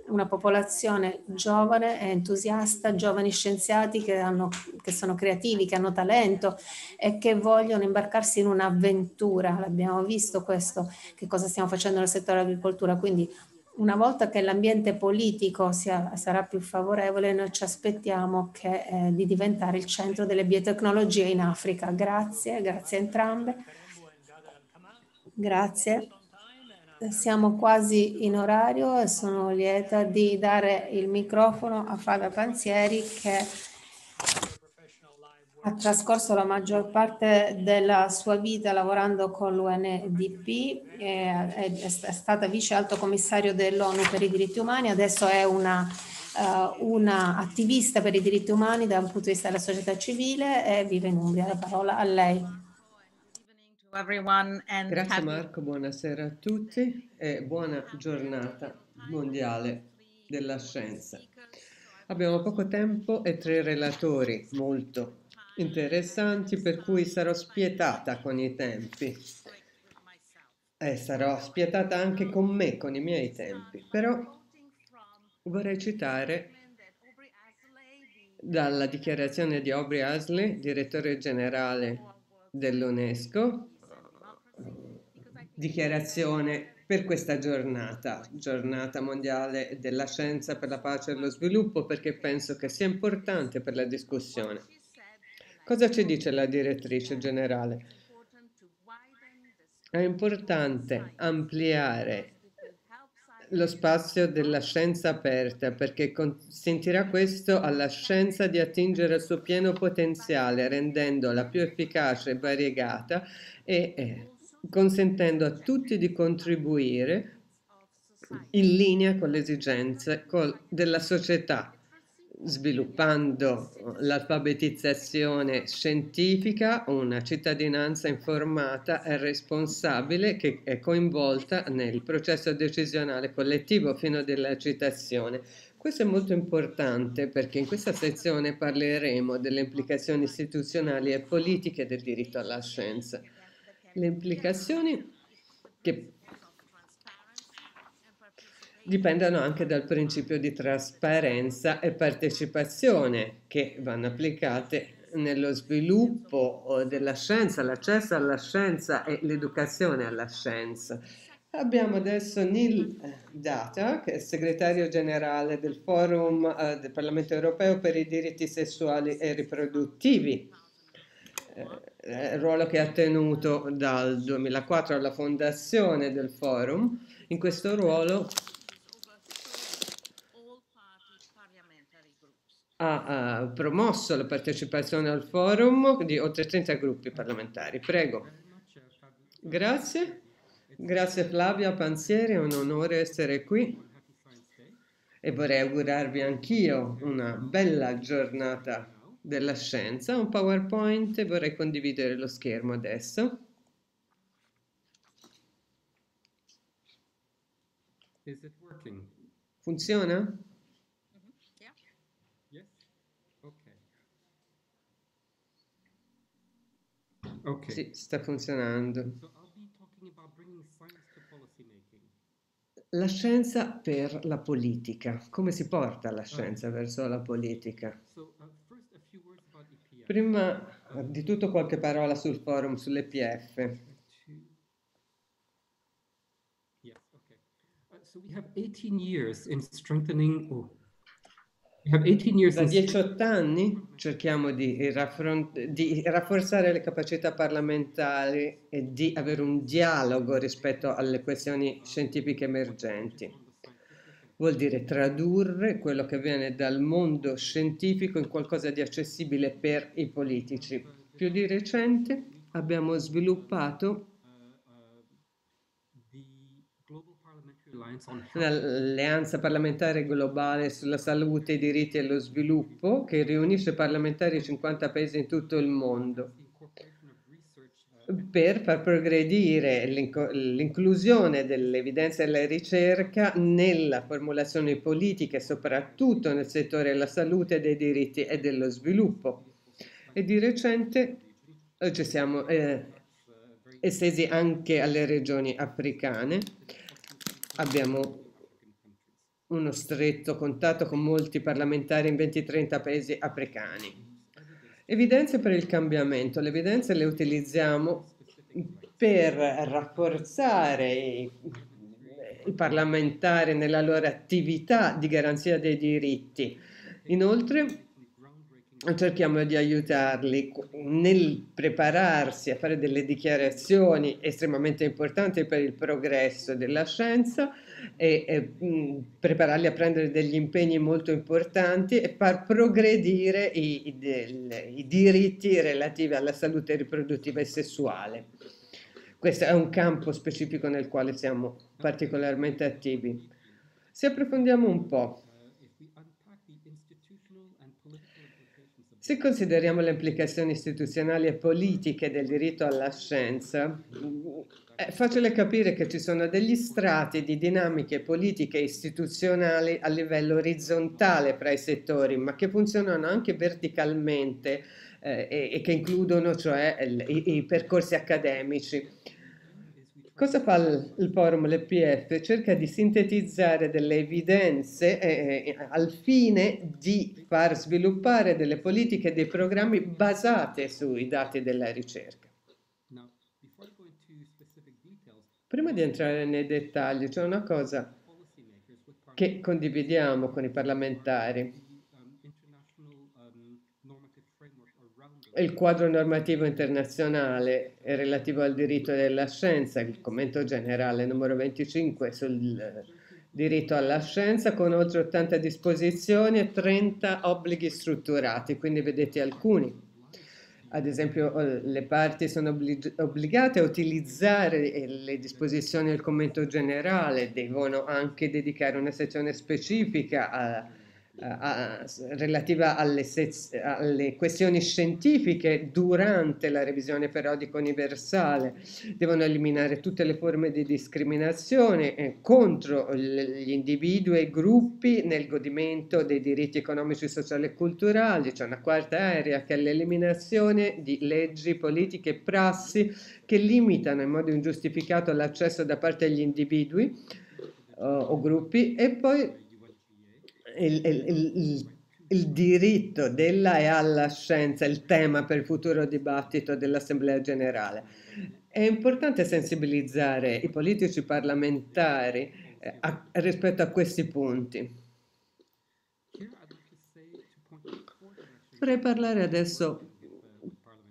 una popolazione giovane e entusiasta, giovani scienziati che, hanno, che, sono creativi, che hanno talento e che vogliono imbarcarsi in un'avventura. L'abbiamo visto questo, che cosa stiamo facendo nel settore dell'agricoltura. Quindi una volta che l'ambiente politico sia, sarà più favorevole, noi ci aspettiamo che, eh, di diventare il centro delle biotecnologie in Africa. Grazie, grazie a entrambe. Grazie siamo quasi in orario e sono lieta di dare il microfono a Fabio Panzieri che ha trascorso la maggior parte della sua vita lavorando con l'UNDP, è, è, stata vice alto commissario dell'ONU per i diritti umani, adesso è una, uh, una, attivista per i diritti umani dal punto di vista della società civile e vive in Umbria. La parola a lei. Grazie Marco, buonasera a tutti e buona giornata mondiale della scienza. Abbiamo poco tempo e tre relatori molto interessanti per cui sarò spietata con i tempi e sarò spietata anche con me, con i miei tempi, però vorrei citare dalla dichiarazione di Aubrey Asley, direttore generale dell'UNESCO, dichiarazione per questa giornata, giornata mondiale della scienza per la pace e lo sviluppo, perché penso che sia importante per la discussione. Cosa ci dice la direttrice generale? È importante ampliare lo spazio della scienza aperta perché consentirà questo alla scienza di attingere al suo pieno potenziale rendendola più efficace e variegata e eh, consentendo a tutti di contribuire in linea con le esigenze della società, sviluppando l'alfabetizzazione scientifica, una cittadinanza informata e responsabile che è coinvolta nel processo decisionale collettivo fino alla citazione. Questo è molto importante perché in questa sezione parleremo delle implicazioni istituzionali e politiche del diritto alla scienza le implicazioni che dipendono anche dal principio di trasparenza e partecipazione che vanno applicate nello sviluppo della scienza, l'accesso alla scienza e l'educazione alla scienza. Abbiamo adesso Neil Data, che è segretario generale del Forum eh, del Parlamento europeo per i diritti sessuali e riproduttivi. Eh, eh, ruolo che ha tenuto dal 2004 alla fondazione del forum. In questo ruolo ha, ha promosso la partecipazione al forum di oltre 30 gruppi parlamentari. Prego. Grazie. Grazie Flavia Panzieri, è un onore essere qui e vorrei augurarvi anch'io una bella giornata della scienza, un PowerPoint, vorrei condividere lo schermo adesso. Funziona? Mm -hmm. yeah. Yes? Okay. Ok. Sì, sta funzionando. La scienza per la politica. Come si porta la scienza verso la politica? Prima di tutto qualche parola sul forum, sull'EPF. Yes, okay. Uh, so we have 18 years in strengthening oh, da 18 anni cerchiamo di, di, rafforzare le capacità parlamentari e di avere un dialogo rispetto alle questioni scientifiche emergenti vuol dire tradurre quello che viene dal mondo scientifico in qualcosa di accessibile per i politici. Più di recente abbiamo sviluppato l'alleanza parlamentare globale sulla salute, i diritti e lo sviluppo che riunisce parlamentari di 50 paesi in tutto il mondo per far progredire l'inclusione dell'evidenza e della ricerca nella formulazione politica, soprattutto nel settore della salute, dei diritti e dello sviluppo. E di recente eh, ci siamo eh, estesi anche alle regioni africane. Abbiamo uno stretto contatto con molti parlamentari in 20-30 paesi africani. Evidenze per il cambiamento. Le evidenze le utilizziamo per rafforzare i, parlamentari nella loro attività di garanzia dei diritti. Inoltre cerchiamo di aiutarli nel prepararsi a fare delle dichiarazioni estremamente importanti per il progresso della scienza e, e mh, prepararli a prendere degli impegni molto importanti e far progredire i, i, del, i diritti relativi alla salute riproduttiva e sessuale. Questo è un campo specifico nel quale siamo particolarmente attivi. Se approfondiamo un po', Se consideriamo le implicazioni istituzionali e politiche del diritto alla scienza, è facile capire che ci sono degli strati di dinamiche politiche e istituzionali a livello orizzontale fra i settori, ma che funzionano anche verticalmente eh, e, e, che includono cioè i, i percorsi accademici. Cosa fa il, il forum, l'EPF? Cerca di sintetizzare delle evidenze eh, eh, al fine di far sviluppare delle politiche e dei programmi basate sui dati della ricerca. Prima di entrare nei dettagli, c'è una cosa che condividiamo con i parlamentari il quadro normativo internazionale relativo al diritto della scienza, il commento generale numero 25 sul diritto alla scienza con oltre 80 disposizioni e 30 obblighi strutturati, quindi vedete alcuni. Ad esempio le parti sono obblig obbligate a utilizzare le disposizioni del commento generale, devono anche dedicare una sezione specifica a a, relativa alle, alle, questioni scientifiche durante la revisione periodica universale. Devono eliminare tutte le forme di discriminazione eh, contro gli individui e i gruppi nel godimento dei diritti economici, sociali e culturali. C'è una quarta area che è l'eliminazione di leggi, politiche e prassi che limitano in modo ingiustificato l'accesso da parte degli individui o gruppi e poi il, il, il, diritto della e alla scienza, il tema per il futuro dibattito dell'Assemblea generale. È importante sensibilizzare i politici parlamentari eh, a, rispetto a questi punti. Vorrei parlare adesso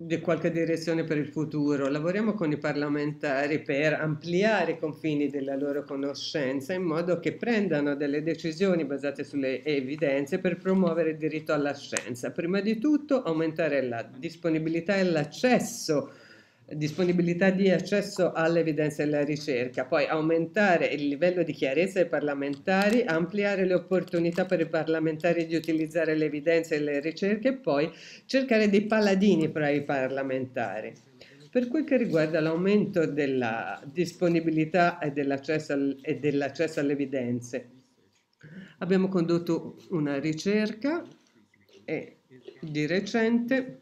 di qualche direzione per il futuro. Lavoriamo con i parlamentari per ampliare i confini della loro conoscenza in modo che prendano delle decisioni basate sulle evidenze per promuovere il diritto alla scienza. Prima di tutto aumentare la disponibilità e l'accesso disponibilità di accesso all'evidenza e alla ricerca, poi aumentare il livello di chiarezza dei parlamentari, ampliare le opportunità per i parlamentari di utilizzare le evidenze e le ricerche e poi cercare dei paladini fra i parlamentari. Per quel che riguarda l'aumento della disponibilità e dell'accesso, dell'accesso alle evidenze, abbiamo condotto una ricerca e di recente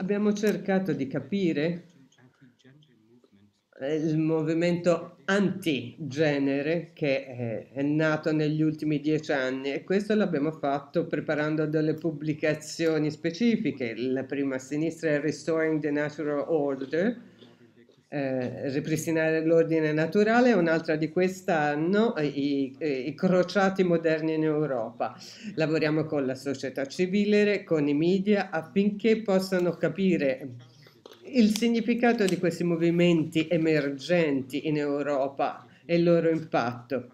abbiamo cercato di capire eh, il movimento anti-genere che è nato negli ultimi dieci anni e questo l'abbiamo fatto preparando delle pubblicazioni specifiche. La prima a sinistra è Restoring the Natural Order, eh, ripristinare l'ordine naturale, un'altra di quest'anno i, i, crociati moderni in Europa. Lavoriamo con la società civile, con i media affinché possano capire il significato di questi movimenti emergenti in Europa e il loro impatto.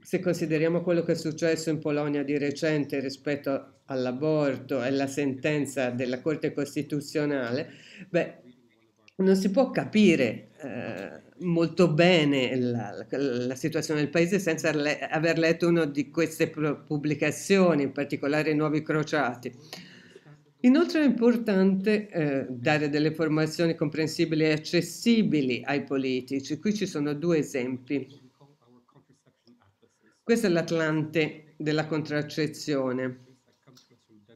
Se consideriamo quello che è successo in Polonia di recente rispetto all'aborto e la sentenza della Corte Costituzionale, beh, non si può capire eh, molto bene la, la, situazione del paese senza le, aver letto una di queste pubblicazioni, in particolare i Nuovi Crociati. Inoltre è importante eh, dare delle informazioni comprensibili e accessibili ai politici. Qui ci sono due esempi. Questo è l'Atlante della contraccezione.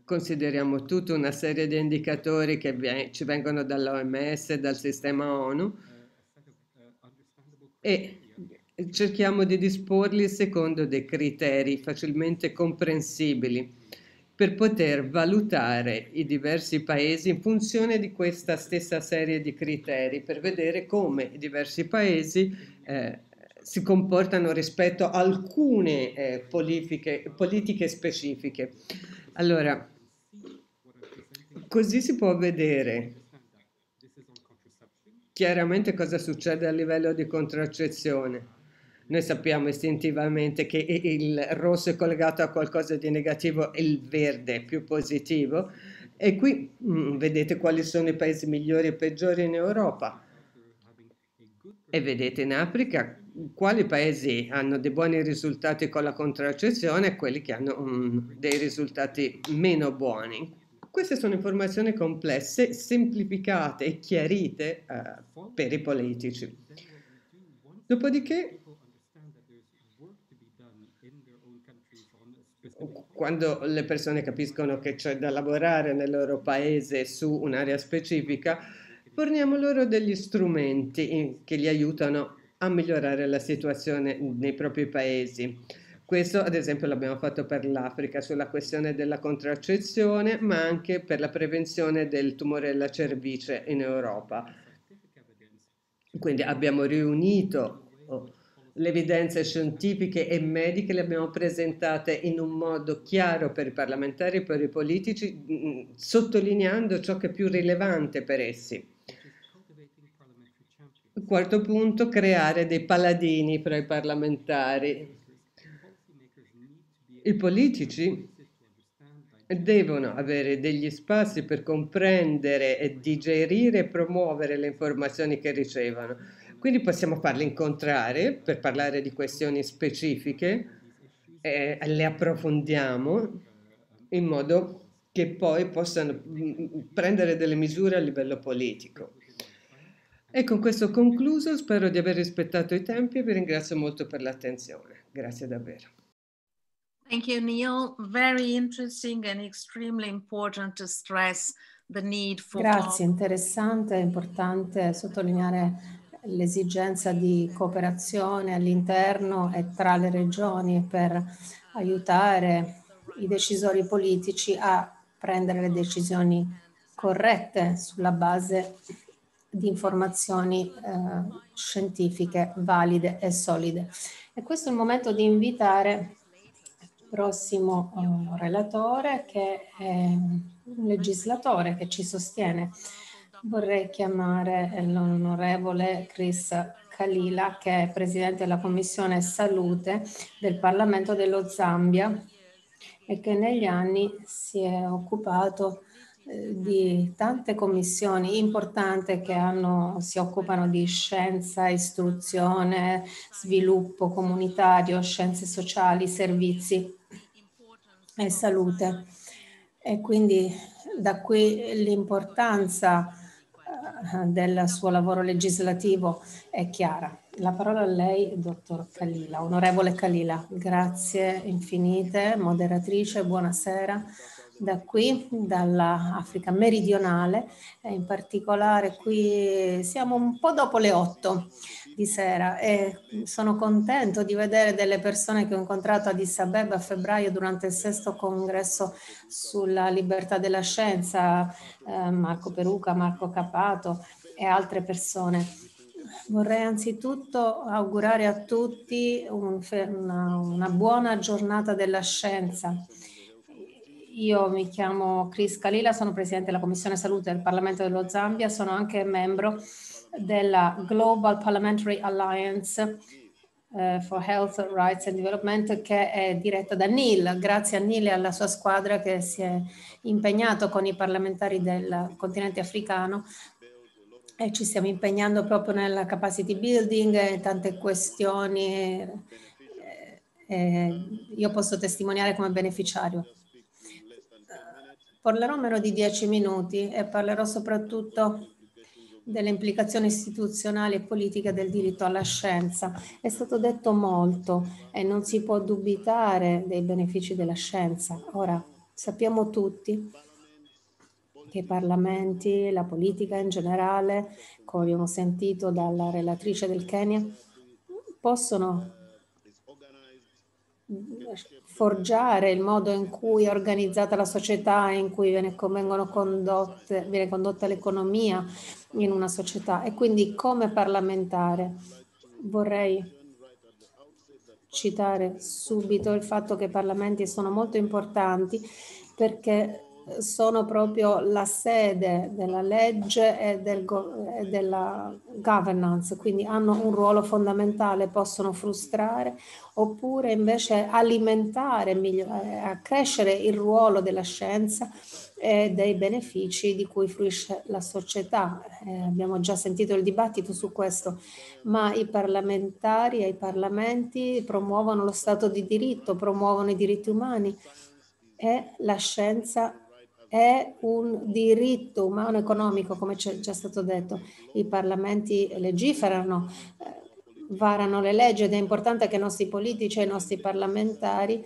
Consideriamo tutta una serie di indicatori che ci vengono dall'OMS dal sistema ONU e cerchiamo di disporli secondo dei criteri facilmente comprensibili per poter valutare i diversi paesi in funzione di questa stessa serie di criteri, per vedere come i diversi paesi eh, si comportano rispetto a alcune eh, politiche, politiche specifiche. Allora, così si può vedere chiaramente cosa succede a livello di contraccezione. Noi sappiamo istintivamente che il rosso è collegato a qualcosa di negativo e il verde è più positivo. E qui mh, mm, vedete quali sono i paesi migliori e peggiori in Europa. E vedete in Africa quali paesi hanno dei buoni risultati con la contraccezione e quelli che hanno um, dei risultati meno buoni. Queste sono informazioni complesse, semplificate e chiarite uh, per i politici. Dopodiché quando le persone capiscono che c'è da lavorare nel loro paese su un'area specifica, forniamo loro degli strumenti che li aiutano a migliorare la situazione nei propri paesi. Questo ad esempio l'abbiamo fatto per l'Africa sulla questione della contraccezione, ma anche per la prevenzione del tumore della cervice in Europa. Quindi abbiamo riunito oh, le evidenze scientifiche e mediche le abbiamo presentate in un modo chiaro per i parlamentari e per i politici, mm, sottolineando ciò che è più rilevante per essi. Quarto punto, creare dei paladini fra i parlamentari. I politici devono avere degli spazi per comprendere e digerire e promuovere le informazioni che ricevono quindi possiamo farli incontrare per parlare di questioni specifiche, eh, le approfondiamo in modo che poi possano mm, prendere delle misure a livello politico. E con questo concluso, spero di aver rispettato i tempi e vi ringrazio molto per l'attenzione. Grazie davvero. Thank you, Neil. Very interesting and extremely important to stress the need for... Grazie, interessante, è importante sottolineare l'esigenza di cooperazione all'interno e tra le regioni per aiutare i decisori politici a prendere le decisioni corrette sulla base di informazioni eh, scientifiche valide e solide. E questo è il momento di invitare prossimo eh, relatore che è un legislatore che ci sostiene. Vorrei chiamare l'onorevole Chris Kalila, che è presidente della Commissione Salute del Parlamento dello Zambia e che negli anni si è occupato eh, di tante commissioni importanti che hanno, si occupano di scienza, istruzione, sviluppo comunitario, scienze sociali, servizi e salute. E quindi da qui l'importanza del suo lavoro legislativo è chiara. La parola a lei, dottor Kalila. Onorevole Kalila, grazie infinite, moderatrice, buonasera. Da qui, dall'Africa meridionale, in particolare qui siamo un po' dopo le otto di sera e sono contento di vedere delle persone che ho incontrato a Addis Abeba a febbraio durante il sesto congresso sulla libertà della scienza, eh, Marco Peruca, Marco Capato e altre persone. Vorrei anzitutto augurare a tutti un, una, una buona giornata della scienza. Io mi chiamo Chris Kalila, sono Presidente della Commissione Salute del Parlamento dello Zambia, sono anche membro della Global Parliamentary Alliance uh, for Health, Rights and Development che è diretta da Neil. Grazie a Neil e alla sua squadra che si è impegnato con i parlamentari del continente africano e ci stiamo impegnando proprio nella capacity building e tante questioni. Eh, eh, io posso testimoniare come beneficiario Parlerò meno di dieci minuti e parlerò soprattutto delle implicazioni istituzionali e politiche del diritto alla scienza. È stato detto molto e non si può dubitare dei benefici della scienza. Ora, sappiamo tutti che i parlamenti, la politica in generale, come abbiamo sentito dalla relatrice del Kenya, possono forgiare il modo in cui è organizzata la società, in cui viene, condotte, viene condotta l'economia in una società. E quindi come parlamentare vorrei citare subito il fatto che i parlamenti sono molto importanti perché sono proprio la sede della legge e, del e, della governance, quindi hanno un ruolo fondamentale, possono frustrare oppure invece alimentare, accrescere il ruolo della scienza e dei benefici di cui fruisce la società. Eh, abbiamo già sentito il dibattito su questo, ma i parlamentari e i parlamenti promuovono lo Stato di diritto, promuovono i diritti umani e la scienza è un diritto umano economico, come c'è già stato detto. I parlamenti legiferano, eh, varano le leggi ed è importante che i nostri politici e i nostri parlamentari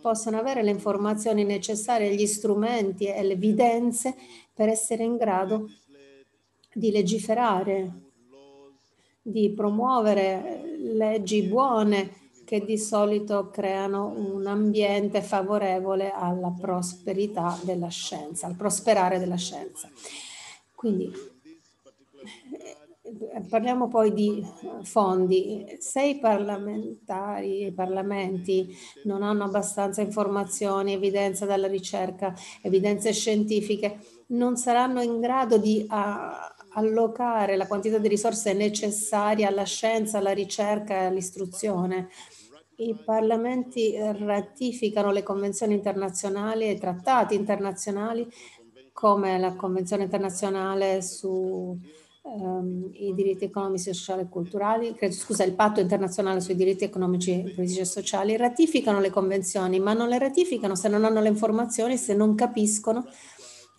possano avere le informazioni necessarie, gli strumenti e le evidenze per essere in grado di legiferare, di promuovere leggi buone che di solito creano un ambiente favorevole alla prosperità della scienza, al prosperare della scienza. Quindi parliamo poi di fondi. Se i parlamentari, i parlamenti non hanno abbastanza informazioni, evidenza dalla ricerca, evidenze scientifiche, non saranno in grado di allocare la quantità di risorse necessarie alla scienza, alla ricerca e all'istruzione i parlamenti ratificano le convenzioni internazionali e i trattati internazionali come la Convenzione internazionale sui um, diritti economici, sociali e culturali, credo, scusa, il Patto internazionale sui diritti economici, politici e sociali, ratificano le convenzioni, ma non le ratificano se non hanno le informazioni, se non capiscono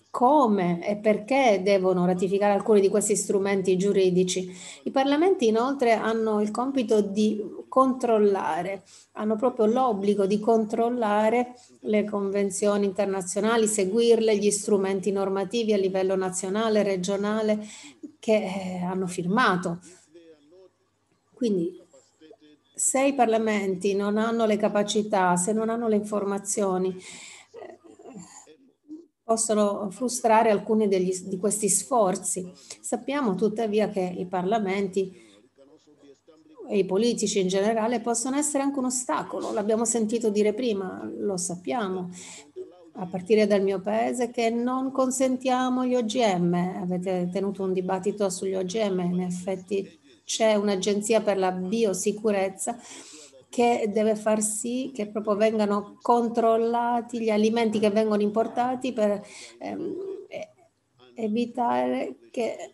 come e perché devono ratificare alcuni di questi strumenti giuridici. I parlamenti inoltre hanno il compito di controllare, hanno proprio l'obbligo di controllare le convenzioni internazionali, seguirle, gli strumenti normativi a livello nazionale, regionale che eh, hanno firmato. Quindi se i parlamenti non hanno le capacità, se non hanno le informazioni, possono frustrare alcuni degli, di questi sforzi. Sappiamo tuttavia che i parlamenti e i politici in generale possono essere anche un ostacolo, l'abbiamo sentito dire prima, lo sappiamo, a partire dal mio paese, che non consentiamo gli OGM. Avete tenuto un dibattito sugli OGM, in effetti c'è un'agenzia per la biosicurezza che deve far sì che proprio vengano controllati gli alimenti che vengono importati per ehm, evitare che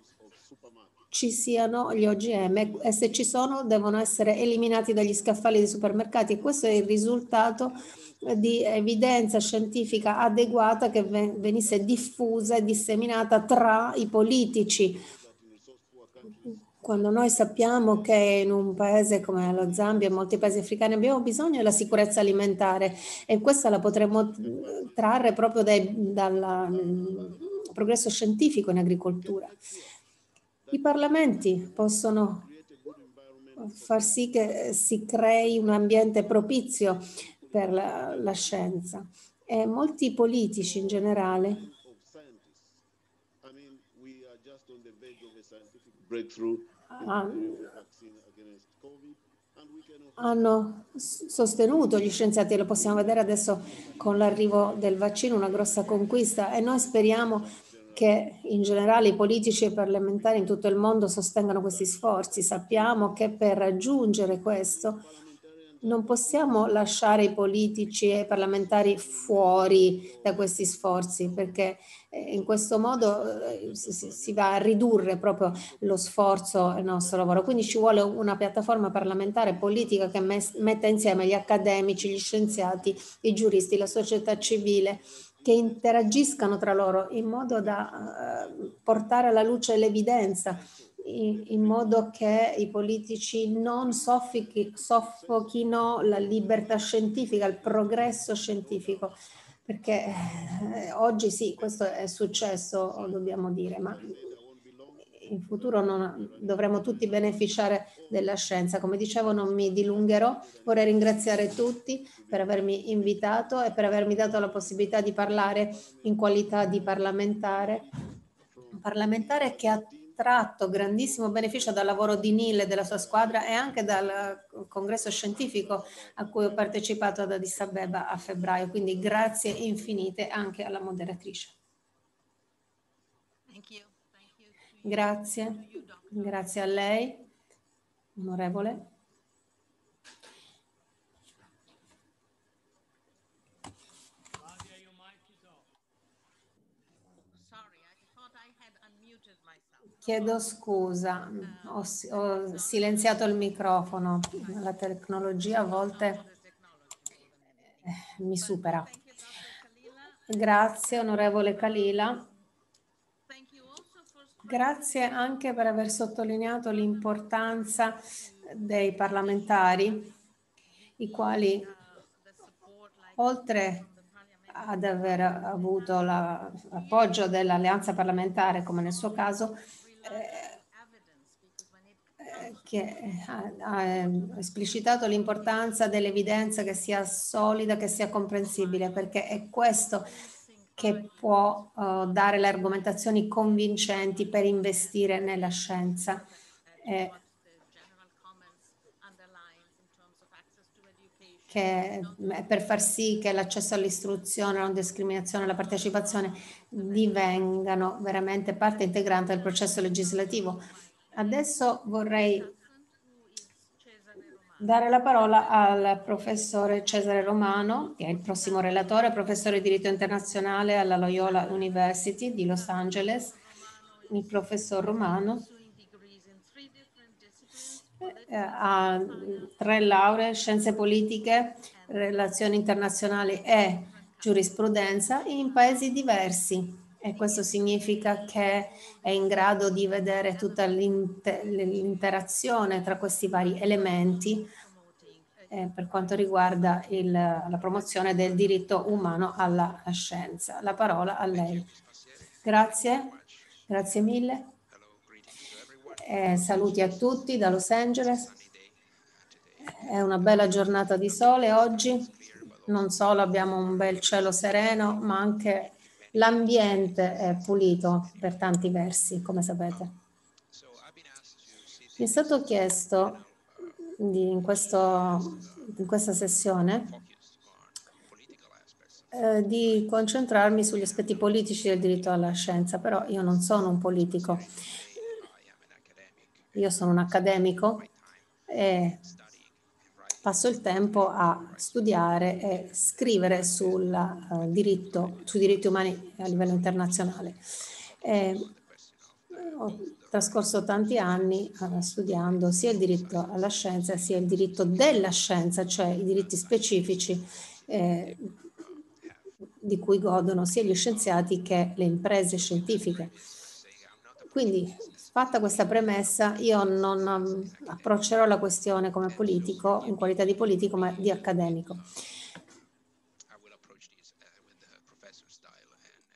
ci siano gli OGM e se ci sono devono essere eliminati dagli scaffali dei supermercati. Questo è il risultato di evidenza scientifica adeguata che venisse diffusa e disseminata tra i politici quando noi sappiamo che in un paese come lo Zambia e molti paesi africani abbiamo bisogno della sicurezza alimentare e questa la potremmo trarre proprio dal mm, progresso scientifico in agricoltura. I parlamenti possono far sì che si crei un ambiente propizio per la, la scienza. E molti politici in generale. Breakthrough hanno sostenuto gli scienziati, lo possiamo vedere adesso con l'arrivo del vaccino, una grossa conquista. E noi speriamo che in generale i politici e i parlamentari in tutto il mondo sostengano questi sforzi. Sappiamo che per raggiungere questo non possiamo lasciare i politici e i parlamentari fuori da questi sforzi perché eh, in questo modo eh, si va a ridurre proprio lo sforzo e il nostro lavoro. Quindi ci vuole una piattaforma parlamentare politica che metta insieme gli accademici, gli scienziati, i giuristi, la società civile che interagiscano tra loro in modo da uh, portare alla luce l'evidenza, in, in, modo che i politici non soffochino la libertà scientifica, il progresso scientifico, perché eh, oggi sì, questo è successo, dobbiamo dire, ma in futuro non, dovremo tutti beneficiare della scienza. Come dicevo non mi dilungherò, vorrei ringraziare tutti per avermi invitato e per avermi dato la possibilità di parlare in qualità di parlamentare, parlamentare che ha tratto grandissimo beneficio dal lavoro di Neil e della sua squadra e anche dal congresso scientifico a cui ho partecipato ad Addis Abeba a febbraio. Quindi grazie infinite anche alla moderatrice. Grazie, grazie a lei, onorevole. Chiedo scusa, ho, ho, silenziato il microfono, la tecnologia a volte eh, mi supera. Grazie onorevole Kalila. Grazie anche per aver sottolineato l'importanza dei parlamentari, i quali oltre ad aver avuto l'appoggio dell'alleanza parlamentare, come nel suo caso, eh, che ha, esplicitato l'importanza dell'evidenza che sia solida, che sia comprensibile, perché è questo che può uh, dare le argomentazioni convincenti per investire nella scienza. Eh, che, per far sì che l'accesso all'istruzione, la non discriminazione e la partecipazione divengano veramente parte integrante del processo legislativo. Adesso vorrei dare la parola al professore Cesare Romano, che è il prossimo relatore, professore di diritto internazionale alla Loyola University di Los Angeles. Il professor Romano eh, ha tre lauree, scienze politiche, relazioni internazionali e giurisprudenza in paesi diversi e questo significa che è in grado di vedere tutta l'interazione tra questi vari elementi eh, per quanto riguarda il, la promozione del diritto umano alla scienza. La parola a lei. Grazie, grazie mille. Eh, saluti a tutti da Los Angeles. È una bella giornata di sole oggi. Non solo abbiamo un bel cielo sereno, ma anche l'ambiente è pulito per tanti versi, come sapete. Mi è stato chiesto di, in, questo, in, questa sessione eh, di concentrarmi sugli aspetti politici del diritto alla scienza, però io non sono un politico, io sono un accademico e passo il tempo a studiare e scrivere sul, uh, diritto, sui diritti umani a livello internazionale. E ho trascorso tanti anni uh, studiando sia il diritto alla scienza sia il diritto della scienza, cioè i diritti specifici eh, di cui godono sia gli scienziati che le imprese scientifiche. Quindi Fatta questa premessa, io non um, approccerò la questione come politico, in qualità di politico, ma di accademico.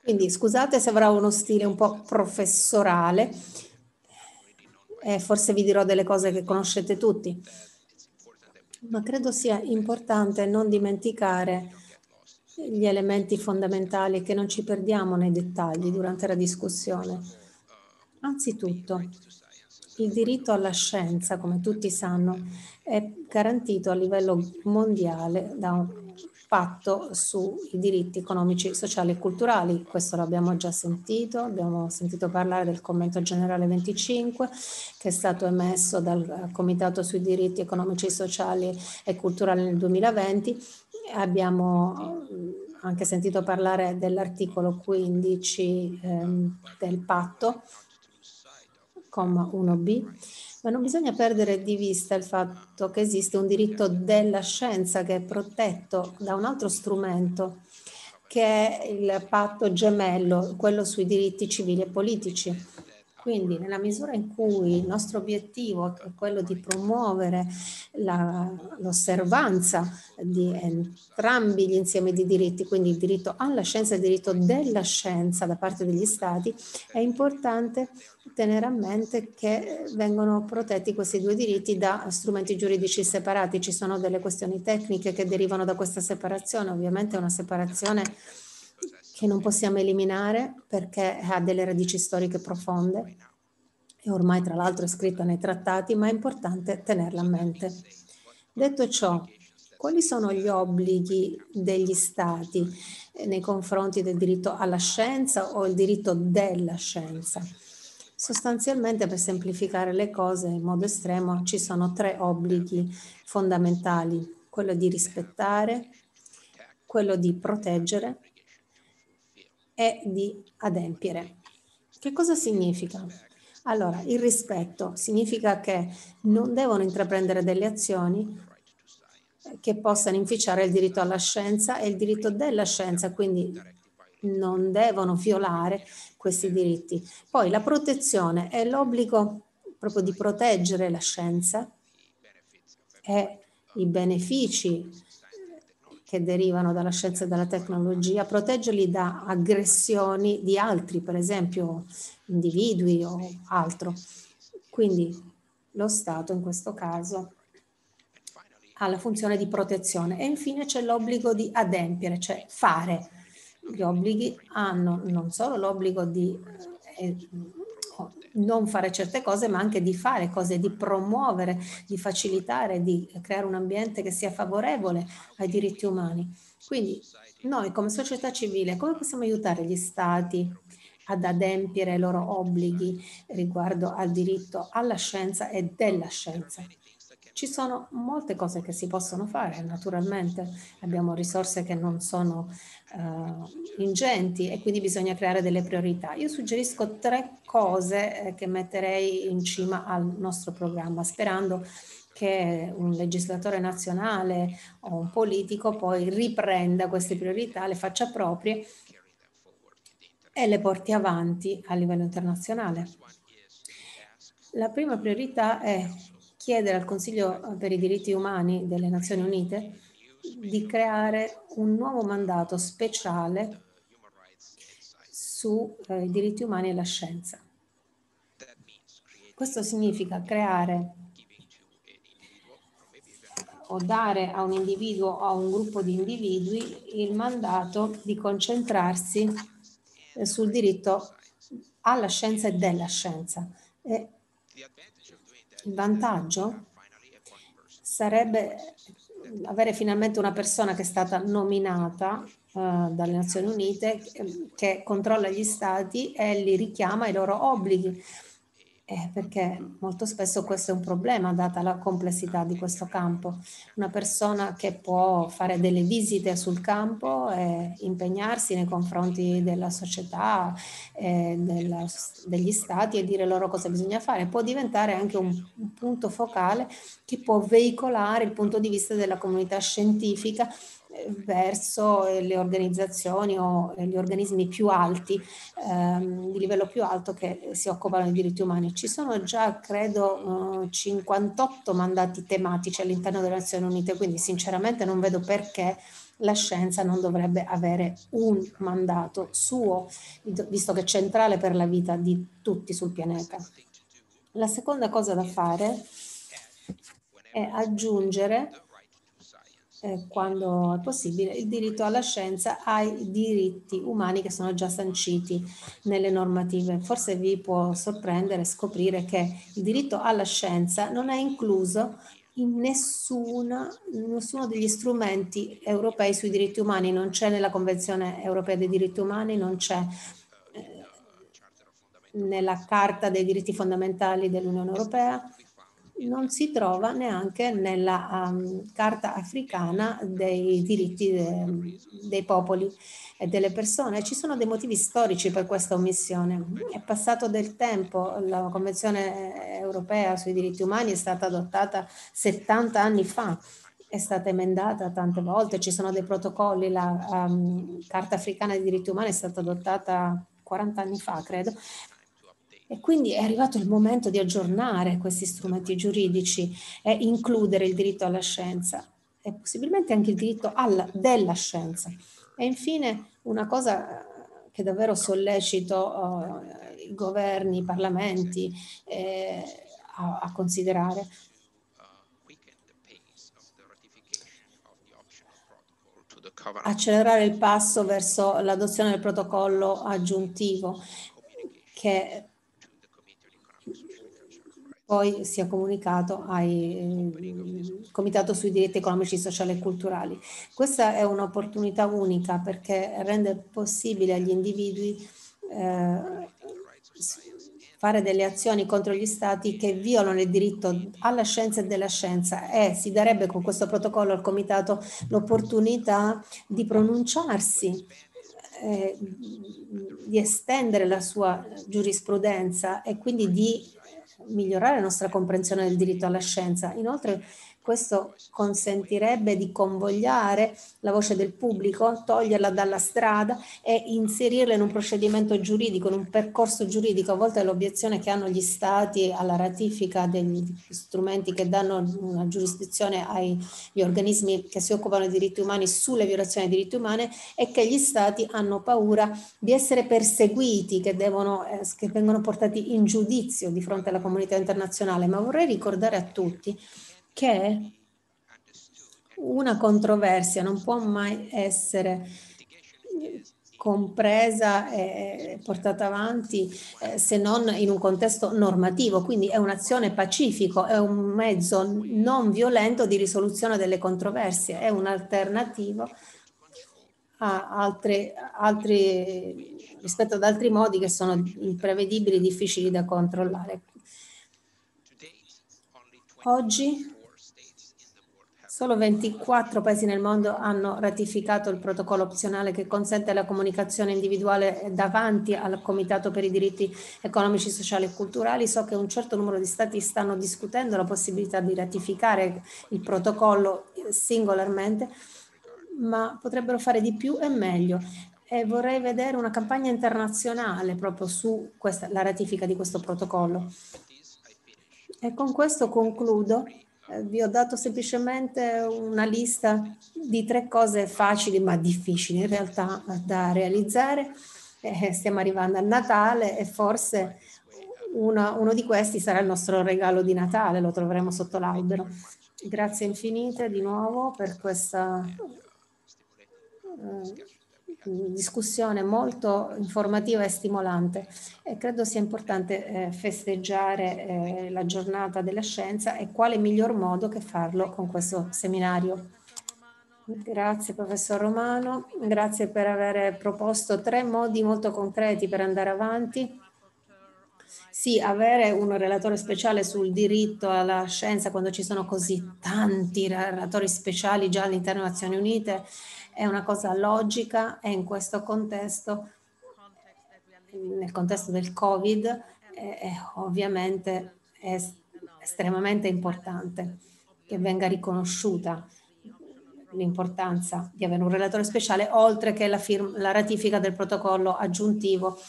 Quindi scusate se avrò uno stile un po' professorale e forse vi dirò delle cose che conoscete tutti, ma credo sia importante non dimenticare gli elementi fondamentali che non ci perdiamo nei dettagli durante la discussione. Anzitutto, il diritto alla scienza, come tutti sanno, è garantito a livello mondiale da un patto sui diritti economici, sociali e culturali. Questo l'abbiamo già sentito, abbiamo sentito parlare del Commento Generale 25 che è stato emesso dal Comitato sui diritti economici, sociali e culturali nel 2020. Abbiamo anche sentito parlare dell'articolo 15 ehm, del patto comma 1b, ma non bisogna perdere di vista il fatto che esiste un diritto della scienza che è protetto da un altro strumento che è il patto gemello, quello sui diritti civili e politici. Quindi nella misura in cui il nostro obiettivo è quello di promuovere la, l'osservanza di entrambi gli insiemi di diritti, quindi il diritto alla scienza e il diritto della scienza da parte degli Stati, è importante tenere a mente che vengono protetti questi due diritti da strumenti giuridici separati. Ci sono delle questioni tecniche che derivano da questa separazione, ovviamente è una separazione che non possiamo eliminare perché ha delle radici storiche profonde e ormai tra l'altro è scritta nei trattati, ma è importante tenerla a mente. Detto ciò, quali sono gli obblighi degli stati eh, nei confronti del diritto alla scienza o il diritto della scienza? Sostanzialmente, per semplificare le cose in modo estremo, ci sono tre obblighi fondamentali, quello di rispettare, quello di proteggere e di adempiere. Che cosa significa? Allora, il rispetto significa che non devono intraprendere delle azioni che possano inficiare il diritto alla scienza e il diritto della scienza, quindi non devono violare questi diritti. Poi la protezione è l'obbligo proprio di proteggere la scienza e i benefici che derivano dalla scienza e dalla tecnologia, proteggerli da aggressioni di altri, per esempio individui o altro. Quindi lo Stato in questo caso ha la funzione di protezione e infine c'è l'obbligo di adempiere, cioè fare. Gli obblighi hanno non solo l'obbligo di eh, non fare certe cose, ma anche di fare cose, di promuovere, di facilitare, di creare un ambiente che sia favorevole ai diritti umani. Quindi noi come società civile come possiamo aiutare gli stati ad adempiere i loro obblighi riguardo al diritto alla scienza e della scienza? Ci sono molte cose che si possono fare, naturalmente abbiamo risorse che non sono uh, ingenti e quindi bisogna creare delle priorità. Io suggerisco tre cose eh, che metterei in cima al nostro programma, sperando che un legislatore nazionale o un politico poi riprenda queste priorità, le faccia proprie e le porti avanti a livello internazionale. La prima priorità è chiedere al Consiglio per i diritti umani delle Nazioni Unite di creare un nuovo mandato speciale sui eh, diritti umani e la scienza. Questo significa creare o dare a un individuo o a un gruppo di individui il mandato di concentrarsi eh, sul diritto alla scienza e della scienza. E il vantaggio? Sarebbe avere finalmente una persona che è stata nominata uh, dalle Nazioni Unite che controlla gli stati e li richiama ai loro obblighi eh, perché molto spesso questo è un problema data la complessità di questo campo. Una persona che può fare delle visite sul campo e impegnarsi nei confronti della società, eh, della, degli stati e dire loro cosa bisogna fare, può diventare anche un, un punto focale che può veicolare il punto di vista della comunità scientifica verso le organizzazioni o gli organismi più alti, ehm, di livello più alto che si occupano dei diritti umani. Ci sono già, credo, eh, 58 mandati tematici all'interno delle Nazioni Unite, quindi sinceramente non vedo perché la scienza non dovrebbe avere un mandato suo, visto che è centrale per la vita di tutti sul pianeta. La seconda cosa da fare è aggiungere eh, quando è possibile, il diritto alla scienza ai diritti umani che sono già sanciti nelle normative. Forse vi può sorprendere scoprire che il diritto alla scienza non è incluso in nessuna, nessuno degli strumenti europei sui diritti umani, non c'è nella Convenzione europea dei diritti umani, non c'è eh, nella Carta dei diritti fondamentali dell'Unione Europea, non si trova neanche nella um, Carta africana dei diritti de, dei popoli e delle persone. Ci sono dei motivi storici per questa omissione. È passato del tempo, la Convenzione europea sui diritti umani è stata adottata 70 anni fa. È stata emendata tante volte, ci sono dei protocolli, la um, Carta Africana dei diritti umani è stata adottata 40 anni fa, credo, e quindi è arrivato il momento di aggiornare questi strumenti giuridici e includere il diritto alla scienza e possibilmente anche il diritto alla, della scienza. E infine una cosa che davvero sollecito uh, i governi, i parlamenti eh, a, a considerare accelerare il passo verso l'adozione del protocollo aggiuntivo che poi sia comunicato al eh, Comitato sui diritti economici, sociali e culturali. Questa è un'opportunità unica perché rende possibile agli individui eh, fare delle azioni contro gli stati che violano il diritto alla scienza e della scienza e si darebbe con questo protocollo al Comitato l'opportunità di pronunciarsi, eh, di estendere la sua giurisprudenza e quindi di migliorare la nostra comprensione del diritto alla scienza. Inoltre questo consentirebbe di convogliare la voce del pubblico, toglierla dalla strada e inserirla in un procedimento giuridico, in un percorso giuridico. A volte l'obiezione che hanno gli stati alla ratifica degli strumenti che danno una giurisdizione agli organismi che si occupano dei diritti umani sulle violazioni dei diritti umani è che gli stati hanno paura di essere perseguiti, che, devono, eh, che vengono portati in giudizio di fronte alla comunità internazionale. Ma vorrei ricordare a tutti che una controversia non può mai essere compresa e portata avanti eh, se non in un contesto normativo, quindi è un'azione pacifico, è un mezzo non violento di risoluzione delle controversie, è un'alternativa a altri, altri, rispetto ad altri modi che sono imprevedibili, difficili da controllare. Oggi Solo 24 paesi nel mondo hanno ratificato il protocollo opzionale che consente la comunicazione individuale davanti al Comitato per i diritti economici, sociali e culturali. So che un certo numero di stati stanno discutendo la possibilità di ratificare il protocollo singolarmente, ma potrebbero fare di più e meglio. E vorrei vedere una campagna internazionale proprio su la ratifica di questo protocollo. E con questo concludo eh, vi ho dato semplicemente una lista di tre cose facili ma difficili in realtà da realizzare. Eh, stiamo arrivando al Natale e forse una, uno di questi sarà il nostro regalo di Natale, lo troveremo sotto l'albero. Grazie infinite di nuovo per questa eh, discussione molto informativa e stimolante e credo sia importante eh, festeggiare eh, la giornata della scienza e quale miglior modo che farlo con questo seminario. Grazie professor Romano, grazie per aver proposto tre modi molto concreti per andare avanti. Sì, avere un relatore speciale sul diritto alla scienza quando ci sono così tanti relatori speciali già all'interno delle Nazioni Unite è una cosa logica e in questo contesto, nel contesto del Covid, è, ovviamente è estremamente importante che venga riconosciuta l'importanza di avere un relatore speciale, oltre che la, firma, la ratifica del protocollo aggiuntivo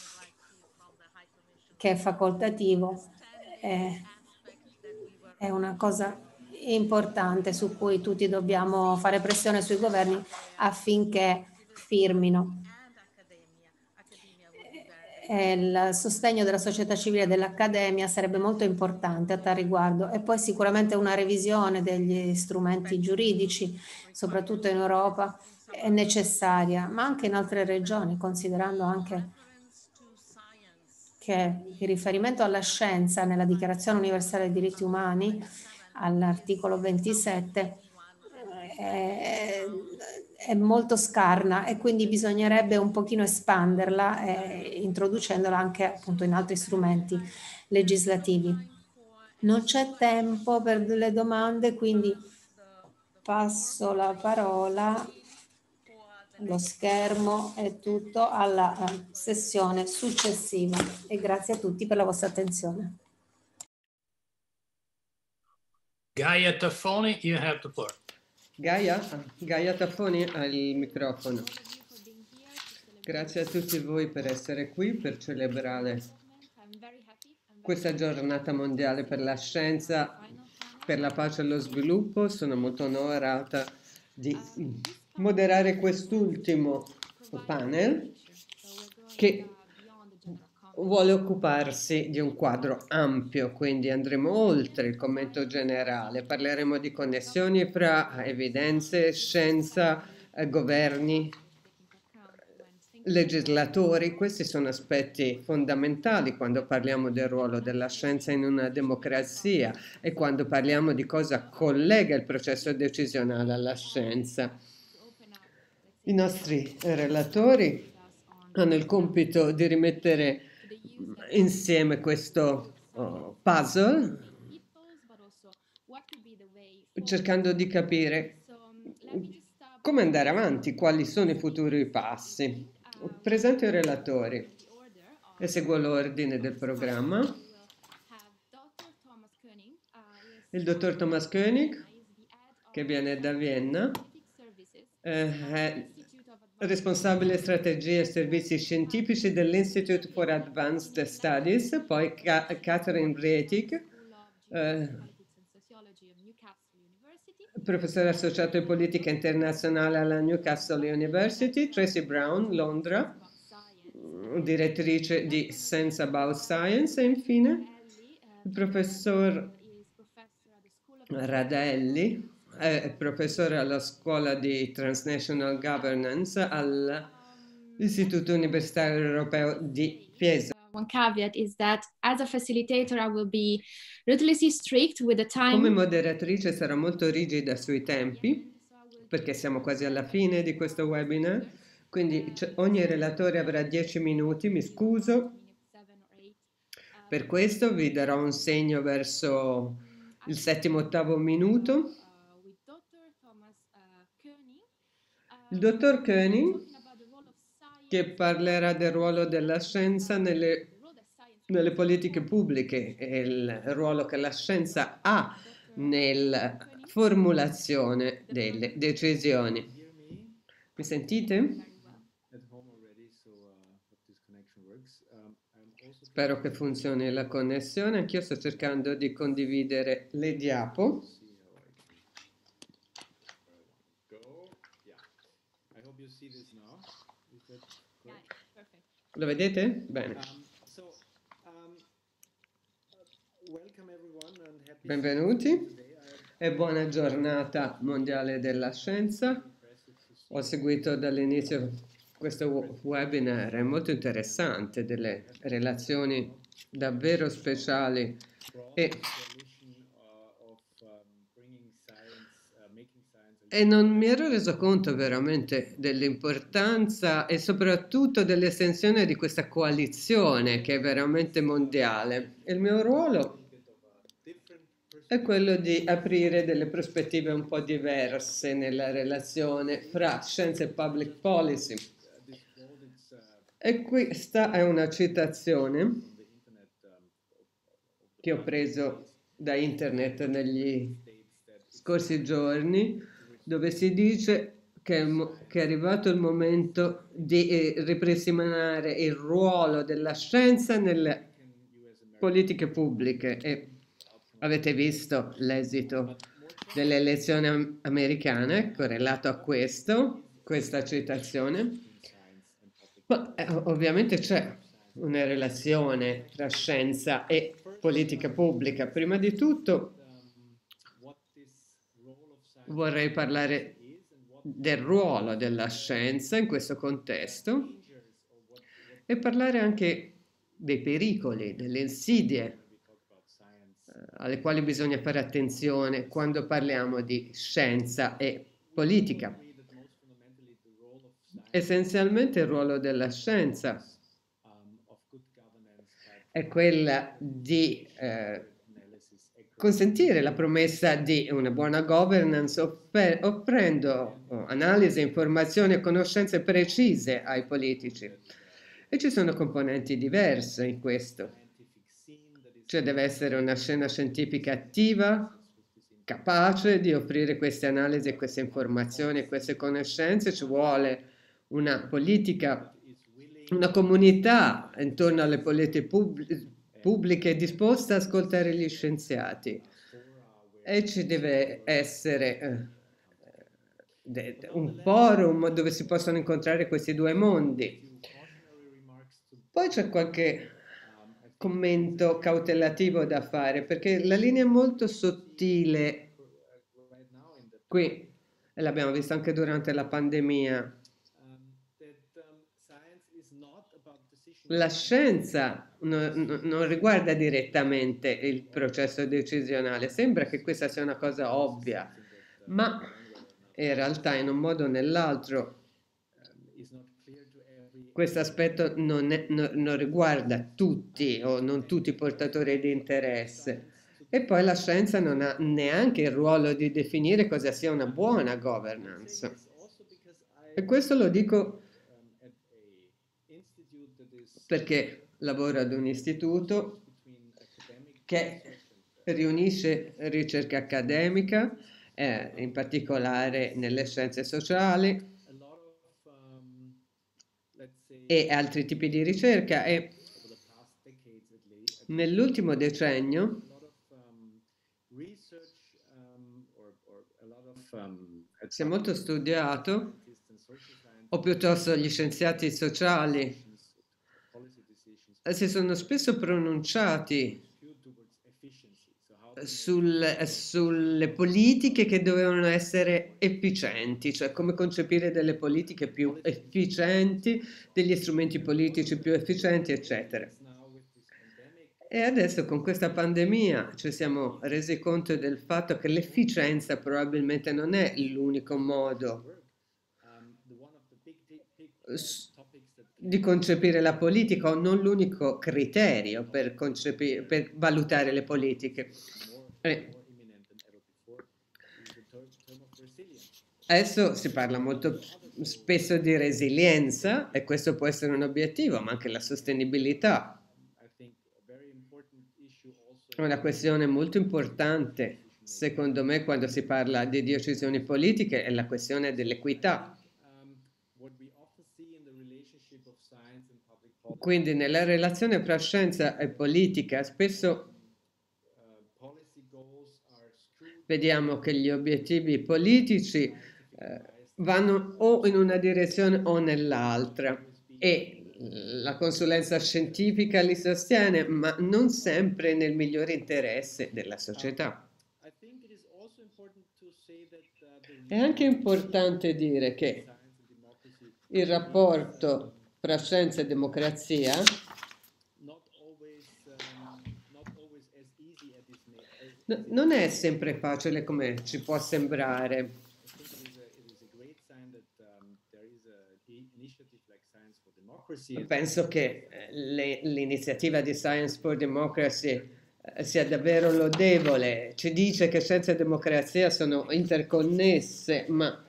che è facoltativo. È, è una cosa importante su cui tutti dobbiamo fare pressione sui governi affinché firmino. il sostegno della società civile e dell'accademia sarebbe molto importante a tal riguardo e poi sicuramente una revisione degli strumenti giuridici, soprattutto in Europa, è necessaria, ma anche in altre regioni, considerando anche che il riferimento alla scienza nella Dichiarazione universale dei diritti umani all'articolo 27 è, è, molto scarna e quindi bisognerebbe un pochino espanderla eh, introducendola anche appunto in altri strumenti legislativi. Non c'è tempo per delle domande, quindi passo la parola, lo schermo e tutto alla sessione successiva e grazie a tutti per la vostra attenzione. Gaia Tafoni, you have the floor. Gaia, Gaia Taffoni ha il microfono. Grazie a tutti voi per essere qui per celebrare questa giornata mondiale per la scienza, per la pace e lo sviluppo. Sono molto onorata di moderare quest'ultimo panel che vuole occuparsi di un quadro ampio, quindi andremo oltre il commento generale, parleremo di connessioni fra evidenze, scienza, eh, governi, legislatori, questi sono aspetti fondamentali quando parliamo del ruolo della scienza in una democrazia e quando parliamo di cosa collega il processo decisionale alla scienza. I nostri relatori hanno il compito di rimettere insieme questo oh, puzzle cercando di capire come andare avanti, quali sono i futuri passi. Presento i relatori e seguo l'ordine del programma. Il dottor Thomas Koenig, che viene da Vienna, eh, responsabile strategie e servizi scientifici dell'Institute for Advanced Studies, poi Catherine Bretig, eh, professore associato di politica internazionale alla Newcastle University, Tracy Brown, Londra, direttrice di Sense About Science e infine il professor Radelli, è professore alla scuola di Transnational Governance all'Istituto Universitario Europeo di Pisa. One caveat is that as a facilitator I will be ruthlessly strict with the time. Come moderatrice sarò molto rigida sui tempi perché siamo quasi alla fine di questo webinar, quindi ogni relatore avrà 10 minuti, mi scuso. Per questo vi darò un segno verso il settimo ottavo minuto. Il dottor Koenig, che parlerà del ruolo della scienza nelle, nelle politiche pubbliche e il ruolo che la scienza ha nella formulazione delle decisioni. Mi sentite? Spero che funzioni la connessione. Anch'io sto cercando di condividere le diapo. Lo vedete? Bene. Um, um, Benvenuti e buona giornata mondiale della scienza. Ho seguito dall'inizio questo webinar, è molto interessante, delle relazioni davvero speciali e E non mi ero reso conto veramente dell'importanza e soprattutto dell'estensione di questa coalizione che è veramente mondiale. Il mio ruolo è quello di aprire delle prospettive un po' diverse nella relazione fra scienza e public policy. E questa è una citazione che ho preso da internet negli scorsi giorni dove si dice che, che è arrivato il momento di eh, ripristinare il ruolo della scienza nelle politiche pubbliche e avete visto l'esito delle elezioni americane correlato a questo, questa citazione. Ma eh, ovviamente c'è una relazione tra scienza e politica pubblica. Prima di tutto vorrei parlare del ruolo della scienza in questo contesto e parlare anche dei pericoli, delle insidie eh, alle quali bisogna fare attenzione quando parliamo di scienza e politica. Essenzialmente il ruolo della scienza è quella di eh, consentire la promessa di una buona governance offrendo oh, analisi, informazioni e conoscenze precise ai politici. E ci sono componenti diverse in questo. Cioè deve essere una scena scientifica attiva capace di offrire queste analisi, queste informazioni, queste conoscenze, ci vuole una politica, una comunità intorno alle politiche pubbliche disposta ad ascoltare gli scienziati. E ci deve essere eh, un forum dove si possono incontrare questi due mondi. Poi c'è qualche commento cautelativo da fare perché la linea è molto sottile. Qui e l'abbiamo visto anche durante la pandemia. La scienza non, non riguarda direttamente il processo decisionale sembra che questa sia una cosa ovvia ma in realtà in un modo o nell'altro questo aspetto non, è, no, non, riguarda tutti o non tutti i portatori di interesse. E poi la scienza non ha neanche il ruolo di definire cosa sia una buona governance. E questo lo dico perché lavoro ad un istituto che riunisce ricerca accademica, eh, in particolare nelle scienze sociali, e altri tipi di ricerca. E nell'ultimo decennio si è molto studiato, o piuttosto gli scienziati sociali si sono spesso pronunciati sul, sulle politiche che dovevano essere efficienti, cioè come concepire delle politiche più efficienti, degli strumenti politici più efficienti, eccetera. E adesso con questa pandemia ci siamo resi conto del fatto che l'efficienza probabilmente non è l'unico modo di concepire la politica o non l'unico criterio per, per valutare le politiche. Eh. Adesso si parla molto spesso di resilienza e questo può essere un obiettivo, ma anche la sostenibilità. Una questione molto importante, secondo me, quando si parla di decisioni politiche, è la questione dell'equità. Quindi nella relazione tra scienza e politica spesso vediamo che gli obiettivi politici eh, vanno o in una direzione o nell'altra e la consulenza scientifica li sostiene, ma non sempre nel migliore interesse della società. È anche importante dire che il rapporto tra scienza e democrazia No, non è sempre facile come ci può sembrare. Penso che eh, l'iniziativa di Science for Democracy eh, sia davvero lodevole. Ci dice che scienza e democrazia sono interconnesse, ma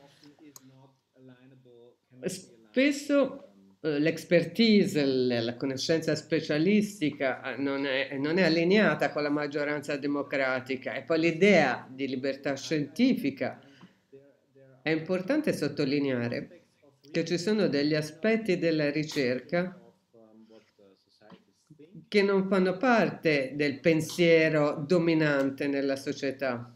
spesso l'expertise, la conoscenza specialistica eh, non è, non è, allineata con la maggioranza democratica e poi l'idea di libertà scientifica. È importante sottolineare che ci sono degli aspetti della ricerca che non fanno parte del pensiero dominante nella società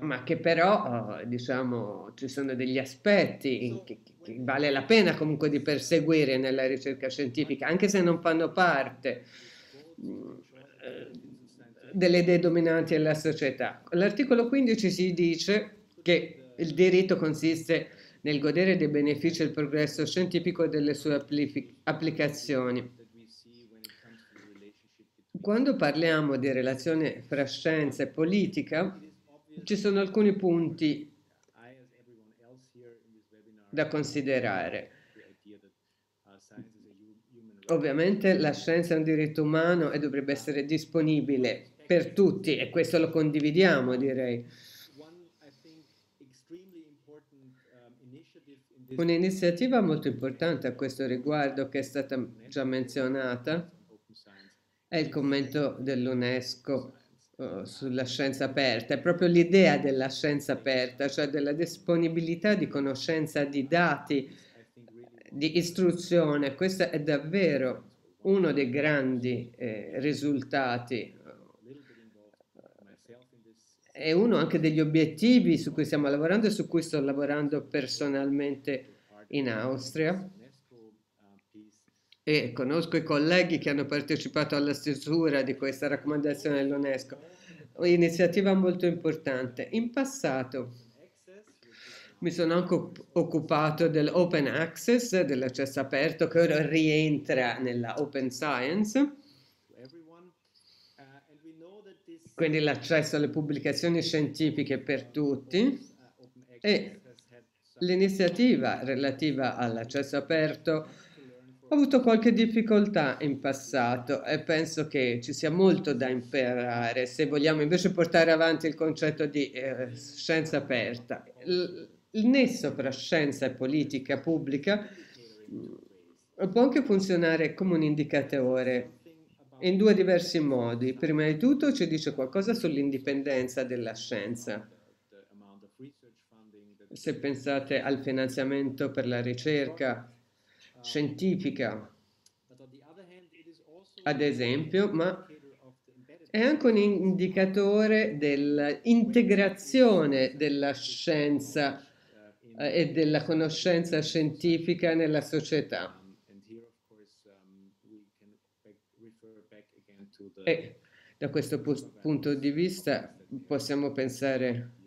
ma che però, eh, diciamo, ci sono degli aspetti che, vale la pena comunque di perseguire nella ricerca scientifica, anche se non fanno parte eh, delle idee dominanti della società. L'articolo 15 si dice che il diritto consiste nel godere dei benefici del progresso scientifico e delle sue applicazioni. Quando parliamo di relazione fra scienza e politica, ci sono alcuni punti da considerare. Ovviamente la scienza è un diritto umano e dovrebbe essere disponibile per tutti e questo lo condividiamo, direi. Un'iniziativa molto importante a questo riguardo che è stata già menzionata è il commento dell'UNESCO sulla scienza aperta, è proprio l'idea della scienza aperta, cioè della disponibilità di conoscenza di dati, di istruzione. Questo è davvero uno dei grandi eh, risultati è uno anche degli obiettivi su cui stiamo lavorando e su cui sto lavorando personalmente in Austria e conosco i colleghi che hanno partecipato alla stesura di questa raccomandazione dell'UNESCO. Un'iniziativa molto importante. In passato mi sono anche occupato dell'open access, dell'accesso aperto, che ora rientra nella open science. Quindi l'accesso alle pubblicazioni scientifiche per tutti. E l'iniziativa relativa all'accesso aperto ho avuto qualche difficoltà in passato e penso che ci sia molto da imparare se vogliamo invece portare avanti il concetto di eh, scienza aperta. Il, nesso tra scienza e politica pubblica mm, può anche funzionare come un indicatore in due diversi modi. Prima di tutto ci dice qualcosa sull'indipendenza della scienza. Se pensate al finanziamento per la ricerca, scientifica, ad esempio, ma è anche un indicatore dell'integrazione della scienza eh, e della conoscenza scientifica nella società. E da questo punto di vista possiamo pensare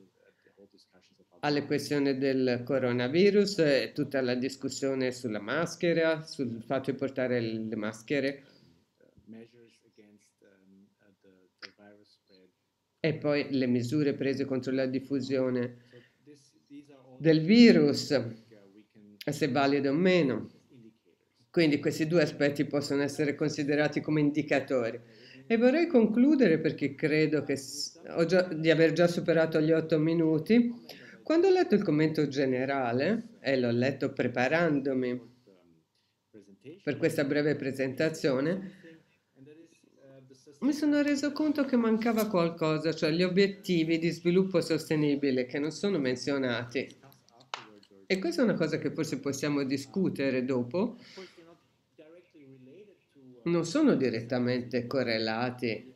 alle questioni del coronavirus e tutta la discussione sulla maschera, sul fatto di portare le maschere. E poi le misure prese contro la diffusione del virus, se valide o meno. Quindi questi due aspetti possono essere considerati come indicatori. E vorrei concludere perché credo che già, di aver già superato gli otto minuti quando ho letto il commento generale, e l'ho letto preparandomi per questa breve presentazione, mi sono reso conto che mancava qualcosa, cioè gli obiettivi di sviluppo sostenibile che non sono menzionati. E questa è una cosa che forse possiamo discutere dopo. Non sono direttamente correlati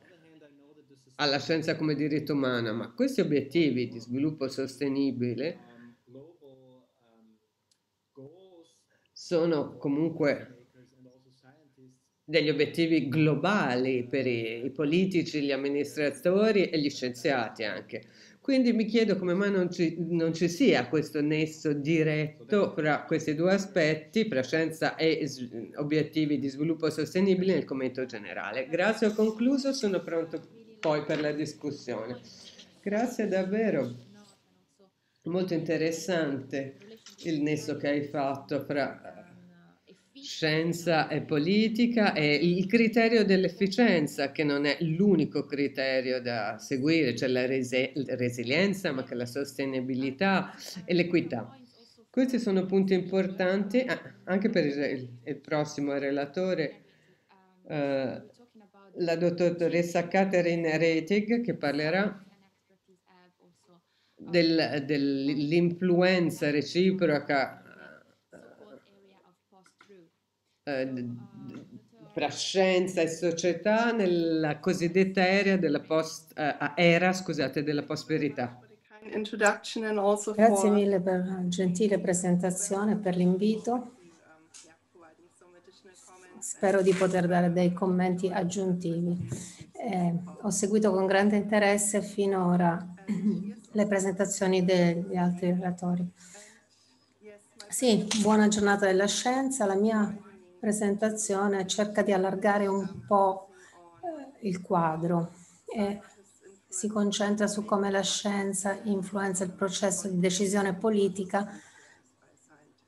alla scienza come diritto umano, ma questi obiettivi di sviluppo sostenibile sono comunque degli obiettivi globali per i, i, politici, gli amministratori e gli scienziati anche. Quindi mi chiedo come mai non ci, non ci sia questo nesso diretto fra questi due aspetti, fra scienza e obiettivi di sviluppo sostenibile nel commento generale. Grazie, ho concluso, sono pronto poi per la discussione. Grazie davvero. Molto interessante il nesso che hai fatto fra scienza e politica e il criterio dell'efficienza che non è l'unico criterio da seguire, cioè la resi- resilienza, ma anche la sostenibilità e l'equità. Questi sono punti importanti eh, anche per il, il prossimo relatore. Eh, la dottoressa Catherine Reitig che parlerà del, dell'influenza reciproca eh, tra scienza e società nella cosiddetta era della post, eh, era, scusate, della post-verità. Grazie mille per la gentile presentazione, per l'invito. Spero di poter dare dei commenti aggiuntivi. Eh, ho seguito con grande interesse finora le presentazioni degli altri relatori. Sì, buona giornata della scienza. La mia presentazione cerca di allargare un po' eh, il quadro e si concentra su come la scienza influenza il processo di decisione politica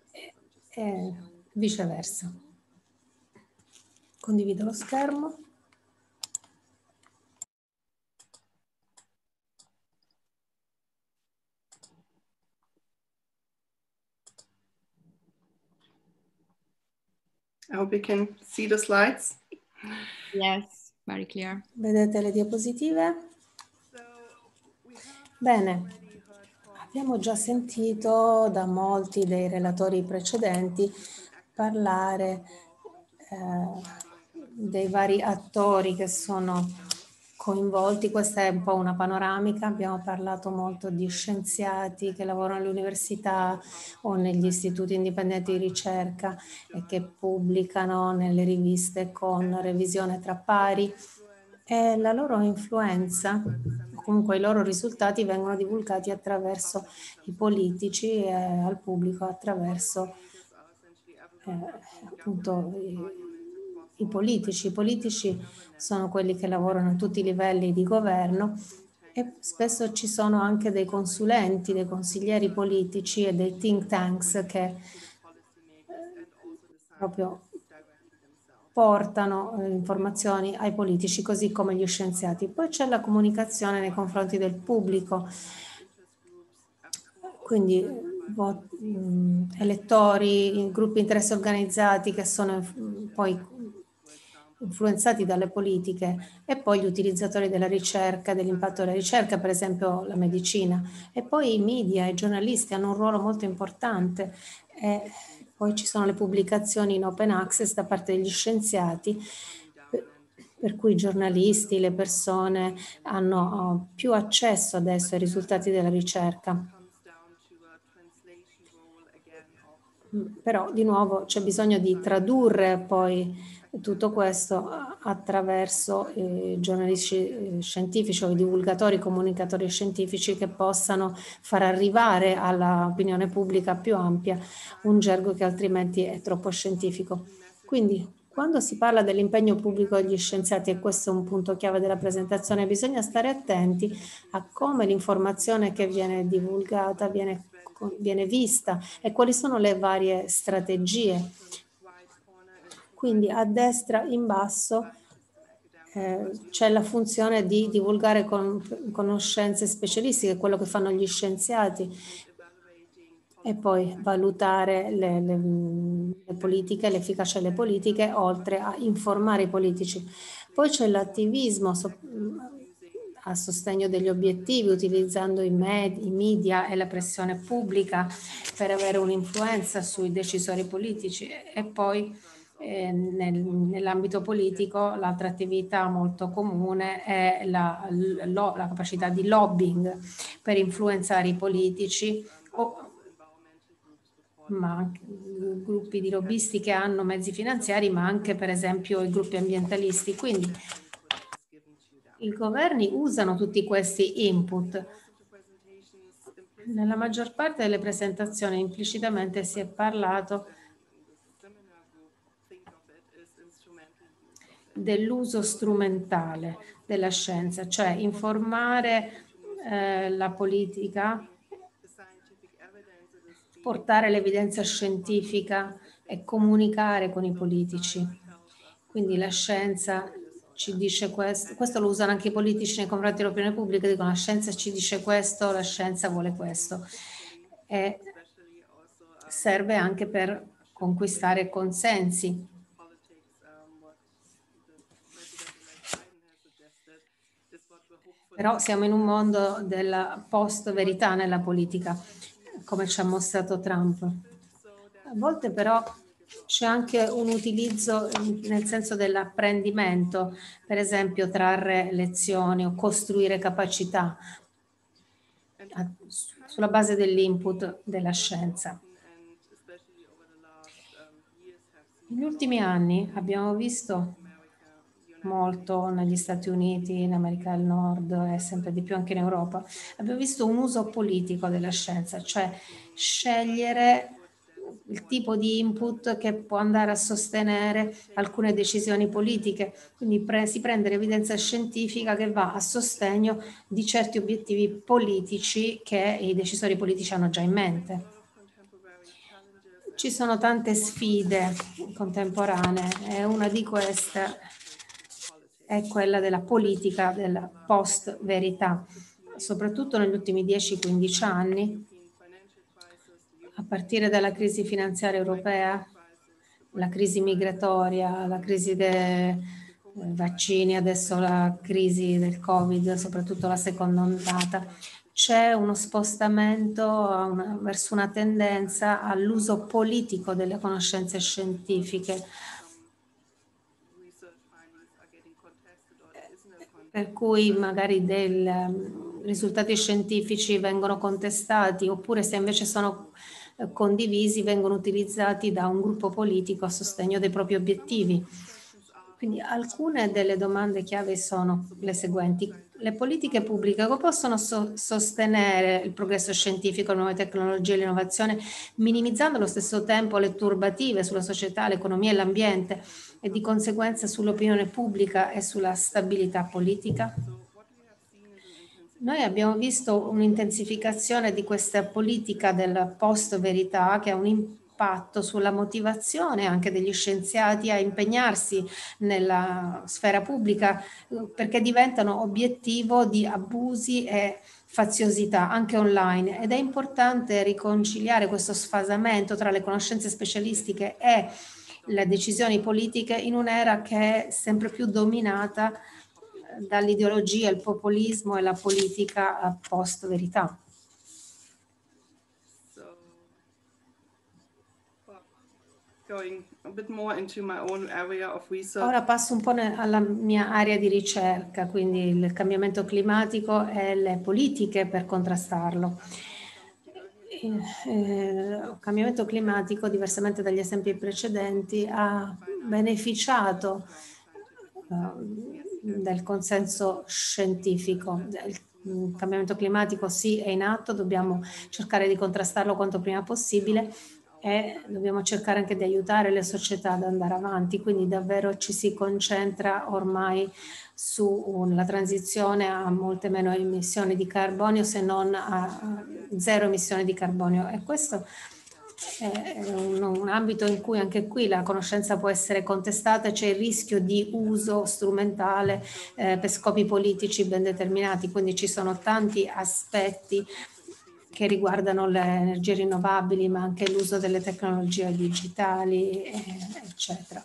e, e viceversa. Condivido lo schermo. I hope you can see the slides. Yes, very clear. Vedete le diapositive? Bene, abbiamo già sentito da molti dei relatori precedenti parlare eh, dei vari attori che sono coinvolti. Questa è un po' una panoramica. Abbiamo parlato molto di scienziati che lavorano alle università o negli istituti indipendenti di ricerca e che pubblicano nelle riviste con revisione tra pari e la loro influenza, comunque i loro risultati vengono divulgati attraverso i politici e al pubblico attraverso eh, appunto i, politici. I politici sono quelli che lavorano a tutti i livelli di governo e spesso ci sono anche dei consulenti, dei consiglieri politici e dei think tanks che eh, proprio portano eh, informazioni ai politici, così come gli scienziati. Poi c'è la comunicazione nei confronti del pubblico, quindi mm, elettori, gruppi di interesse organizzati che sono mm, poi influenzati dalle politiche e poi gli utilizzatori della ricerca, dell'impatto della ricerca, per esempio la medicina. E poi i media, i giornalisti hanno un ruolo molto importante. E poi ci sono le pubblicazioni in open access da parte degli scienziati, per cui i giornalisti, le persone hanno oh, più accesso adesso ai risultati della ricerca. Però di nuovo c'è bisogno di tradurre poi tutto questo attraverso eh, giornalisti eh, scientifici o divulgatori, comunicatori scientifici che possano far arrivare all'opinione pubblica più ampia un gergo che altrimenti è troppo scientifico. Quindi quando si parla dell'impegno pubblico degli scienziati, e questo è un punto chiave della presentazione, bisogna stare attenti a come l'informazione che viene divulgata viene, viene vista e quali sono le varie strategie quindi a destra in basso eh, c'è la funzione di divulgare con, conoscenze specialistiche, quello che fanno gli scienziati, e poi valutare le, le, le politiche, l'efficacia delle politiche, oltre a informare i politici. Poi c'è l'attivismo a sostegno degli obiettivi, utilizzando i, med, i media e la pressione pubblica per avere un'influenza sui decisori politici e poi eh, nel, nell'ambito politico l'altra attività molto comune è la, lo, la, capacità di lobbying per influenzare i politici o ma anche gruppi di lobbisti che hanno mezzi finanziari, ma anche per esempio i gruppi ambientalisti. Quindi i governi usano tutti questi input. Nella maggior parte delle presentazioni implicitamente si è parlato dell'uso strumentale della scienza, cioè informare eh, la politica, portare l'evidenza scientifica e comunicare con i politici. Quindi la scienza ci dice questo, questo lo usano anche i politici nei confronti dell'opinione pubblica, dicono la scienza ci dice questo, la scienza vuole questo. E serve anche per conquistare consensi Però siamo in un mondo della post-verità nella politica, come ci ha mostrato Trump. A volte però c'è anche un utilizzo nel senso dell'apprendimento, per esempio trarre lezioni o costruire capacità sulla base dell'input della scienza. Negli ultimi anni abbiamo visto molto negli Stati Uniti, in America del Nord e sempre di più anche in Europa, abbiamo visto un uso politico della scienza, cioè scegliere il tipo di input che può andare a sostenere alcune decisioni politiche. Quindi pre- si prende l'evidenza scientifica che va a sostegno di certi obiettivi politici che i decisori politici hanno già in mente. Ci sono tante sfide contemporanee e una di queste è quella della politica della post-verità, soprattutto negli ultimi 10-15 anni, a partire dalla crisi finanziaria europea, la crisi migratoria, la crisi de, vaccini, adesso la crisi del Covid, soprattutto la seconda ondata, c'è uno spostamento una, verso una tendenza all'uso politico delle conoscenze scientifiche. Per cui magari dei um, risultati scientifici vengono contestati, oppure se invece sono eh, condivisi, vengono utilizzati da un gruppo politico a sostegno dei propri obiettivi. Quindi alcune delle domande chiave sono le seguenti. Le politiche pubbliche possono so sostenere il progresso scientifico, le nuove tecnologie e l'innovazione, minimizzando allo stesso tempo le turbative sulla società, l'economia e l'ambiente e di conseguenza sull'opinione pubblica e sulla stabilità politica? Noi abbiamo visto un'intensificazione di questa politica del post-verità che ha un impatto sulla motivazione anche degli scienziati a impegnarsi nella sfera pubblica perché diventano obiettivo di abusi e faziosità anche online ed è importante riconciliare questo sfasamento tra le conoscenze specialistiche e le decisioni politiche in un'era che è sempre più dominata dall'ideologia, il populismo e la politica post verità. Ora passo un po' alla mia area di ricerca, quindi il cambiamento climatico e le politiche per contrastarlo. Il eh, cambiamento climatico, diversamente dagli esempi precedenti, ha beneficiato eh, del consenso scientifico. Il cambiamento climatico sì è in atto, dobbiamo cercare di contrastarlo quanto prima possibile e dobbiamo cercare anche di aiutare le società ad andare avanti, quindi davvero ci si concentra ormai sulla transizione a molte meno emissioni di carbonio se non a zero emissioni di carbonio e questo è un, un ambito in cui anche qui la conoscenza può essere contestata, c'è il rischio di uso strumentale eh, per scopi politici ben determinati, quindi ci sono tanti aspetti che riguardano le energie rinnovabili, ma anche l'uso delle tecnologie digitali, eccetera.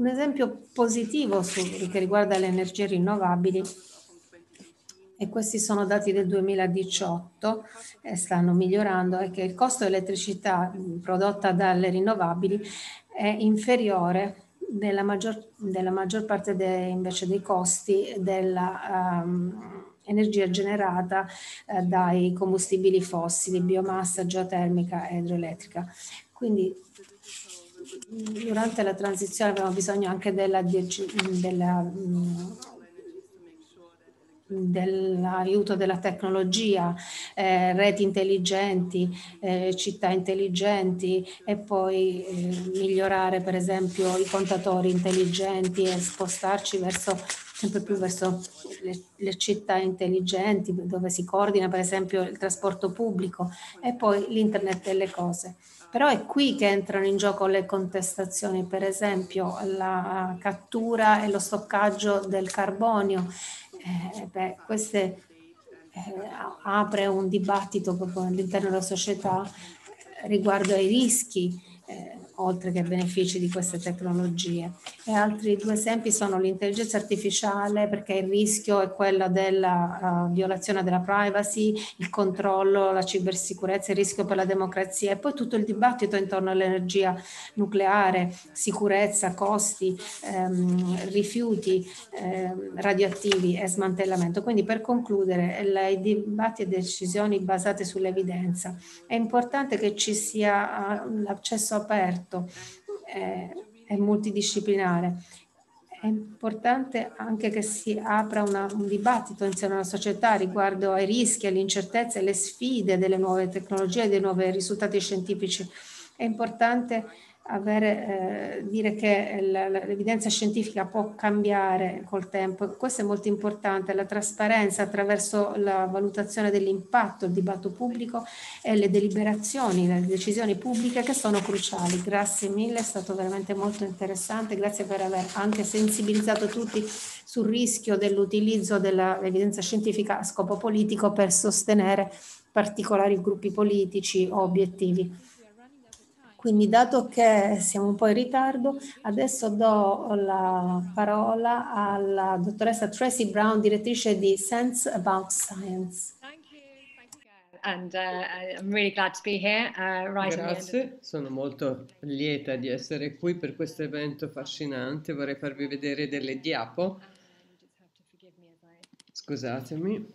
Un esempio positivo su, che riguarda le energie rinnovabili, e questi sono dati del 2018 e stanno migliorando, è che il costo dell'elettricità prodotta dalle rinnovabili è inferiore della maggior, della maggior parte de, invece dei costi della um, energia generata eh, dai combustibili fossili, biomassa geotermica idroelettrica. Quindi durante la transizione abbiamo bisogno anche della, della dell'aiuto della tecnologia, eh, reti intelligenti, eh, città intelligenti e poi eh, migliorare per esempio i contatori intelligenti e spostarci verso sempre più verso le, le, città intelligenti dove si coordina per esempio il trasporto pubblico e poi l'internet delle cose. Però è qui che entrano in gioco le contestazioni, per esempio la cattura e lo stoccaggio del carbonio. Eh, beh, queste eh, apre un dibattito proprio all'interno della società riguardo ai rischi eh, oltre che benefici di queste tecnologie. E altri due esempi sono l'intelligenza artificiale, perché il rischio è quello della uh, violazione della privacy, il controllo, la cibersicurezza, il rischio per la democrazia e poi tutto il dibattito intorno all'energia nucleare, sicurezza, costi, ehm, rifiuti ehm, radioattivi e smantellamento. Quindi per concludere, i dibattiti e decisioni basate sull'evidenza. È importante che ci sia uh, l'accesso aperto eh, e multidisciplinare. È importante anche che si apra una, un dibattito insieme alla società riguardo ai rischi, alle incertezze alle sfide delle nuove tecnologie dei nuovi risultati scientifici. È importante avere, eh, dire che l'evidenza scientifica può cambiare col tempo. Questo è molto importante, la trasparenza attraverso la valutazione dell'impatto, il dibattito pubblico e le deliberazioni, le decisioni pubbliche che sono cruciali. Grazie mille, è stato veramente molto interessante, grazie per aver anche sensibilizzato tutti sul rischio dell'utilizzo dell'evidenza scientifica a scopo politico per sostenere particolari gruppi politici o obiettivi. Quindi dato che siamo un po' in ritardo, adesso do la parola alla dottoressa Tracy Brown, direttrice di Sense About Science. And uh, I'm really glad to be here. Uh, right Grazie, sono molto lieta di essere qui per questo evento affascinante. Vorrei farvi vedere delle diapo. Scusatemi.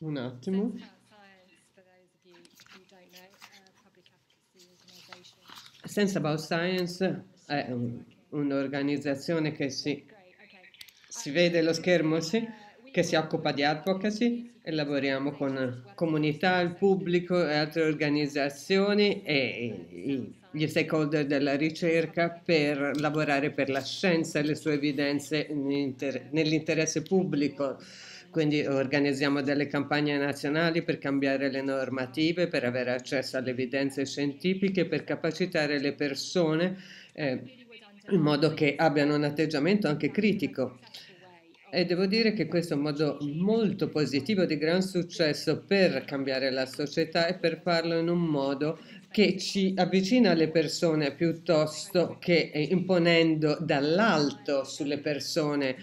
Un attimo. Sense About Science è un, un'organizzazione che si, si vede lo schermo, sì, che si occupa di advocacy e lavoriamo con comunità, il pubblico e altre organizzazioni e, e gli stakeholder della ricerca per lavorare per la scienza e le sue evidenze nell'interesse pubblico quindi organizziamo delle campagne nazionali per cambiare le normative, per avere accesso alle evidenze scientifiche, per capacitare le persone eh, in modo che abbiano un atteggiamento anche critico. E devo dire che questo è un modo molto positivo di gran successo per cambiare la società e per farlo in un modo che ci avvicina alle persone piuttosto che imponendo dall'alto sulle persone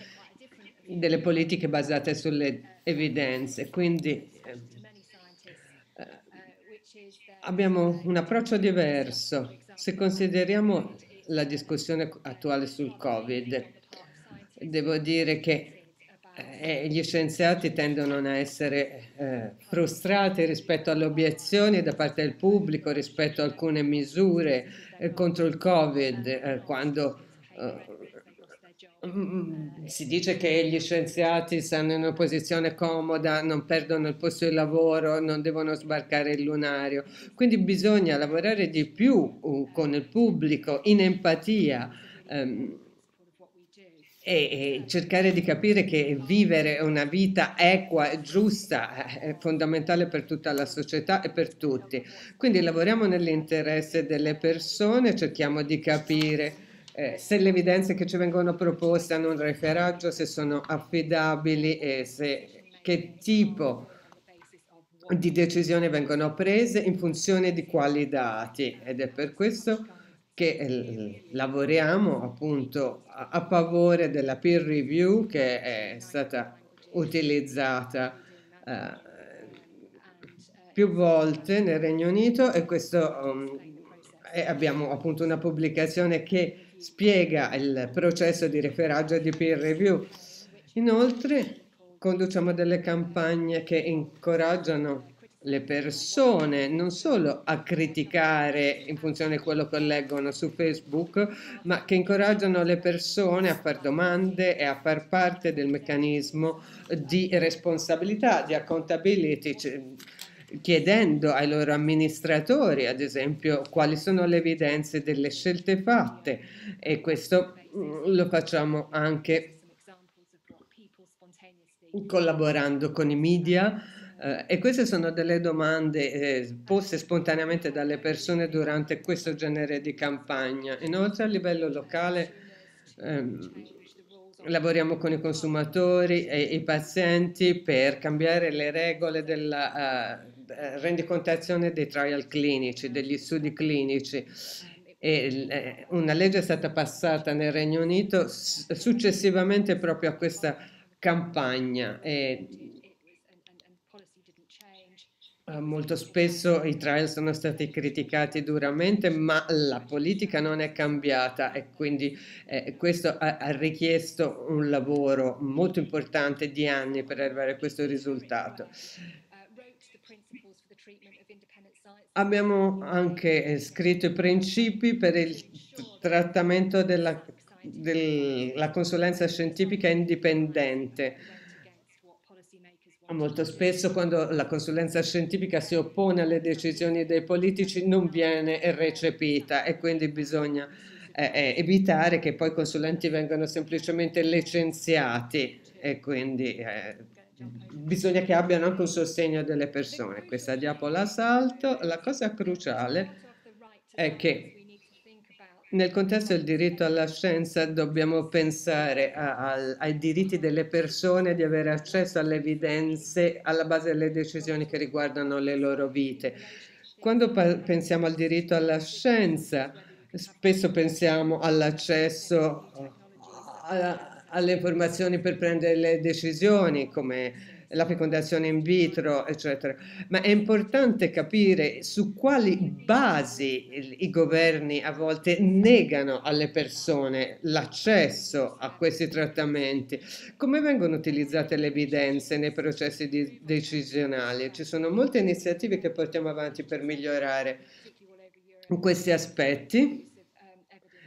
delle politiche basate sulle evidenze. Quindi eh, abbiamo un approccio diverso. Se consideriamo la discussione attuale sul Covid, devo dire che eh, gli scienziati tendono a essere eh, frustrati rispetto alle obiezioni da parte del pubblico rispetto a alcune misure eh, contro il Covid, eh, quando eh, si dice che gli scienziati stanno in una posizione comoda, non perdono il posto di lavoro, non devono sbarcare il lunario. Quindi bisogna lavorare di più uh, con il pubblico, in empatia. Um, e, cercare di capire che vivere una vita equa e giusta è fondamentale per tutta la società e per tutti. Quindi lavoriamo nell'interesse delle persone, cerchiamo di capire eh, se le evidenze che ci vengono proposte hanno un referaggio, se sono affidabili e se, che tipo di decisioni vengono prese in funzione di quali dati. Ed è per questo che eh, lavoriamo appunto a, favore della peer review che è stata utilizzata eh, più volte nel Regno Unito e questo um, abbiamo appunto una pubblicazione che spiega il processo di referaggio e di peer review. Inoltre conduciamo delle campagne che incoraggiano le persone non solo a criticare in funzione di quello che leggono su Facebook, ma che incoraggiano le persone a fare domande e a far parte del meccanismo di responsabilità, di accountability chiedendo ai loro amministratori, ad esempio, quali sono le evidenze delle scelte fatte e questo mm, lo facciamo anche collaborando con i media eh, e queste sono delle domande eh, poste spontaneamente dalle persone durante questo genere di campagna. Inoltre a livello locale ehm, lavoriamo con i consumatori e i pazienti per cambiare le regole della uh, rendicontazione dei trial clinici, degli studi clinici. E eh, una legge è stata passata nel Regno Unito successivamente proprio a questa campagna. E eh, molto spesso i trial sono stati criticati duramente, ma la politica non è cambiata e quindi eh, questo ha, ha, richiesto un lavoro molto importante di anni per arrivare a questo risultato. Abbiamo anche eh, scritto i principi per il trattamento della, della consulenza scientifica indipendente. Molto spesso quando la consulenza scientifica si oppone alle decisioni dei politici non viene recepita e quindi bisogna eh, eh evitare che poi i consulenti vengano semplicemente licenziati e quindi eh, bisogna che abbiano anche un sostegno delle persone. Questa diapo la salto. La cosa cruciale è che nel contesto del diritto alla scienza dobbiamo pensare a, a, ai diritti delle persone di avere accesso alle evidenze alla base delle decisioni che riguardano le loro vite. quando pensiamo al diritto alla scienza, spesso pensiamo all'accesso alle informazioni per prendere le decisioni, come la fecondazione in vitro, eccetera. Ma è importante capire su quali basi i, governi a volte negano alle persone l'accesso a questi trattamenti, come vengono utilizzate le evidenze nei processi decisionali. Ci sono molte iniziative che portiamo avanti per migliorare questi aspetti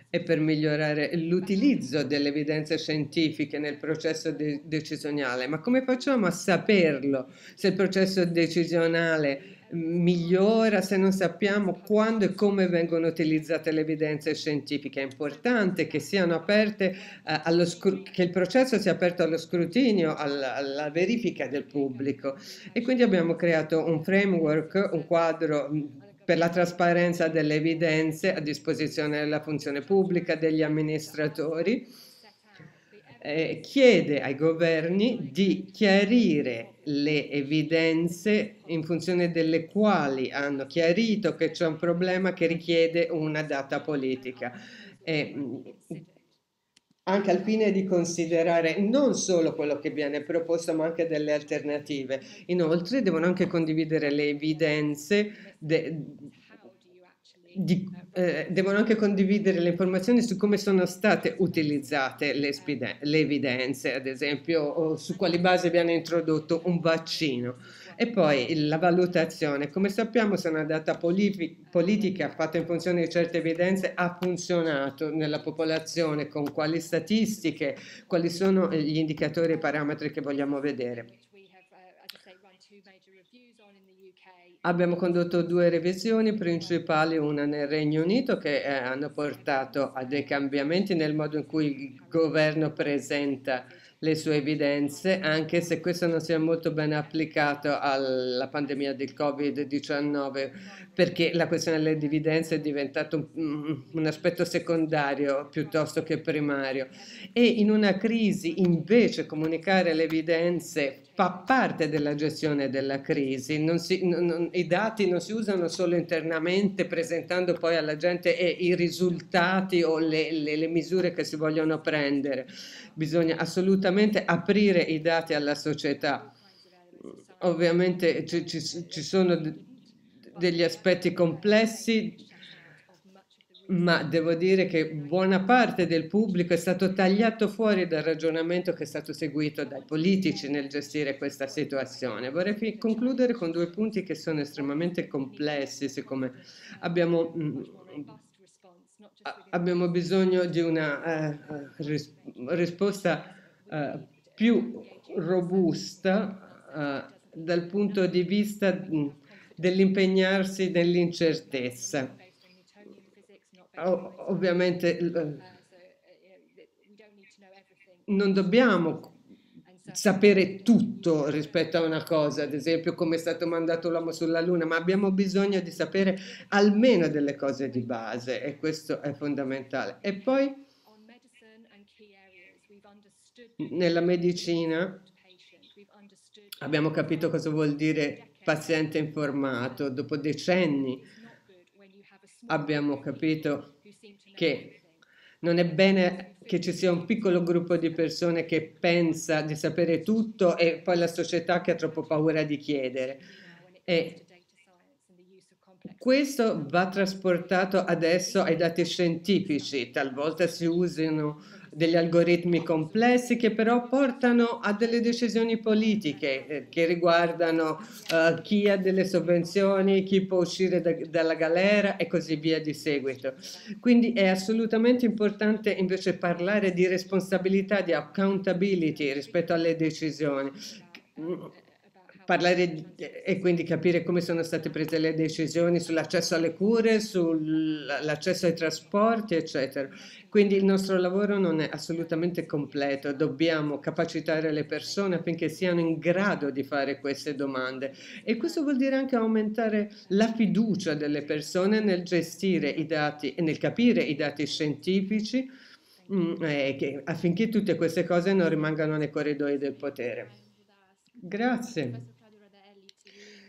e per migliorare l'utilizzo delle evidenze scientifiche nel processo de- decisionale. Ma come facciamo a saperlo se il processo decisionale migliora se non sappiamo quando e come vengono utilizzate le evidenze scientifiche. È importante che aperte eh, scru- che il processo sia aperto allo scrutinio, alla, alla, verifica del pubblico. E quindi abbiamo creato un framework, un quadro per la trasparenza delle evidenze a disposizione della funzione pubblica, degli amministratori, eh, chiede ai governi di chiarire le evidenze in funzione delle quali hanno chiarito che c'è un problema che richiede una data politica. E, anche al fine di considerare non solo quello che viene proposto, ma anche delle alternative. Inoltre devono anche condividere le evidenze, de, di, eh, devono anche condividere le informazioni su come sono state utilizzate le, le evidenze, ad esempio su quali basi viene introdotto un vaccino. E poi la valutazione. Come sappiamo, se una data politica fatta in funzione di certe evidenze ha funzionato nella popolazione, con quali statistiche, quali sono gli indicatori e parametri che vogliamo vedere. Abbiamo condotto due revisioni principali, una nel Regno Unito che eh, hanno portato a dei cambiamenti nel modo in cui il governo presenta le sue evidenze, anche se questo non sia molto ben applicato alla pandemia del Covid-19, perché la questione delle evidenze è diventato un, un, aspetto secondario piuttosto che primario. E in una crisi invece comunicare le evidenze fa parte della gestione della crisi. Non si, non, I dati non si usano solo internamente presentando poi alla gente eh, i risultati o le, le, le misure che si vogliono prendere bisogna assolutamente aprire i dati alla società. Ovviamente ci, ci, ci sono degli aspetti complessi, ma devo dire che buona parte del pubblico è stato tagliato fuori dal ragionamento che è stato seguito dai politici nel gestire questa situazione. Vorrei concludere con due punti che sono estremamente complessi, siccome abbiamo mm, abbiamo bisogno di una uh, ris- risposta uh, più robusta uh, dal punto di vista mm, dell'impegnarsi nell'incertezza. Ovviamente non dobbiamo sapere tutto rispetto a una cosa, ad esempio come è stato mandato l'uomo sulla Luna, ma abbiamo bisogno di sapere almeno delle cose di base e questo è fondamentale. E poi nella medicina abbiamo capito cosa vuol dire paziente informato, dopo decenni abbiamo capito che non è bene che ci sia un piccolo gruppo di persone che pensa di sapere tutto e poi la società che ha troppo paura di chiedere. E questo va trasportato adesso ai dati scientifici, talvolta si usano degli algoritmi complessi che però portano a delle decisioni politiche eh, che riguardano uh, chi ha delle sovvenzioni, chi può uscire da, dalla galera e così via di seguito. Quindi è assolutamente importante invece parlare di responsabilità, di accountability rispetto alle decisioni parlare e quindi capire come sono state prese le decisioni sull'accesso alle cure, sull'accesso ai trasporti, eccetera. Quindi il nostro lavoro non è assolutamente completo, dobbiamo capacitare le persone affinché siano in grado di fare queste domande e questo vuol dire anche aumentare la fiducia delle persone nel gestire i dati e nel capire i dati scientifici eh, affinché tutte queste cose non rimangano nei corridoi del potere. Grazie.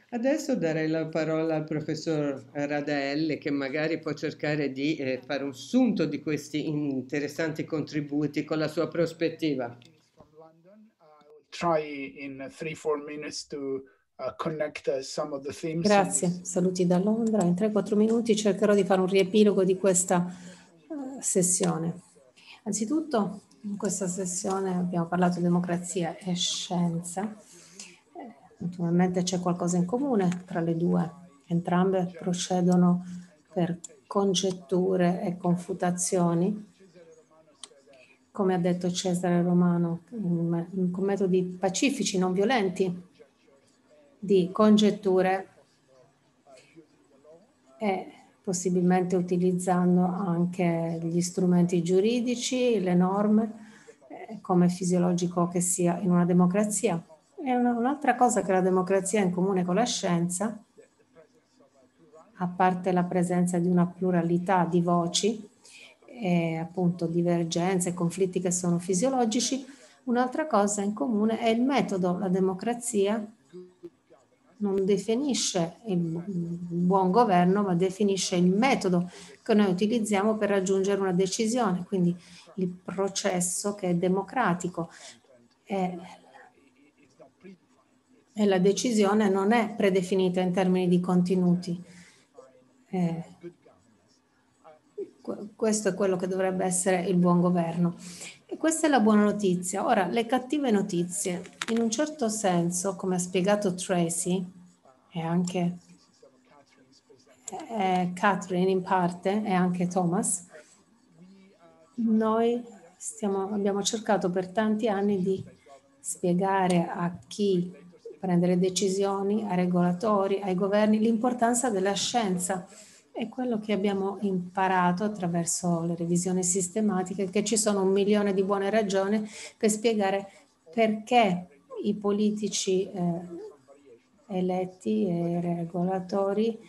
Adesso darei la parola al professor Radelle che magari può cercare di eh, fare un sunto di questi interessanti contributi con la sua prospettiva. Grazie, saluti da Londra. In 3-4 minuti cercherò di fare un riepilogo di questa uh, sessione. Anzitutto, in questa sessione abbiamo parlato di democrazia e scienza Naturalmente c'è qualcosa in comune tra le due, entrambe procedono per congetture e confutazioni, come ha detto Cesare Romano, con metodi pacifici, non violenti, di congetture e possibilmente utilizzando anche gli strumenti giuridici, le norme, eh, come fisiologico che sia in una democrazia. E un'altra cosa che la democrazia ha in comune con la scienza, a parte la presenza di una pluralità di voci e appunto divergenze e conflitti che sono fisiologici, un'altra cosa in comune è il metodo. La democrazia non definisce il buon governo, ma definisce il metodo che noi utilizziamo per raggiungere una decisione, quindi il processo che è democratico. È e la decisione non è predefinita in termini di contenuti. Eh, questo è quello che dovrebbe essere il buon governo. E questa è la buona notizia. Ora, le cattive notizie, in un certo senso, come ha spiegato Tracy, e anche eh, Catherine in parte, e anche Thomas, noi stiamo, abbiamo cercato per tanti anni di spiegare a chi prendere decisioni, ai regolatori, ai governi, l'importanza della scienza. È quello che abbiamo imparato attraverso le revisioni sistematiche, che ci sono un milione di buone ragioni per spiegare perché i politici eh, eletti e regolatori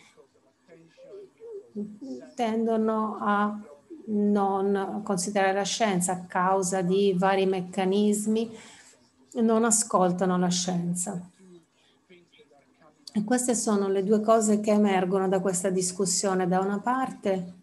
tendono a non considerare la scienza a causa di vari meccanismi, non ascoltano la scienza. E queste sono le due cose che emergono da questa discussione. Da una parte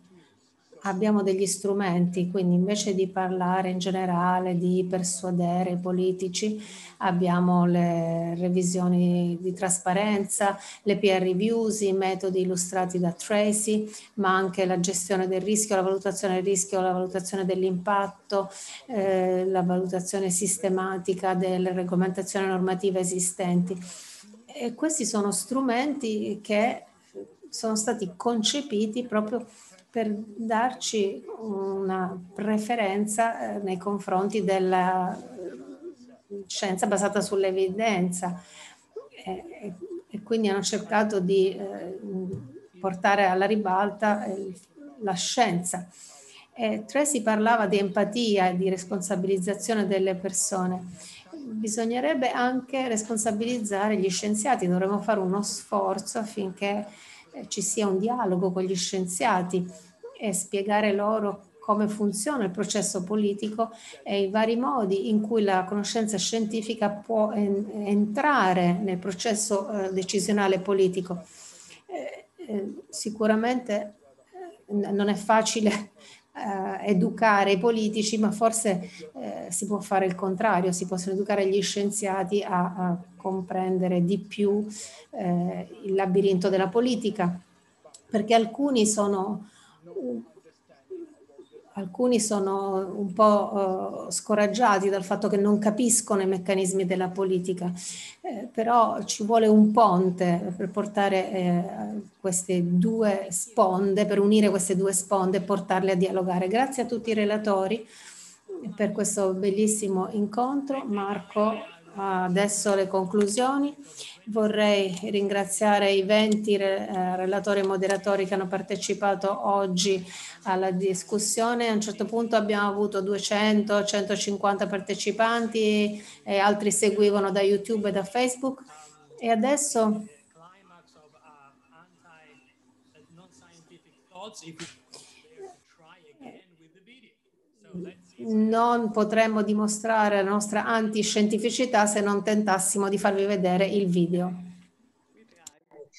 abbiamo degli strumenti, quindi invece di parlare in generale di persuadere i politici, abbiamo le revisioni di trasparenza, le peer reviews, i metodi illustrati da Tracy, ma anche la gestione del rischio, la valutazione del rischio, la valutazione dell'impatto, eh, la valutazione sistematica delle regolamentazioni normative esistenti. E questi sono strumenti che sono stati concepiti proprio per darci una preferenza eh, nei confronti della eh, scienza basata sull'evidenza e, e, quindi hanno cercato di eh, portare alla ribalta la scienza. E Tracy parlava di empatia e di responsabilizzazione delle persone bisognerebbe anche responsabilizzare gli scienziati, dovremmo fare uno sforzo affinché eh, ci sia un dialogo con gli scienziati e spiegare loro come funziona il processo politico e i vari modi in cui la conoscenza scientifica può en- entrare nel processo eh, decisionale politico. Eh, eh, sicuramente eh, non è facile eh, educare i politici, ma forse eh, si può fare il contrario, si possono educare gli scienziati a, a comprendere di più eh, il labirinto della politica, perché alcuni sono alcuni sono un po' uh, scoraggiati dal fatto che non capiscono i meccanismi della politica, eh, però ci vuole un ponte per portare eh, queste due sponde, per unire queste due sponde e portarle a dialogare. Grazie a tutti i relatori per questo bellissimo incontro. Marco, adesso le conclusioni. Vorrei ringraziare i 20 eh, relatori e moderatori che hanno partecipato oggi alla discussione. A un certo punto abbiamo avuto 200-150 partecipanti e altri seguivano da YouTube e da Facebook. E adesso non potremmo dimostrare la nostra antiscientificità se non tentassimo di farvi vedere il video.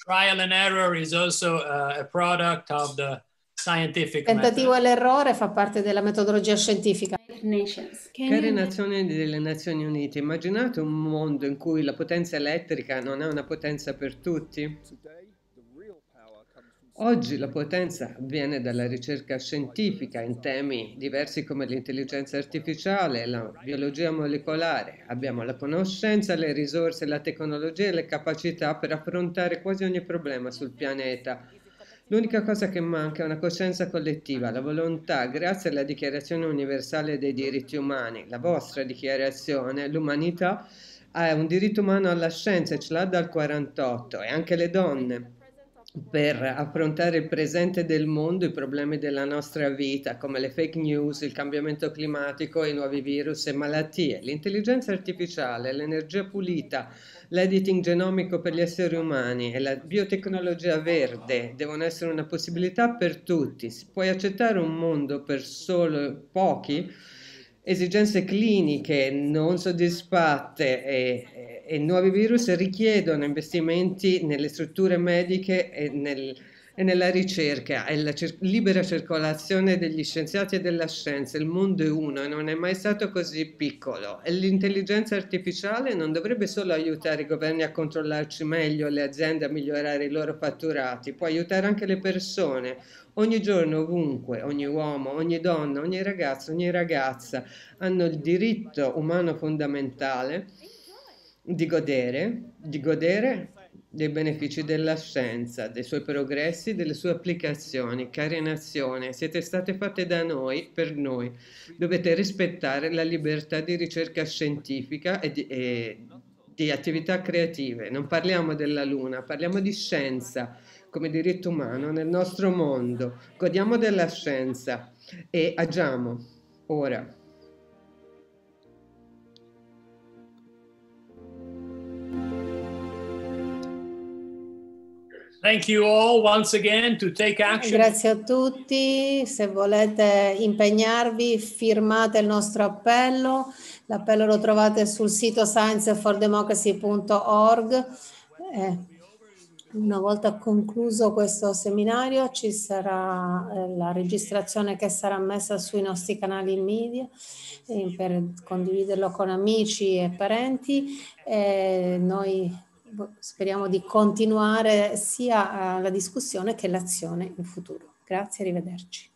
Trial and error is also a product of the scientific Tentativo e l'errore fa parte della metodologia scientifica. Care nazioni delle Nazioni Unite, immaginate un mondo in cui la potenza elettrica non è una potenza per tutti? Oggi la potenza viene dalla ricerca scientifica in temi diversi come l'intelligenza artificiale, la biologia molecolare. Abbiamo la conoscenza, le risorse, la tecnologia e le capacità per affrontare quasi ogni problema sul pianeta. L'unica cosa che manca è una coscienza collettiva, la volontà, grazie alla Dichiarazione universale dei diritti umani, la vostra dichiarazione, l'umanità ha un diritto umano alla scienza e ce l'ha dal 48 e anche le donne per affrontare il presente del mondo, i problemi della nostra vita, come le fake news, il cambiamento climatico, i nuovi virus e malattie, l'intelligenza artificiale, l'energia pulita, l'editing genomico per gli esseri umani e la biotecnologia verde devono essere una possibilità per tutti. Puoi accettare un mondo per solo pochi? Esigenze cliniche non soddisfatte e, e nuovi virus richiedono investimenti nelle strutture mediche e, nel, e nella ricerca e la cer- libera circolazione degli scienziati e della scienza. Il mondo è uno e non è mai stato così piccolo. E l'intelligenza artificiale non dovrebbe solo aiutare i governi a controllarci meglio, le aziende a migliorare i loro fatturati, può aiutare anche le persone. Ogni giorno, ovunque, ogni uomo, ogni donna, ogni ragazzo, ogni ragazza hanno il diritto umano fondamentale di godere, di godere dei benefici della scienza, dei suoi progressi, delle sue applicazioni. Care nazione, siete state fatte da noi, per noi. Dovete rispettare la libertà di ricerca scientifica e di, e di attività creative. Non parliamo della Luna, parliamo di scienza come diritto umano nel nostro mondo. Godiamo della scienza e agiamo ora. Grazie a tutti. Se volete impegnarvi, firmate il nostro appello. L'appello lo trovate sul sito sciencefordemocracy.org. Eh, una volta concluso questo seminario ci sarà eh, la registrazione che sarà messa sui nostri canali media eh, per condividerlo con amici e parenti. noi speriamo di continuare sia la discussione che l'azione in futuro. Grazie, arrivederci.